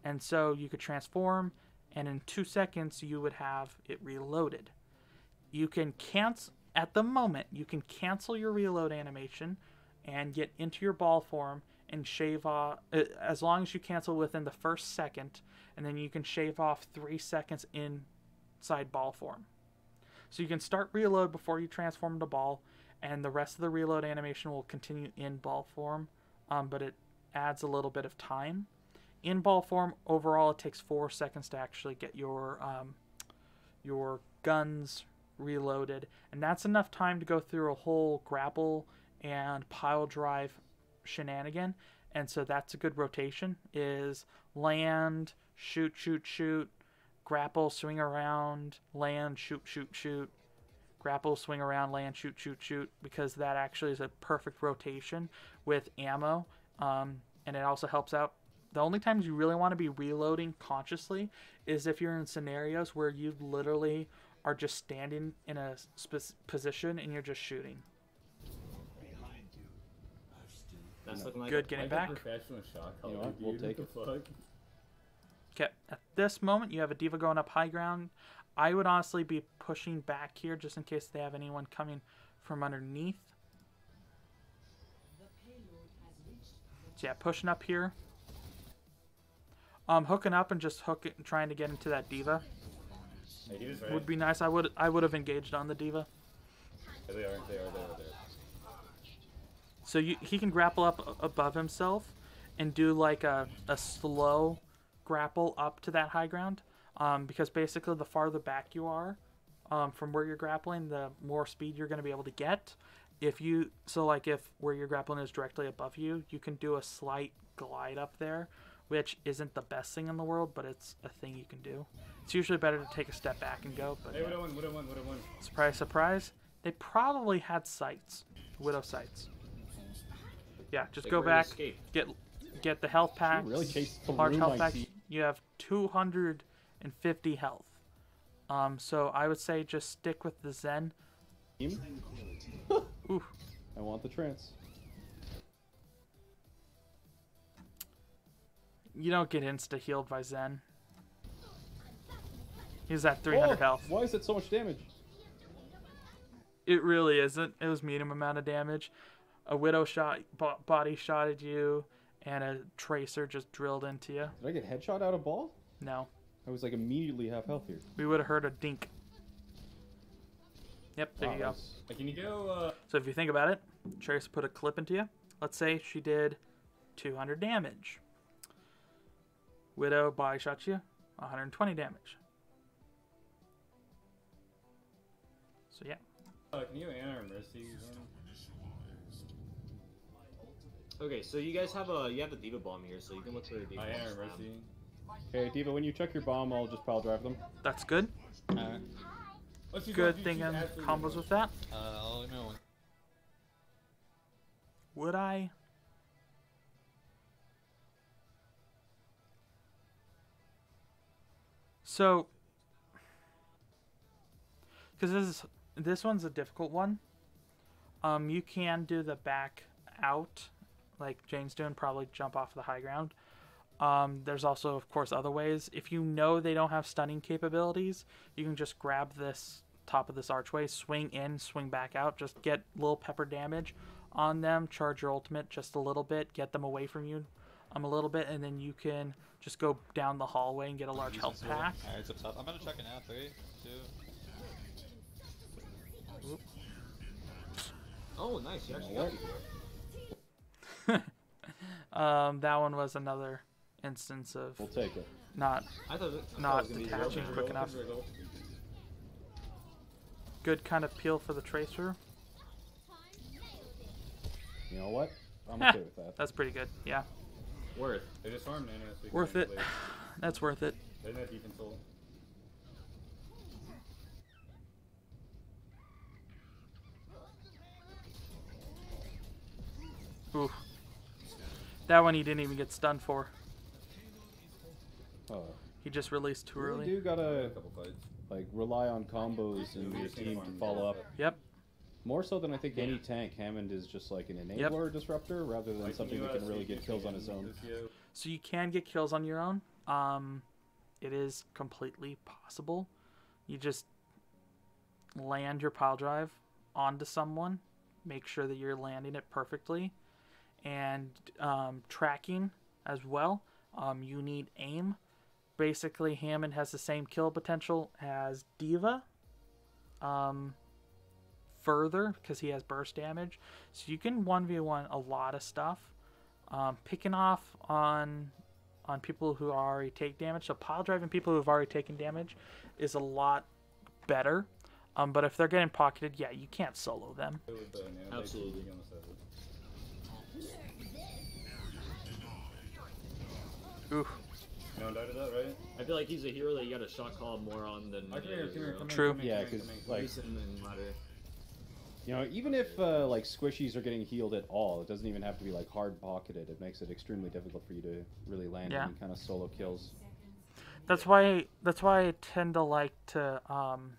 And so, you could transform, and in two seconds, you would have it reloaded you can cancel at the moment you can cancel your reload animation and get into your ball form and shave off uh, as long as you cancel within the first second and then you can shave off three seconds inside ball form. So you can start reload before you transform to ball and the rest of the reload animation will continue in ball form um, but it adds a little bit of time. In ball form overall it takes four seconds to actually get your um, your guns reloaded, and that's enough time to go through a whole grapple and pile drive shenanigan. And so that's a good rotation is land, shoot, shoot, shoot, grapple, swing around, land, shoot, shoot, shoot, grapple, swing around, land, shoot, shoot, shoot, because that actually is a perfect rotation with ammo. Um, and it also helps out. The only times you really want to be reloading consciously is if you're in scenarios where you literally are just standing in a position and you're just shooting. That That's looking like Good a- getting Like back. professional shot You know what, we'll take what the fuck? Okay, at this moment, you have a D.Va going up high ground. I would honestly be pushing back here just in case they have anyone coming from underneath. So yeah, pushing up here. Um, hooking up and just hooking, trying to get into that D.Va Hey, he was right. would be nice. I would, I would have engaged on the D.Va. There they are, they are, they are, they are. So you, he can grapple up above himself and do like a, a slow grapple up to that high ground. Um, because basically, the farther back you are um, from where you're grappling, the more speed you're going to be able to get. If you so like if where you're grappling is directly above you, you can do a slight glide up there, which isn't the best thing in the world, but it's a thing you can do. It's usually better to take a step back and go. But Hey, Widow won, Widow won, Widow won. surprise, surprise, they probably had sights, widow sights. Yeah, just They go back, escaped. get get the health pack. really chased large health my pack. You have 250 health. Um, so I would say just stick with the Zen. Team? Ooh, I want the trance. you don't get insta healed by Zen. He's at 300 Oh, health. Why is it so much damage? It really isn't. It was medium amount of damage. A widow shot, bo- body shot at you, and a tracer just drilled into you. Did I get headshot out of ball? No, I was like immediately half health here. we would have heard a dink. Yep, there Wow, you go. that's- can you go, uh... So if you think about it, Trace put a clip into you. Let's say she did 200 damage. Widow body shot you, 120 damage. So yeah, Uh, can you Ana or Mercy? Okay, so you guys have a you have a D.Va bomb here, so you can look for the D.Va Uh, Ana or Okay, D.Va, when you check your bomb, I'll just pile drive them. that's good. Good thing she's in combos with that. Uh, I'll let me know. Would I? So, because this is this one's a difficult one. Um, you can do the back out, like Jayne's doing, probably jump off the high ground. Um, there's also, of course, other ways. If you know they don't have stunning capabilities, you can just grab this top of this archway, swing in, swing back out, just get little pepper damage on them, charge your ultimate just a little bit, get them away from you um, a little bit, and then you can just go down the hallway and get a large health pack. Alright, it's up top. I'm gonna check it now. Three, two. Oh, nice. You actually got it. Um, that one was another instance of We'll take it. not I thought it, I Not it was gonna be detaching quick enough. Good kind of peel for the tracer. You know what? I'm okay with that. That's pretty good. Yeah, Worth. They just farmed Ana so we can worth it. That's worth it. They're in that defense hole. Oof. That one he didn't even get stunned for. Oh, He just released too you really early. do gotta A couple fights. like rely on combos and your team to follow up. Yep. More so than I think any tank, Hammond is just like an enabler Yep. or disruptor rather than Like, something that can really get kills on between his own. So you can get kills on your own. Um, it is completely possible. You just land your pile drive onto someone, make sure that you're landing it perfectly, and um, tracking as well. Um, you need aim. Basically, Hammond has the same kill potential as D.Va. Um, further because he has burst damage, so you can one v one a lot of stuff um, picking off on on people who already take damage. So pile driving people who have already taken damage is a lot better. Um, but if they're getting pocketed, yeah, you can't solo them. With, Nano Blade Absolutely. Ooh, No one died of that, right? I feel like he's a hero that you got a shot call more on than come here, come here, come True. come here, Yeah, come here, 'cause, come here. like- Reason and ladder. You know, even if uh, like squishies are getting healed at all, it doesn't even have to be like hard pocketed. It makes it extremely difficult for you to really land Yeah. any kind of solo kills. that's why that's why I tend to like to um,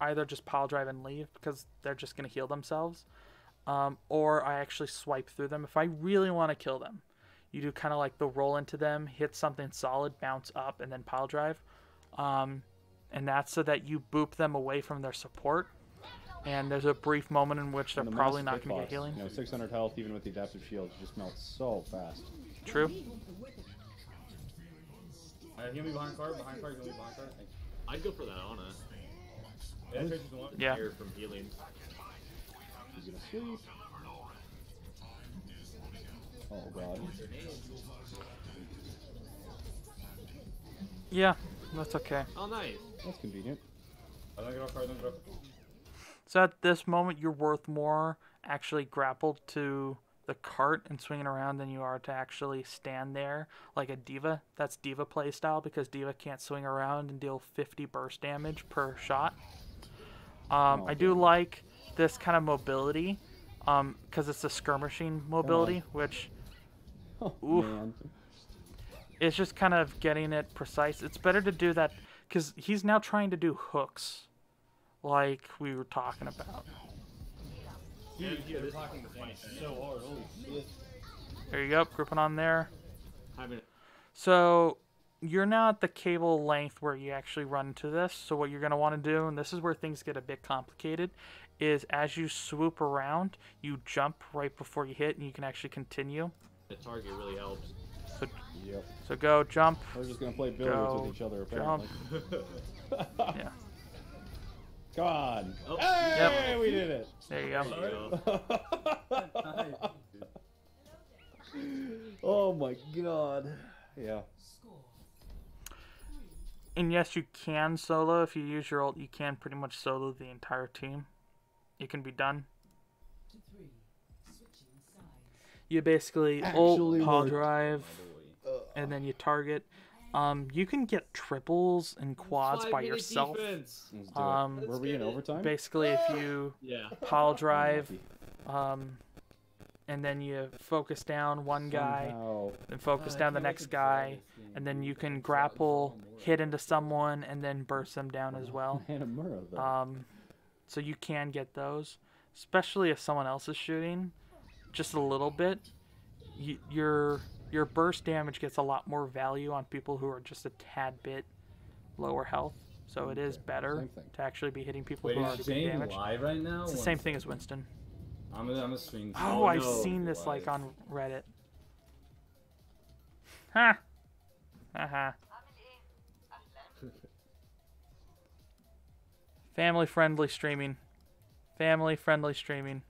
either just pile drive and leave because they're just gonna heal themselves. um, or I actually swipe through them. If I really want to kill them, you do kind of like the roll into them, hit something solid, bounce up, and then pile drive. Um, and that's so that you boop them away from their support. And there's a brief moment in which they're the probably not going to get healing. You know, 600 health, even with the adaptive shield, just melts so fast. True. Uh, heal me behind card, behind card, heal me behind card. Thanks. I'd go for that Ana. Yeah, Tracer's the one. Yeah. Here from healing. He's gonna sleep. Oh god. Yeah, that's okay. Oh, nice. That's convenient. I don't get off card, don't get off. So at this moment, you're worth more actually grappled to the cart and swinging around than you are to actually stand there like a D.Va. That's D.Va playstyle because D.Va can't swing around and deal 50 burst damage per shot. Um, I do like this kind of mobility because it's a skirmishing mobility, which Oh man. it's just kind of getting it precise. It's better to do that because he's now trying to do hooks, like we were talking about. Dude, yeah, they're talking the so hard. Holy shit. There you go, gripping on there. So you're now at the cable length where you actually run into this. So what you're going to want to do, and this is where things get a bit complicated, is as you swoop around, you jump right before you hit, and you can actually continue. The target really helps. So, Yep. so go jump. We're just gonna play billiards Go, with each other jump. apparently. Yeah, Come on. Oh. Hey, Yep. we did it. there you go. oh my god. Yeah. And yes, you can solo if you use your ult. You can pretty much solo the entire team. It can be done. You basically Actually ult, pile worked. drive, and then you target. Um, you can get triples and quads by yourself. Defense. Let's do Um. Were we in overtime? Basically, if you Yeah. pile drive, um, and then you focus down one guy, Somehow. then focus I down the next guy, and then you can grapple, hit into someone, and then burst them down as well. Um, so you can get those, especially if someone else is shooting, just a little bit. You, your your burst damage gets a lot more value on people who are just a tad bit lower health. So it is better to actually be hitting people Wait, who are already being Jayne damaged. live right now? It's the same thing as Winston. I'm gonna, I'm gonna stream. Oh, Oh, I've no. seen this like on Reddit. Ha. Haha. Uh-huh. Family friendly streaming. Family friendly streaming.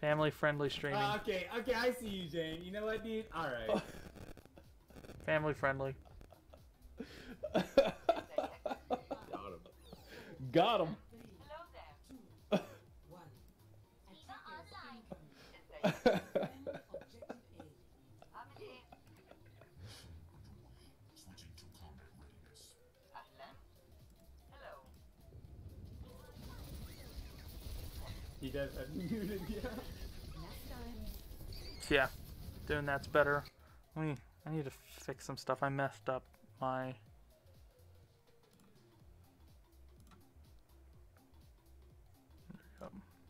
Family friendly streaming. Ah, okay, okay, I see you, Jayne. You know what, dude? All right. Family friendly. Got him. Got him. He does have muted, yeah. Yeah, doing that's better. Let me. I need to fix some stuff. I messed up my.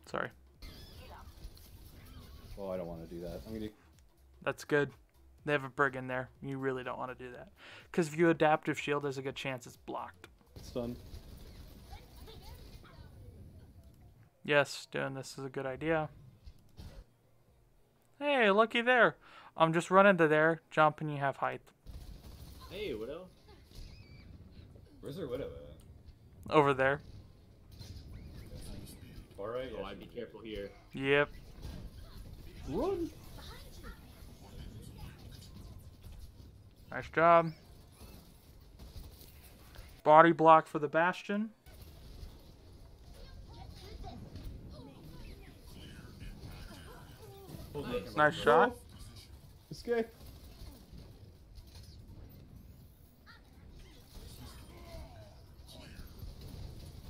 Sorry. Oh, I don't want to do that. I'm gonna. That's good. They have a brig in there. You really don't want to do that. Because if you adaptive shield, there's a good chance it's blocked. Stun. Yes, doing this is a good idea. Hey, looky there. I'm just running to there, jump, and you have height. Hey, Widow. Where's her widow at? Over there. Alright, Oh, I'd be careful here. Yep. Run. Nice job. Body block for the Bastion. Nice shot. Escape.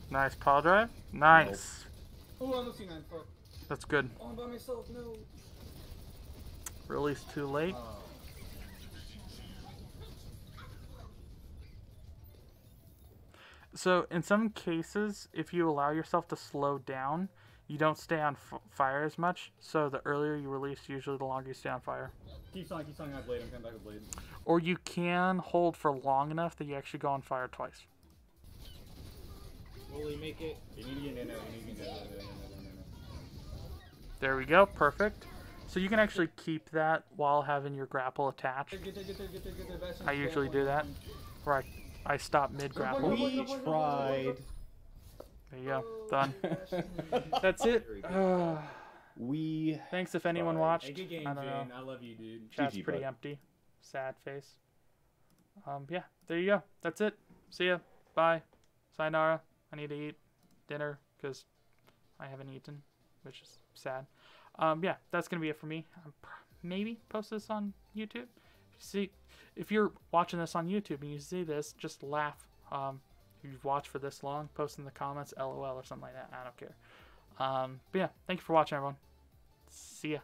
Nice power drive. Nice. Oh, I'm looking on fuck. That's good. Oh, I'm by myself, no. Release too late. Oh. So in some cases, if you allow yourself to slow down, you don't stay on f- fire as much. So the earlier you release, usually the longer you stay on fire. Keep sawing, keep sawing that blade. I'm coming back with blade. Or you can hold for long enough that you actually go on fire twice. Will he make it? You need to get in there. We go. Perfect. So you can actually keep that while having your grapple attached. Get there, get there, get there, get there, Bastion. I usually do that. Where I, I stop mid grapple. We tried. There you go. Done. That's it. Uh, We. thanks if anyone watched. Hey, good game, I don't know. I love you, dude. Chat's GG, pretty bud. empty. Sad face. Um, yeah, there you go. That's it. See ya. Bye. Sayonara. I need to eat dinner because I haven't eaten, which is sad. Um, yeah, that's gonna be it for me. I'm pr- maybe post this on YouTube. See, if you're watching this on YouTube and you see this, just laugh. Um, you've watched for this long, post in the comments, LOL or something like that. I don't care. Um, but yeah, thank you for watching, everyone. See ya.